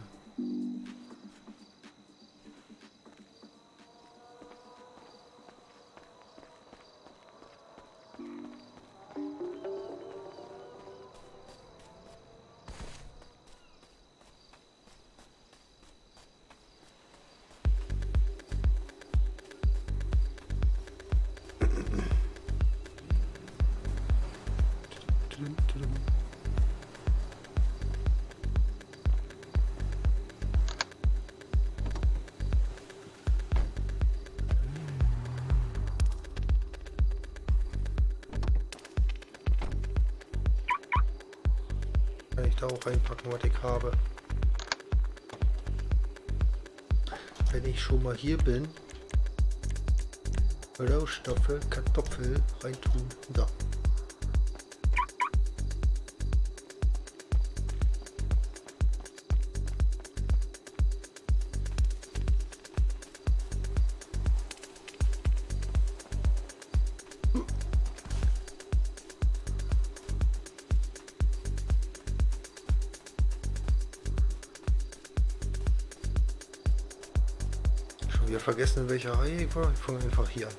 Auch reinpacken, was ich habe. Wenn ich schon mal hier bin, Rohstoffe, Kartoffel reintun. Da. Vergessen, in welcher Reihe ich war. Ich fange einfach hier an.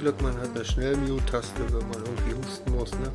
Glück man hat eine Schnell-Mute-Taste, wenn man irgendwie husten muss, ne?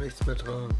Nichts mehr tragen.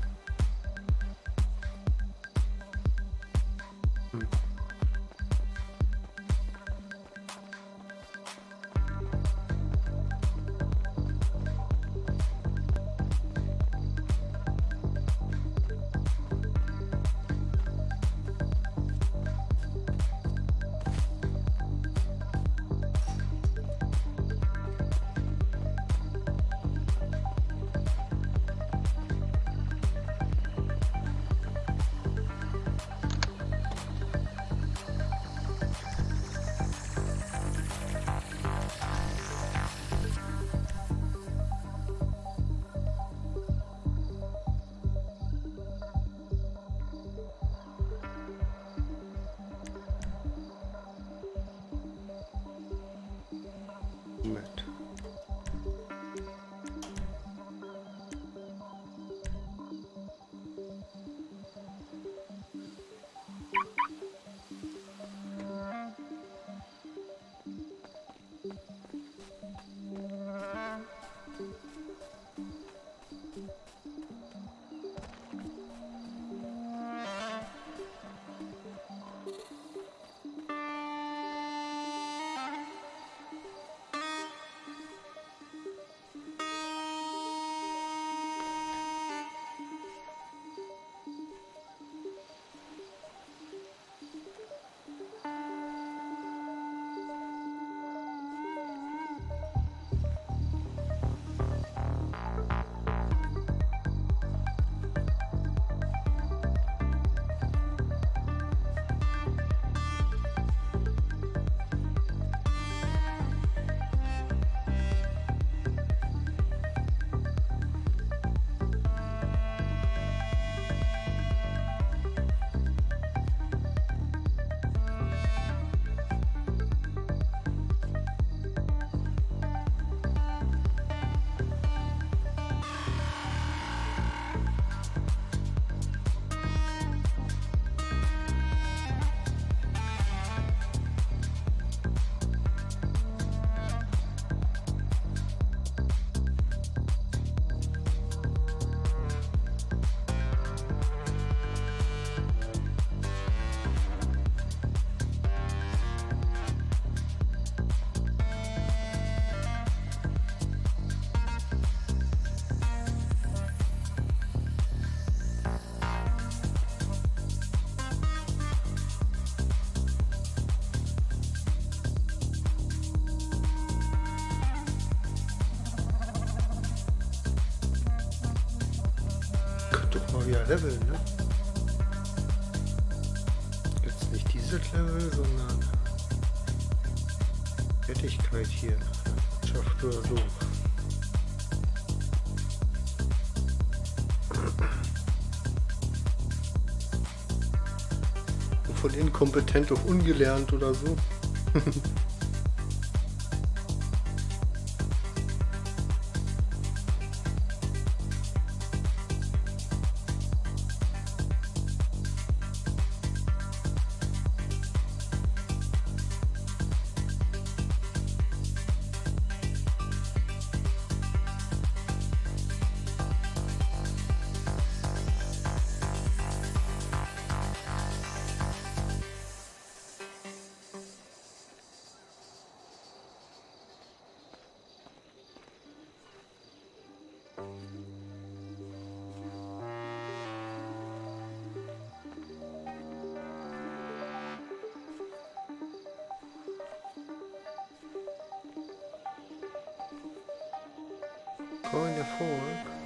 Level, ne? Jetzt nicht dieses Level, sondern Fertigkeit hier. Schafft oder so. Von inkompetent auf ungelernt oder so. Kein Erfolg. Ist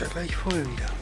ja gleich voll wieder.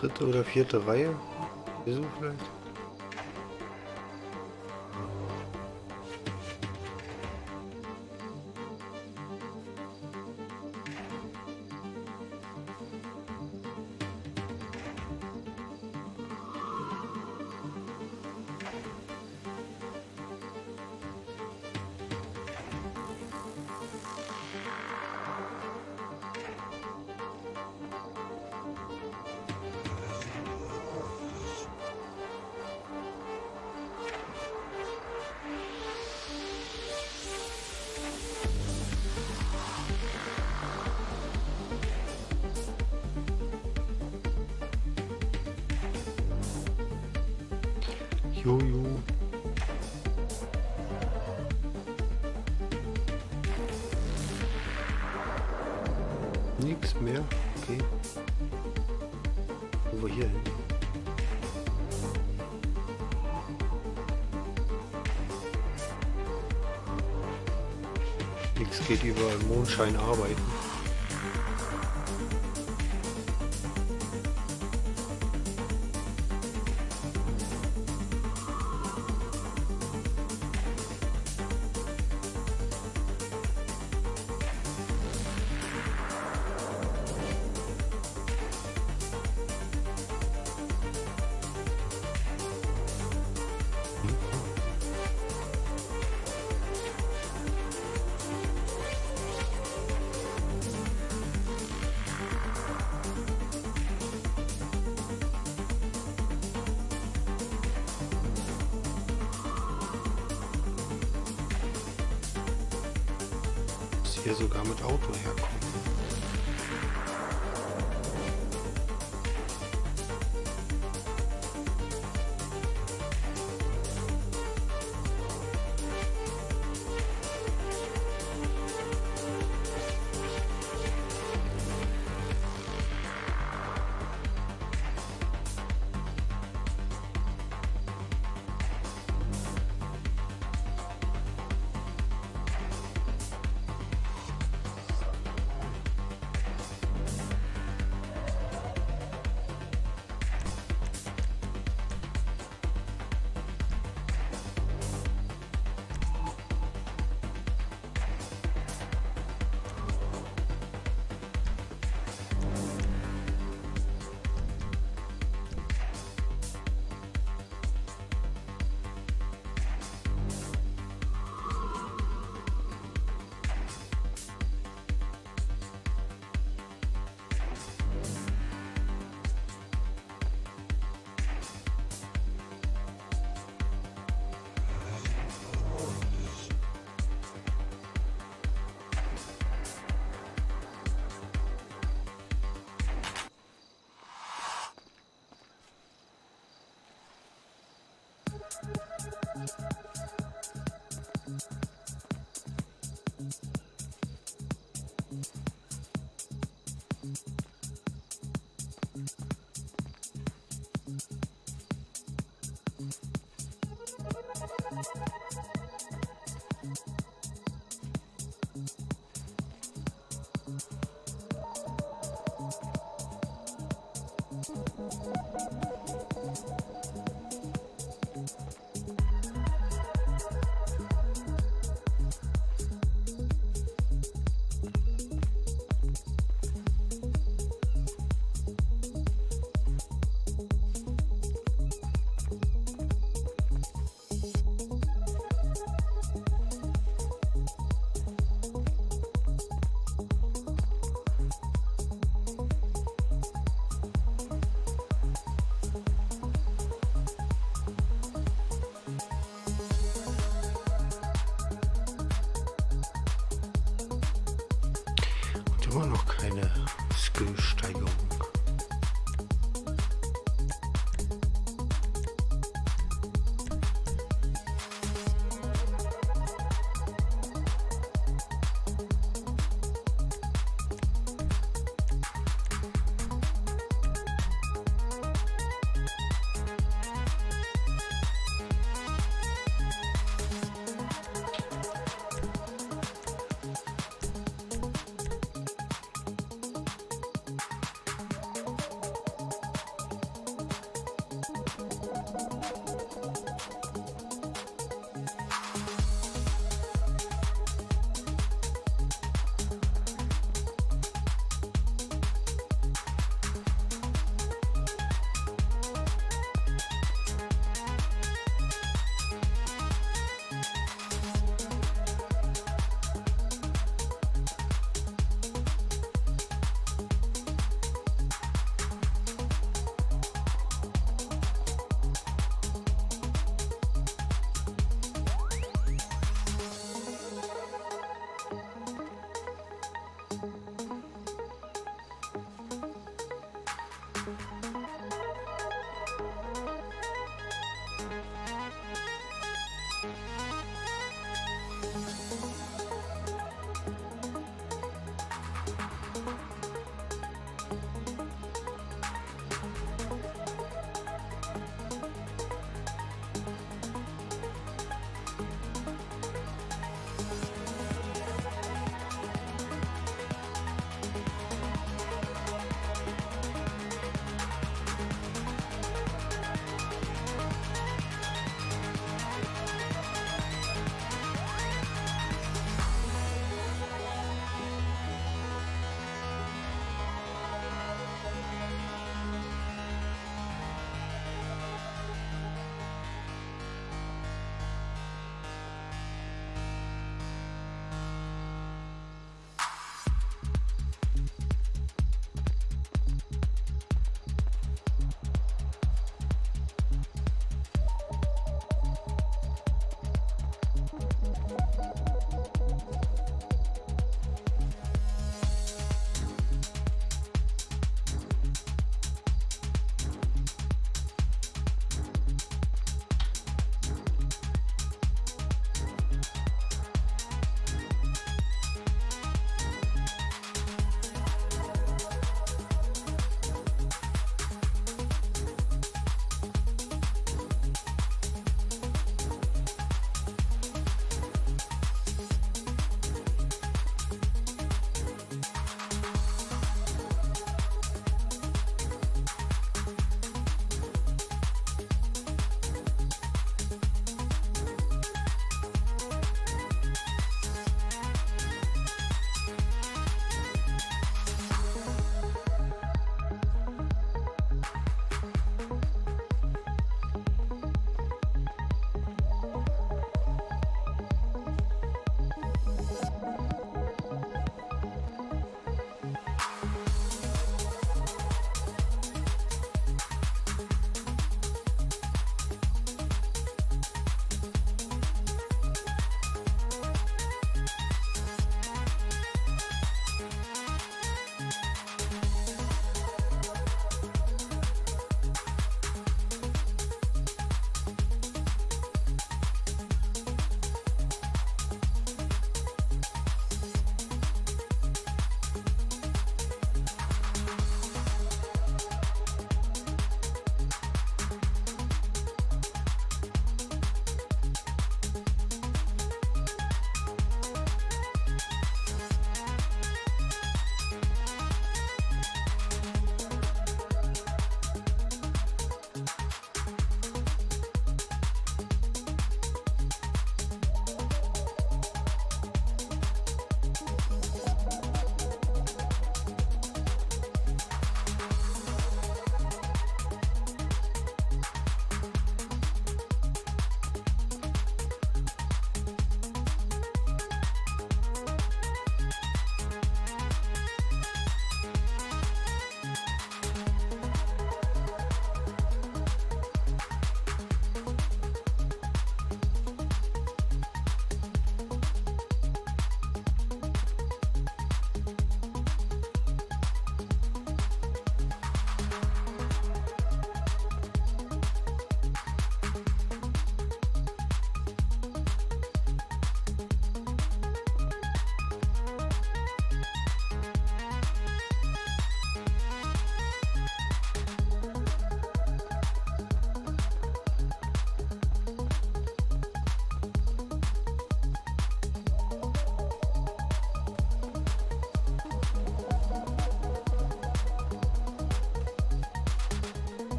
Dritte oder vierte Reihe? Wieso vielleicht? Jojo. Nichts mehr? Okay. Wo wir hier hin? Nichts geht über Mondschein arbeiten. Immer noch keine Skillsteigerung.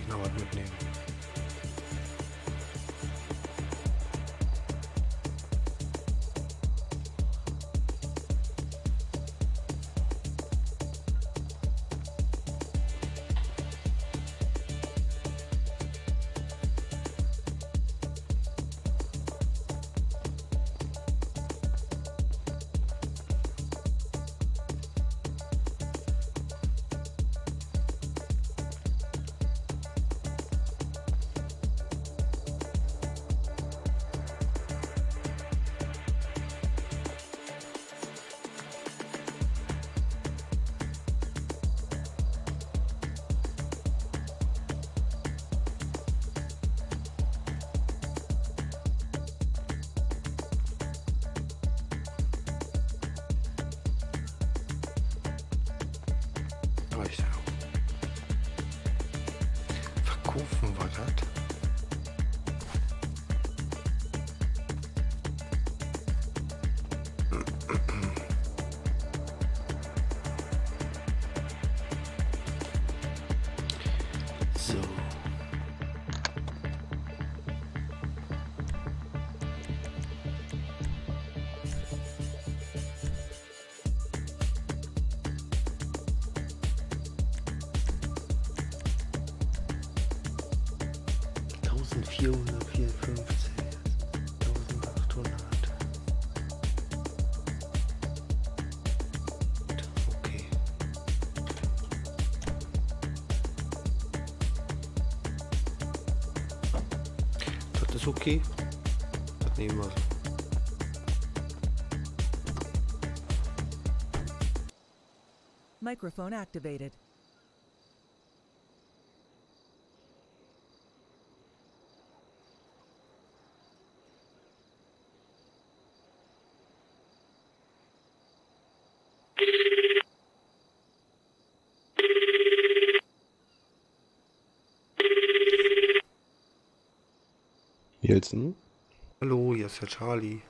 Ich noch was Microphone activated. Nielsen? Hm? Hallo, hier ist der Charlie.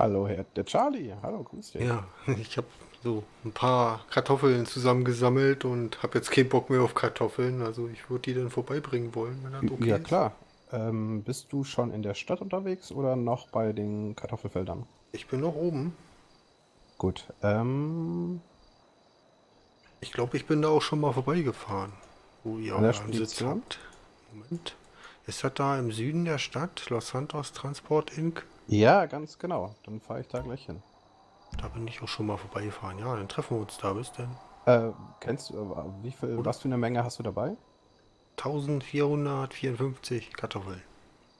Hallo, Herr der Charlie. Hallo, grüß dich. Ja, ich habe so ein paar Kartoffeln zusammengesammelt und habe jetzt keinen Bock mehr auf Kartoffeln. Also ich würde die dann vorbeibringen wollen, wenn das okay ja, ist. klar. Ähm, bist du schon in der Stadt unterwegs oder noch bei den Kartoffelfeldern? Ich bin noch oben. Gut. Ähm, Ich glaube, ich bin da auch schon mal vorbeigefahren, wo ihr der euren Sitz habt. Moment. Ist das da im Süden der Stadt? Los Santos Transport Inc.? Ja, ganz genau. Dann fahre ich da gleich hin. Da bin ich auch schon mal vorbeigefahren. Ja, dann treffen wir uns da. Bis denn. Äh, kennst du, äh, wie viel, was für eine Menge hast du dabei? 1454 Kartoffeln.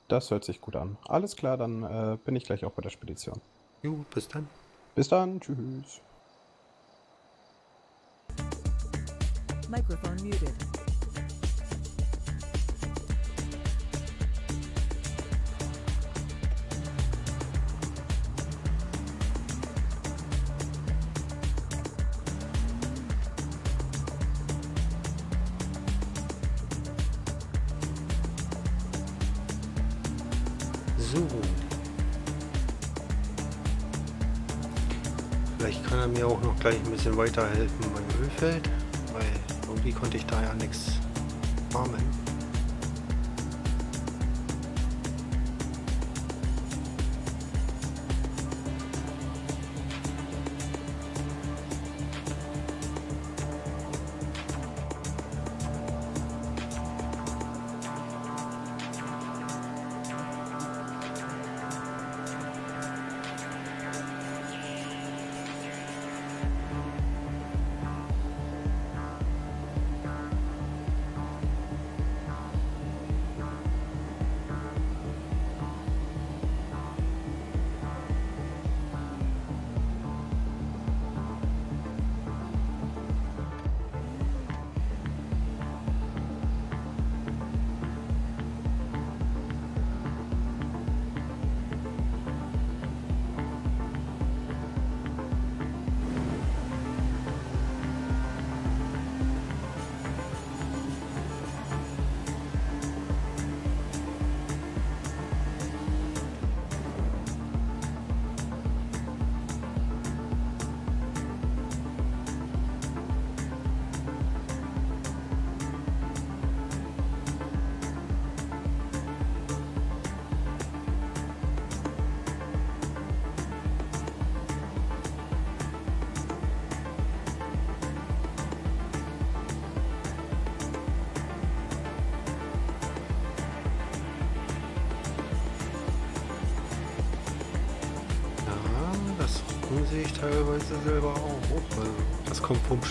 Das hört sich gut an. Alles klar, dann äh, bin ich gleich auch bei der Spedition. Gut, bis dann. Bis dann, tschüss. Microphone muted. Bisschen weiterhelfen beim Ölfeld, weil irgendwie konnte ich da ja nichts farmen.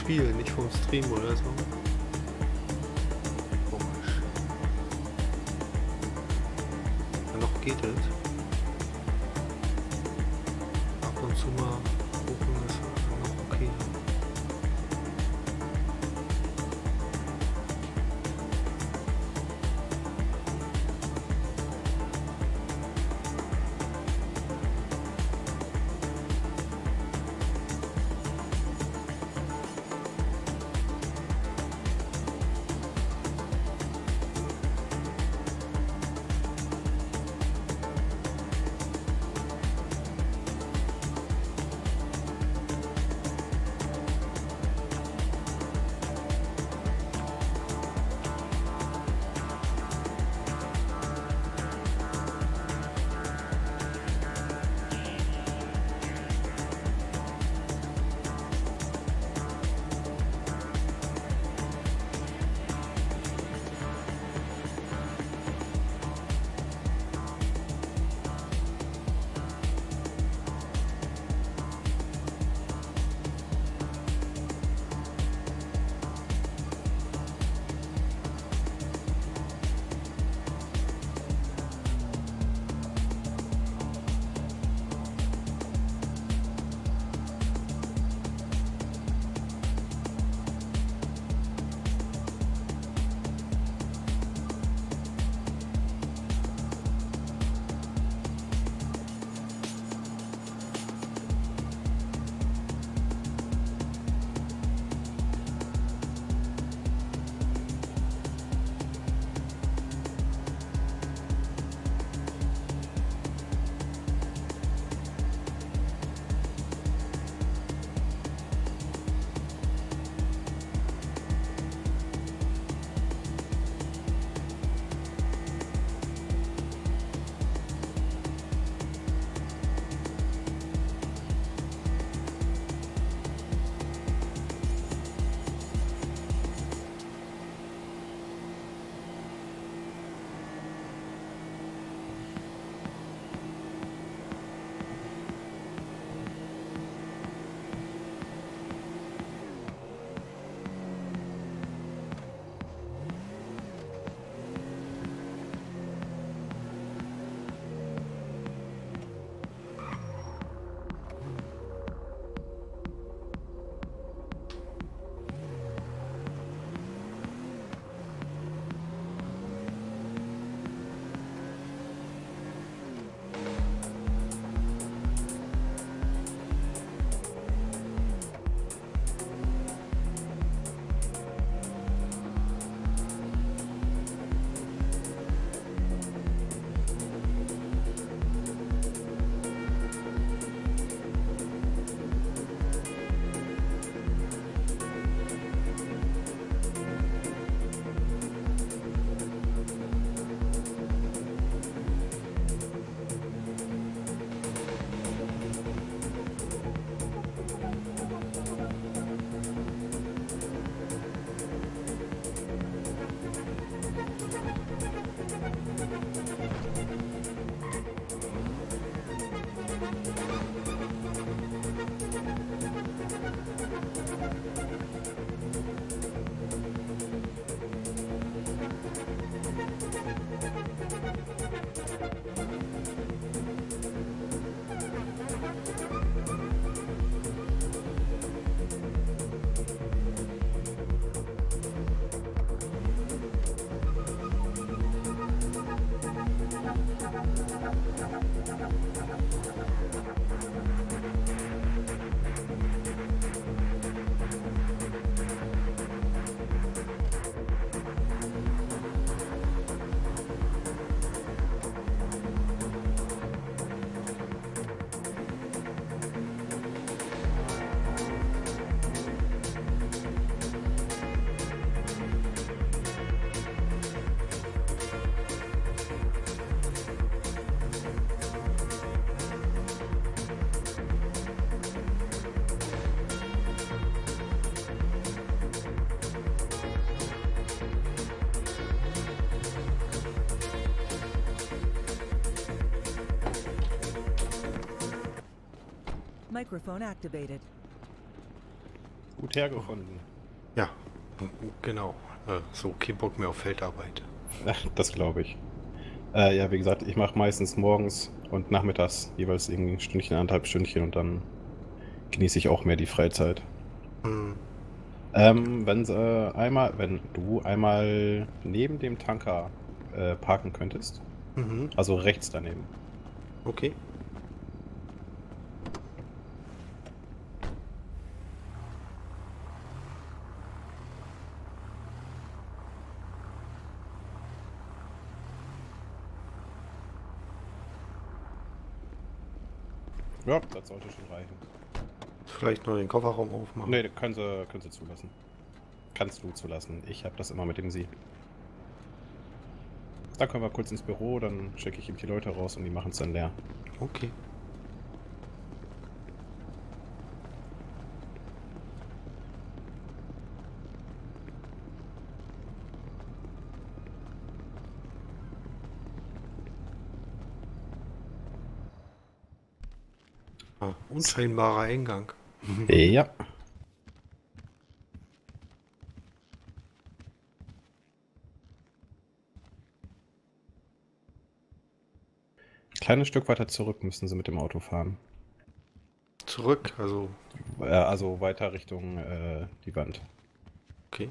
Spiel, nicht vom Stream oder so. Microphone activated. Gut hergefunden. Ja, genau. Äh, so, kein Bock mehr auf Feldarbeit. Das glaube ich. Äh, ja, wie gesagt, ich mache meistens morgens und nachmittags jeweils irgendwie ein Stündchen, anderthalb Stündchen und dann genieße ich auch mehr die Freizeit. Hm. Ähm, wenn äh, einmal, wenn du einmal neben dem Tanker äh, parken könntest, Mhm. also rechts daneben. Okay. Ja, das sollte schon reichen. Vielleicht noch den Kofferraum aufmachen. Nee, können sie, können sie zulassen. Kannst du zulassen. Ich habe das immer mit dem Sie. Dann können wir kurz ins Büro, dann schicke ich ihm die Leute raus und die machen es dann leer. Okay. Ah, unscheinbarer Eingang. Ja. Kleines Stück weiter zurück müssen sie mit dem Auto fahren. Zurück, also, Äh, also weiter Richtung äh, die Wand. okay.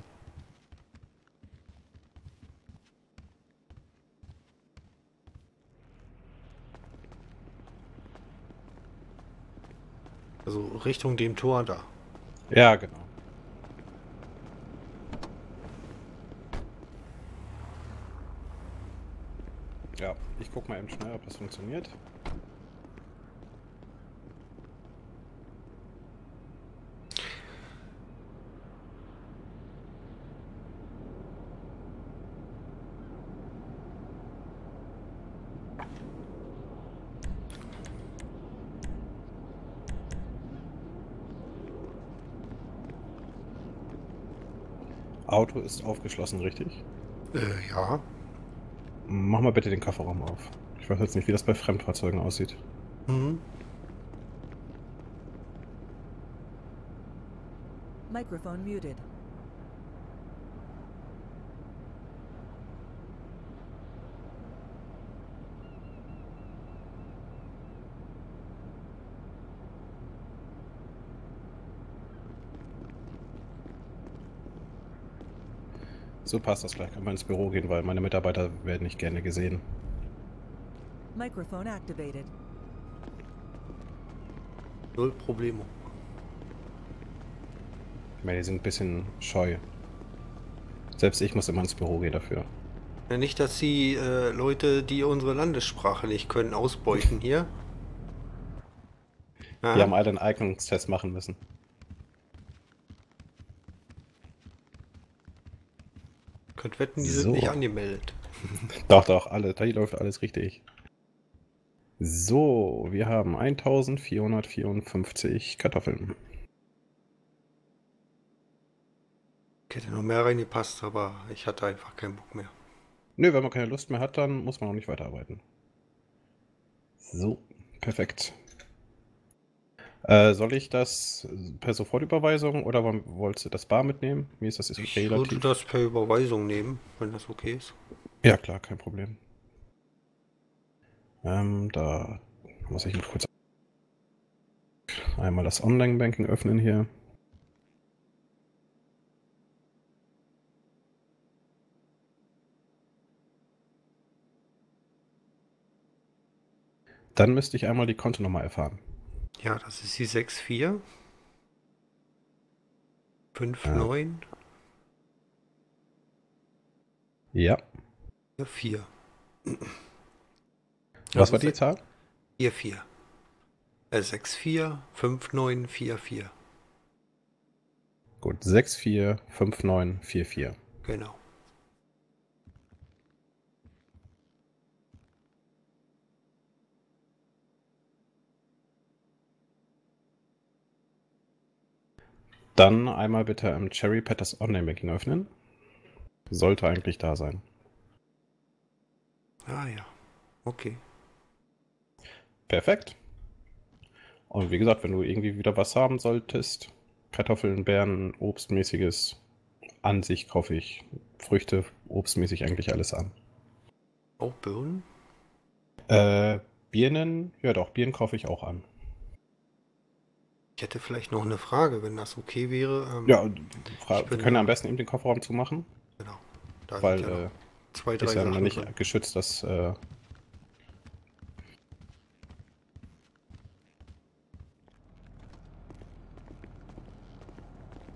Also Richtung dem Tor da. Ja, genau. Ja, ich guck mal eben schnell, ob das funktioniert. Auto ist aufgeschlossen, richtig? Äh, ja. Mach mal bitte den Kofferraum auf. Ich weiß jetzt nicht, wie das bei Fremdfahrzeugen aussieht. Mhm. Microphone muted. So passt das gleich. Kann man ins Büro gehen, weil meine Mitarbeiter werden nicht gerne gesehen. Microphone activated. Null Problemo. Ich meine, die sind ein bisschen scheu. Selbst ich muss immer ins Büro gehen dafür. Ja, nicht, dass die äh, Leute, die unsere Landessprache nicht können, ausbeuten hier. Ja, Die haben alle einen Eignungstest machen müssen. Könnt wetten, die sind So. nicht angemeldet. Doch, doch, alle. Da läuft alles richtig. So, wir haben 1454 Kartoffeln. Ich hätte noch mehr reingepasst, aber ich hatte einfach keinen Bock mehr. Nö, wenn man keine Lust mehr hat, dann muss man auch nicht weiterarbeiten. So, perfekt. Äh, soll ich das per Sofortüberweisung oder wolltest du das Bar mitnehmen? Mir ist das ist Ich relativ. würde das per Überweisung nehmen, wenn das okay ist. Ja, klar, kein Problem. Ähm, da muss ich noch kurz einmal das Online-Banking öffnen hier. Dann müsste ich einmal die Kontonummer erfahren. Ja, das ist die 64 59 Ja. 44. Was war die Zahl? 44. Äh, 64 5944. Gut, 645944. Genau. Dann einmal bitte im Cherry Pad das Online-Banking öffnen. Sollte eigentlich da sein. Ah ja. Okay. Perfekt. Und wie gesagt, wenn du irgendwie wieder was haben solltest, Kartoffeln, Beeren, Obstmäßiges, an sich kaufe ich Früchte, Obstmäßig eigentlich alles an. Auch Birnen? Äh, Birnen, ja doch, Birnen kaufe ich auch an. Ich hätte vielleicht noch eine Frage, wenn das okay wäre. Ähm, Ja, bin- wir können am besten eben den Kofferraum zumachen, Genau. Da weil ja äh, zwei, drei ist ja noch nicht drin. geschützt, dass äh,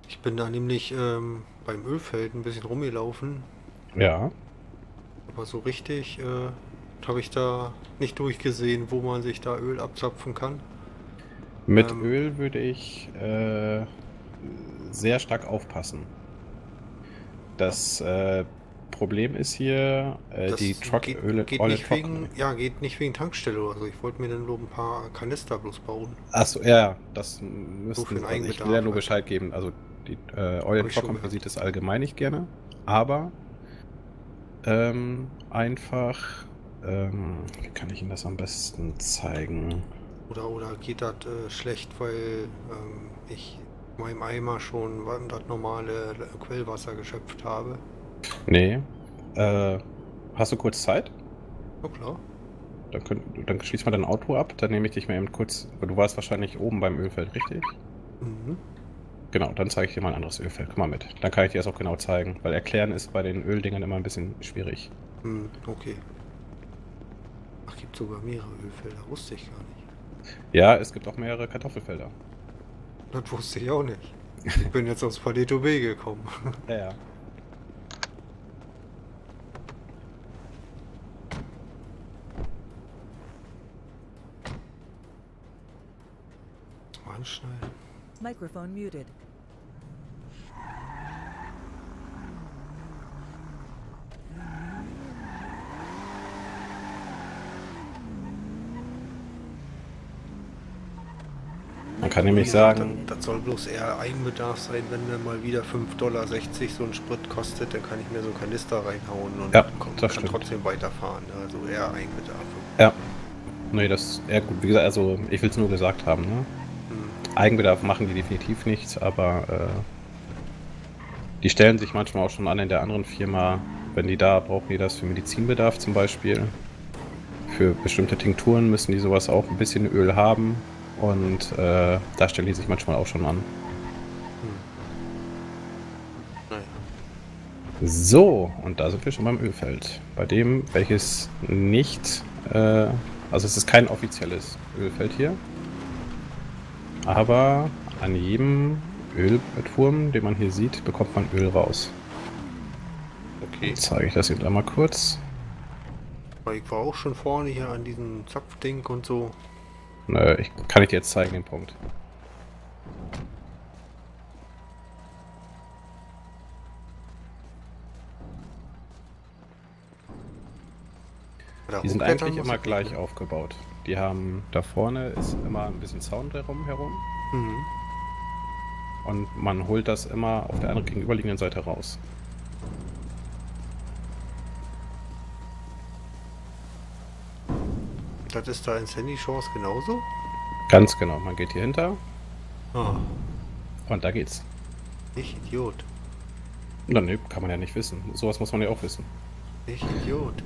Ich bin da nämlich ähm, beim Ölfeld ein bisschen rumgelaufen, ja, aber so richtig äh, habe ich da nicht durchgesehen, wo man sich da Öl abzapfen kann. Mit Ähm. Öl würde ich äh, sehr stark aufpassen. Das äh, Problem ist hier äh, die Trucköle, geht, geht nicht wegen, ja, geht nicht wegen Tankstelle oder so. Ich wollte mir dann nur ein paar Kanister bloß bauen. Achso, ja, das müssten für den also ich will nur. Bescheid geben. Also die äh, Oil gehört. sieht es allgemein nicht gerne, aber ähm, einfach, ähm, wie kann ich Ihnen das am besten zeigen? Oder, oder geht das äh, schlecht, weil ähm, ich in meinem Eimer schon das normale Quellwasser geschöpft habe? Nee. Äh, hast du kurz Zeit? Ja klar. Dann, könnt, dann schließ mal dein Auto ab, dann nehme ich dich mal eben kurz. Du warst wahrscheinlich oben beim Ölfeld, richtig? Mhm. Genau, dann zeige ich dir mal ein anderes Ölfeld. Komm mal mit. Dann kann ich dir das auch genau zeigen, weil erklären ist bei den Öldingern immer ein bisschen schwierig. Hm, okay. Ach, gibt sogar mehrere Ölfelder, wusste ich gar nicht. Ja, es gibt auch mehrere Kartoffelfelder. Das wusste ich auch nicht. Ich bin jetzt aus Paleto B gekommen. Ja, ja. Anschneiden. Microphone muted. Man kann nämlich gesagt, sagen, Das, das soll bloß eher Eigenbedarf sein, wenn mir mal wieder 5,60 Dollar so ein Sprit kostet, dann kann ich mir so einen Kanister reinhauen und Ja, komm- kann stimmt. trotzdem weiterfahren. Also eher Eigenbedarf. ja. Nee, das, ja gut, wie gesagt, also ich will es nur gesagt haben, ne? Hm. Eigenbedarf machen die definitiv nicht, aber äh, die stellen sich manchmal auch schon an in der anderen Firma, wenn die da brauchen die das für Medizinbedarf zum Beispiel. Für bestimmte Tinkturen müssen die sowas auch ein bisschen Öl haben und äh, da stellen die sich manchmal auch schon an. So, und da sind wir schon beim Ölfeld. Bei dem, welches nicht, äh, also es ist kein offizielles Ölfeld hier, aber an jedem Ölturm, den man hier sieht, bekommt man Öl raus. Okay. Jetzt zeige ich das jetzt einmal kurz. Ich war auch schon vorne hier an diesem Zapfding und so. Nö, ich, kann ich dir jetzt zeigen, den Punkt. Die sind eigentlich immer ich gleich nicht, aufgebaut. Die haben, da vorne ist immer ein bisschen Zaun herum herum? Mhm. und man holt das immer auf der anderen gegenüberliegenden Seite raus. Das ist da in Sandy Shores genauso? Ganz genau, man geht hier hinter Ah, und da geht's. ich Idiot. Na, nee, kann man ja nicht wissen. Sowas muss man ja auch wissen. Ich Idiot.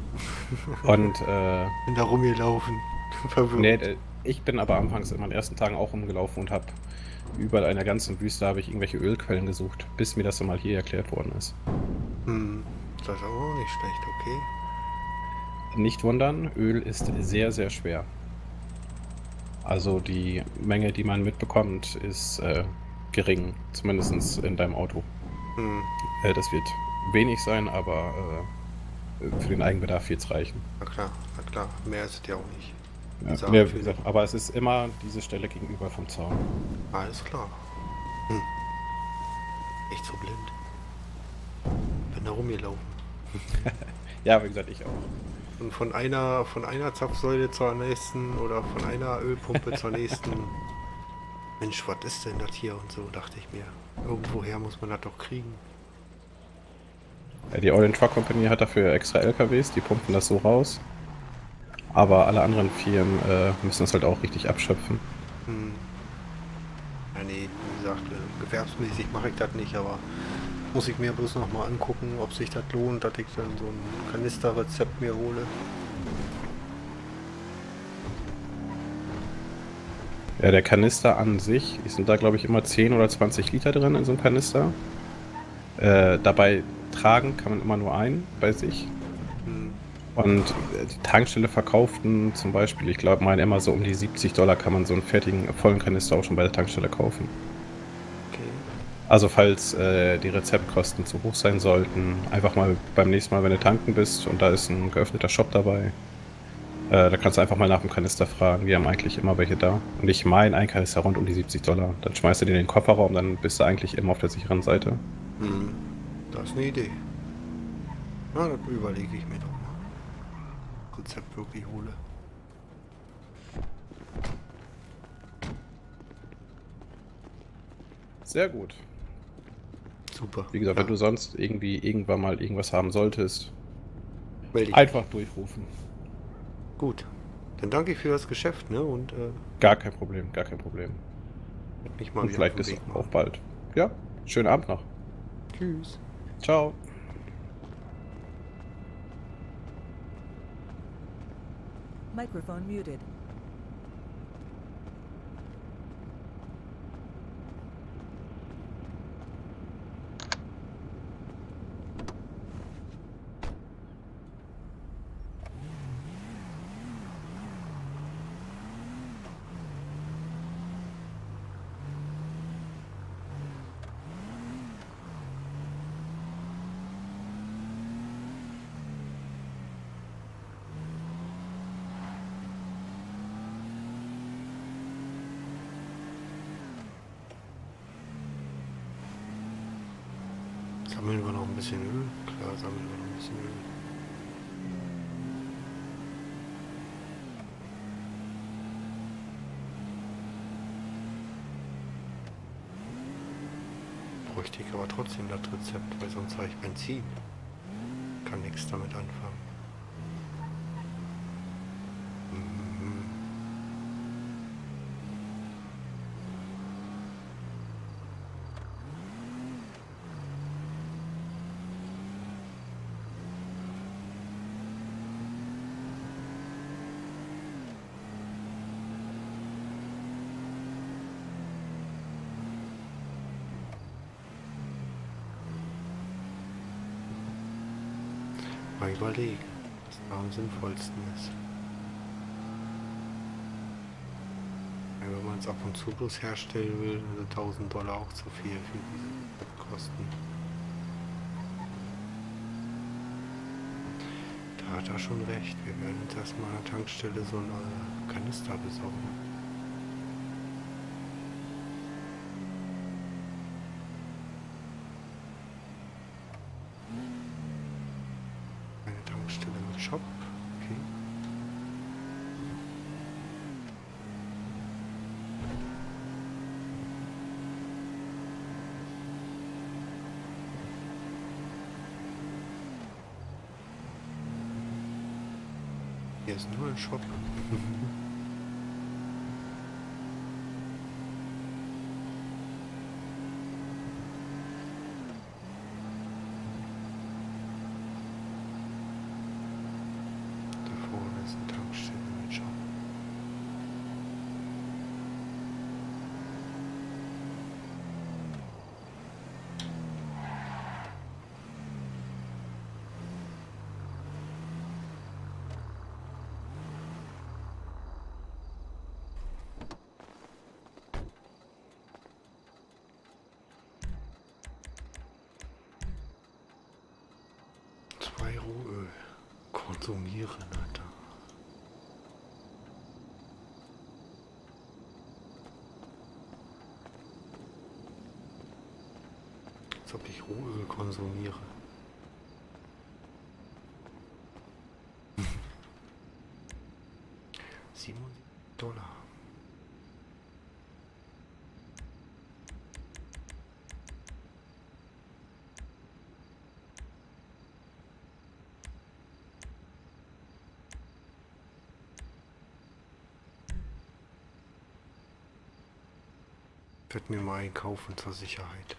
Und, äh, Bin da rumgelaufen. Verwirrt. nee, äh, ich bin aber anfangs in meinen ersten Tagen auch rumgelaufen und habe überall in der ganzen Wüste habe ich irgendwelche Ölquellen gesucht, bis mir das mal hier erklärt worden ist. Hm, das ist aber auch nicht schlecht, okay. Nicht wundern, Öl ist sehr, sehr schwer. Also die Menge, die man mitbekommt, ist äh, gering, zumindest in deinem Auto. Hm, Äh, das wird wenig sein, aber äh, für den Eigenbedarf wird es reichen. na klar, na klar. Mehr ist es ja auch nicht. Ja, für- wie gesagt, aber es ist immer diese Stelle gegenüber vom Zaun. Alles klar. Hm. Echt so blind. Bin da rumgelaufen. Ja, wie gesagt, ich auch. Und von einer, von einer Zapfsäule zur nächsten oder von einer Ölpumpe zur nächsten. Mensch, was ist denn das hier und so, dachte ich mir. Irgendwoher muss man das doch kriegen. Ja, Die Oil Truck Company hat dafür extra LKWs, die pumpen das so raus. Aber alle anderen Firmen äh, müssen das halt auch richtig abschöpfen. Hm. Ja, nee, wie gesagt, äh, gewerbsmäßig mache ich das nicht, aber muss ich mir bloß noch mal angucken, ob sich das lohnt, dass ich dann so ein Kanisterrezept mir hole. Ja, der Kanister an sich, es sind da glaube ich immer 10 oder 20 Liter drin in so einem Kanister. Äh, dabei tragen kann man immer nur einen bei sich. Hm. Und äh, die Tankstelle verkauften zum Beispiel, ich glaube, mein immer so um die 70 Dollar kann man so einen fertigen, vollen Kanister auch schon bei der Tankstelle kaufen. Also falls äh, die Rezeptkosten zu hoch sein sollten, einfach mal beim nächsten Mal, wenn du tanken bist und da ist ein geöffneter Shop dabei, äh, da kannst du einfach mal nach dem Kanister fragen. Wir haben eigentlich immer welche da. Und ich meine, ein Kanister rund um die 70 Dollar. Dann schmeißt du den in den Kofferraum, dann bist du eigentlich immer auf der sicheren Seite. Hm. Das ist eine Idee. Na, das überlege ich mir doch mal. Rezept wirklich hole. Sehr gut. Super. Wie gesagt, ja, wenn du sonst irgendwie irgendwann mal irgendwas haben solltest, melde ich. einfach durchrufen. Gut. Dann danke ich für das Geschäft, ne? Und äh, Gar kein Problem, gar kein Problem. mich mal Und vielleicht auf machen. auch bald. Ja, schönen Abend noch. Tschüss. Ciao. Microphone muted. Sammeln wir noch ein bisschen Öl? Klar, sammeln wir noch ein bisschen Öl. Bräuchte ich aber trotzdem das Rezept, weil sonst habe ich Benzin. Kann nichts damit anfangen. Mhm. Mal überlegen, was da am sinnvollsten ist. Ja, Wenn man es ab und zu bloß herstellen will, sind 1000 Dollar auch zu viel für diese Kosten. Da hat er schon recht. Wir werden uns erstmal an der Tankstelle so eine Kanister besorgen. Eine Tankstelle mit Shop. Okay. Hier ist nur ein Shop. Konsumieren, Alter. Als ob ich Rohöl konsumiere. Simon Dollar. Werde mir mal einkaufen zur Sicherheit.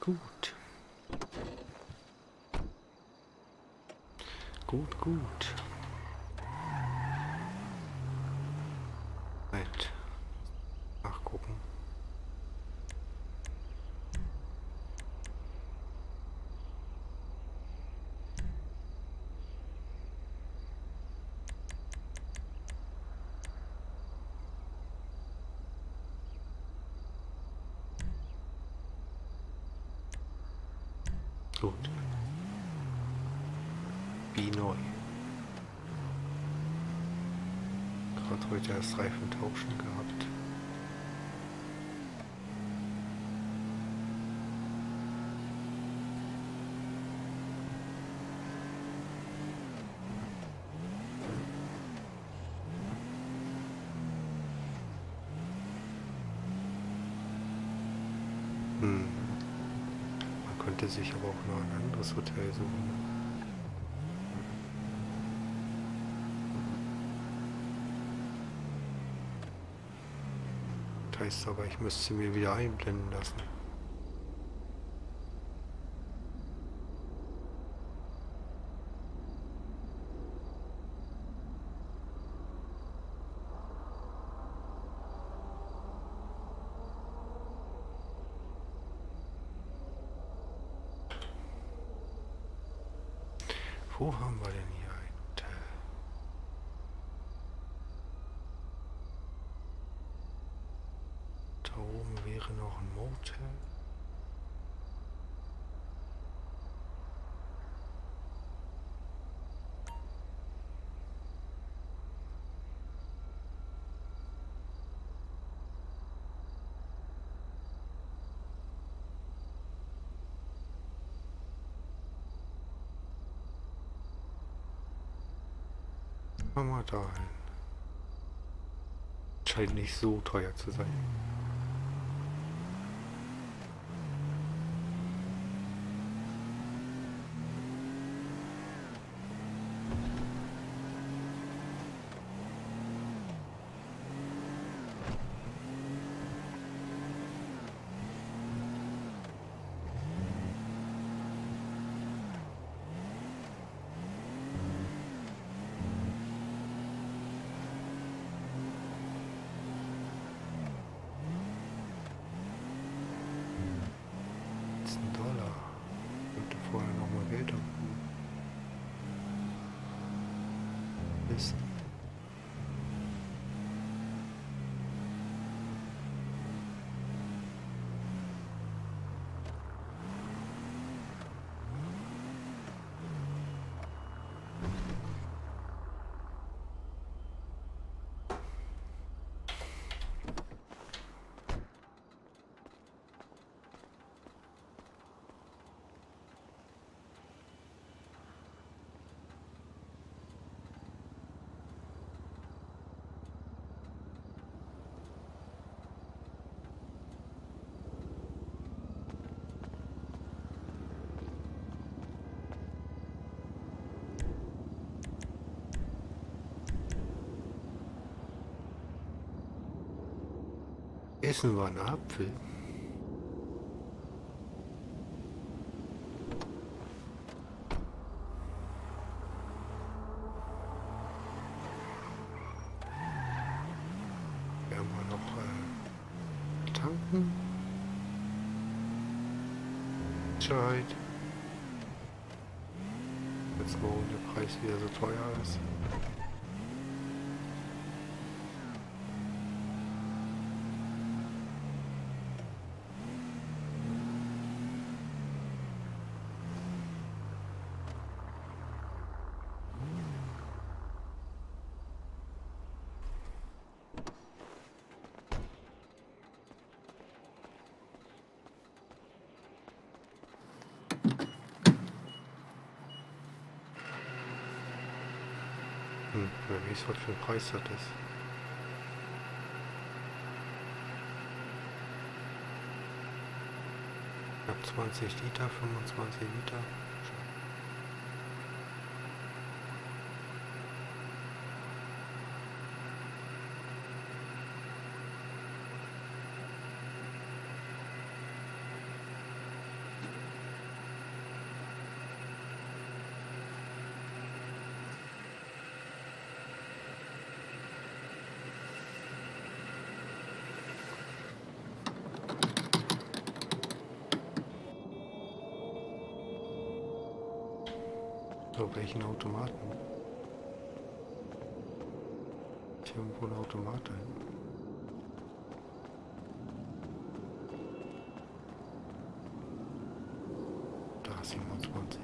Gut. Gut, gut. Halt. Nachgucken. Gut. Wie neu. Gerade heute erst Reifen tauschen gehabt. Hm. Man könnte sich aber auch noch ein anderes Hotel suchen. Heißt aber, ich müsste sie mir wieder einblenden lassen. Wo haben wir denn hier ein Hotel? Da oben wäre noch ein Motel. Fahren wir dahin. Scheint nicht so teuer zu sein. Jetzt ein Dollar. Könnte vorher noch mal Geld abholen. Wissen. Essen wir einen Apfel? Hm, wer weiß, was für ein Preis das ist. Knapp 20 Liter, 25 Liter. So, welchen Automaten? Ist hier irgendwo ein da hinten? Da, 27.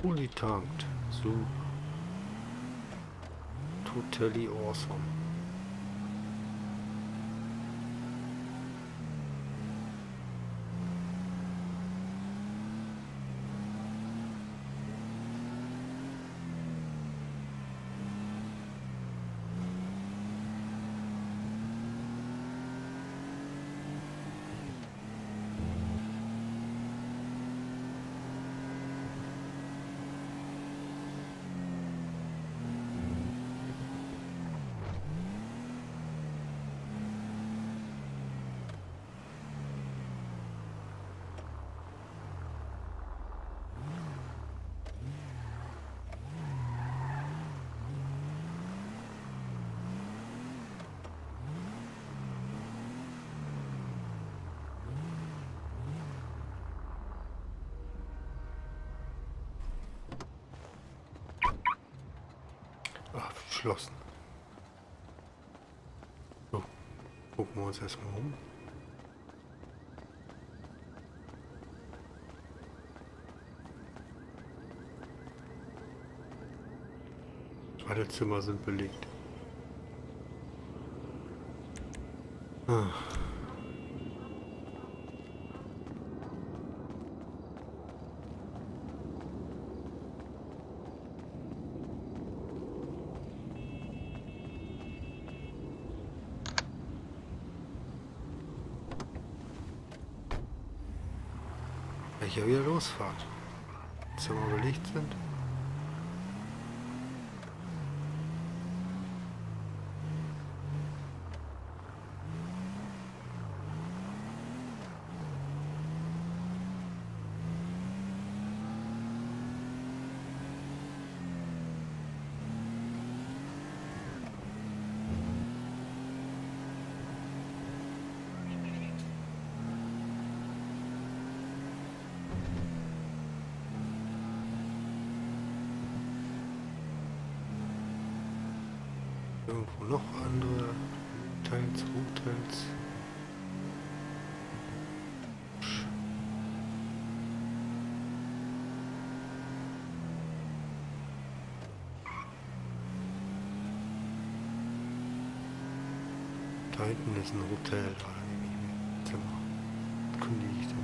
Fully tanked. So. Totally awesome. Ach, verschlossen. So, gucken wir uns erstmal um. Alle Zimmer sind belegt. Ah. Welcher wieder losfahrt. Zimmer belegt sind. Irgendwo noch andere Hotels, Hotels. Da hinten ist ein Hotel, da nehme ich mir ein Zimmer. Kündige ich dann.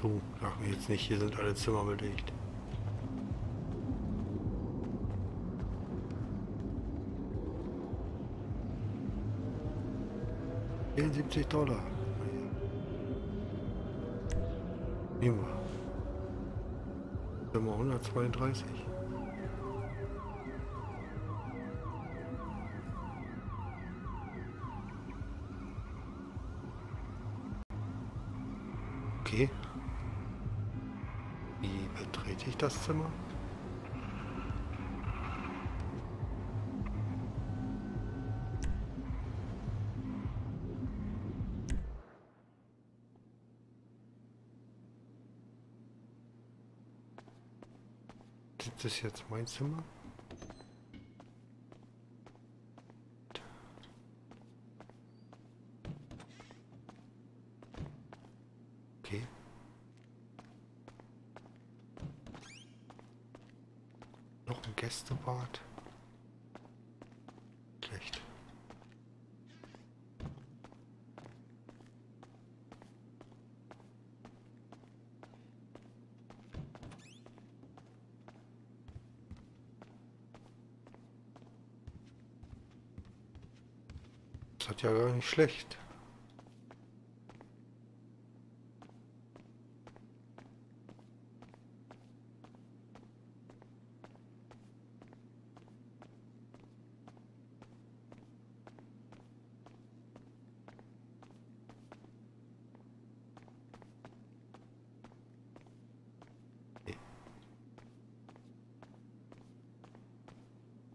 So, sag mir jetzt nicht, hier sind alle Zimmer belegt. Vierundsiebzig Dollar. Nehmen wir. Zimmer 132. das Zimmer? Ist das jetzt mein Zimmer? Okay. Noch ein Gästebad. Schlecht. Ja gar nicht schlecht.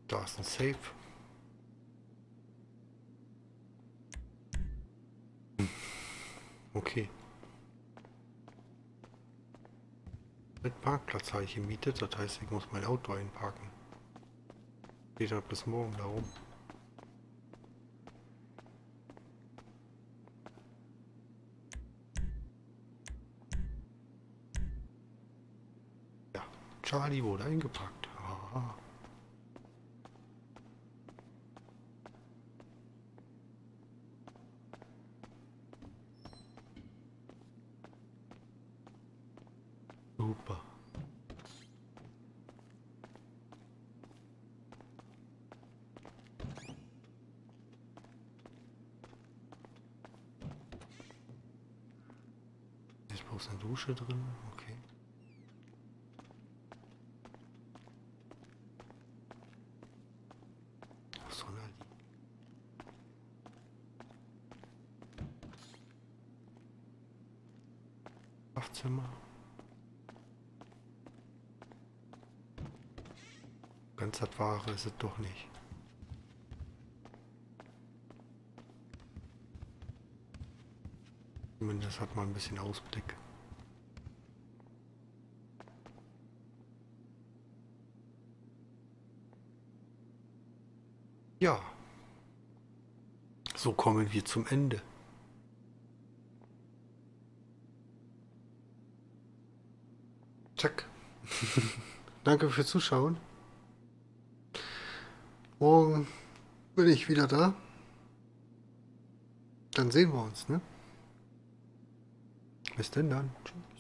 Da ist ein Safe. Hm. Okay. Mit Parkplatz habe ich gemietet, das heißt, ich muss mein Auto einparken. Geht halt bis morgen darum. Ja, Charlie wurde eingepackt. Ah. Super. Ist Dusche drin, okay. Ach so, na die. Schlafzimmer. Ganz das Wahre ist es doch nicht. Zumindest hat man ein bisschen Ausblick. Ja. So kommen wir zum Ende. Zack. Danke fürs Zuschauen. Morgen bin ich wieder da. Dann sehen wir uns, ne? Bis denn dann. Tschüss.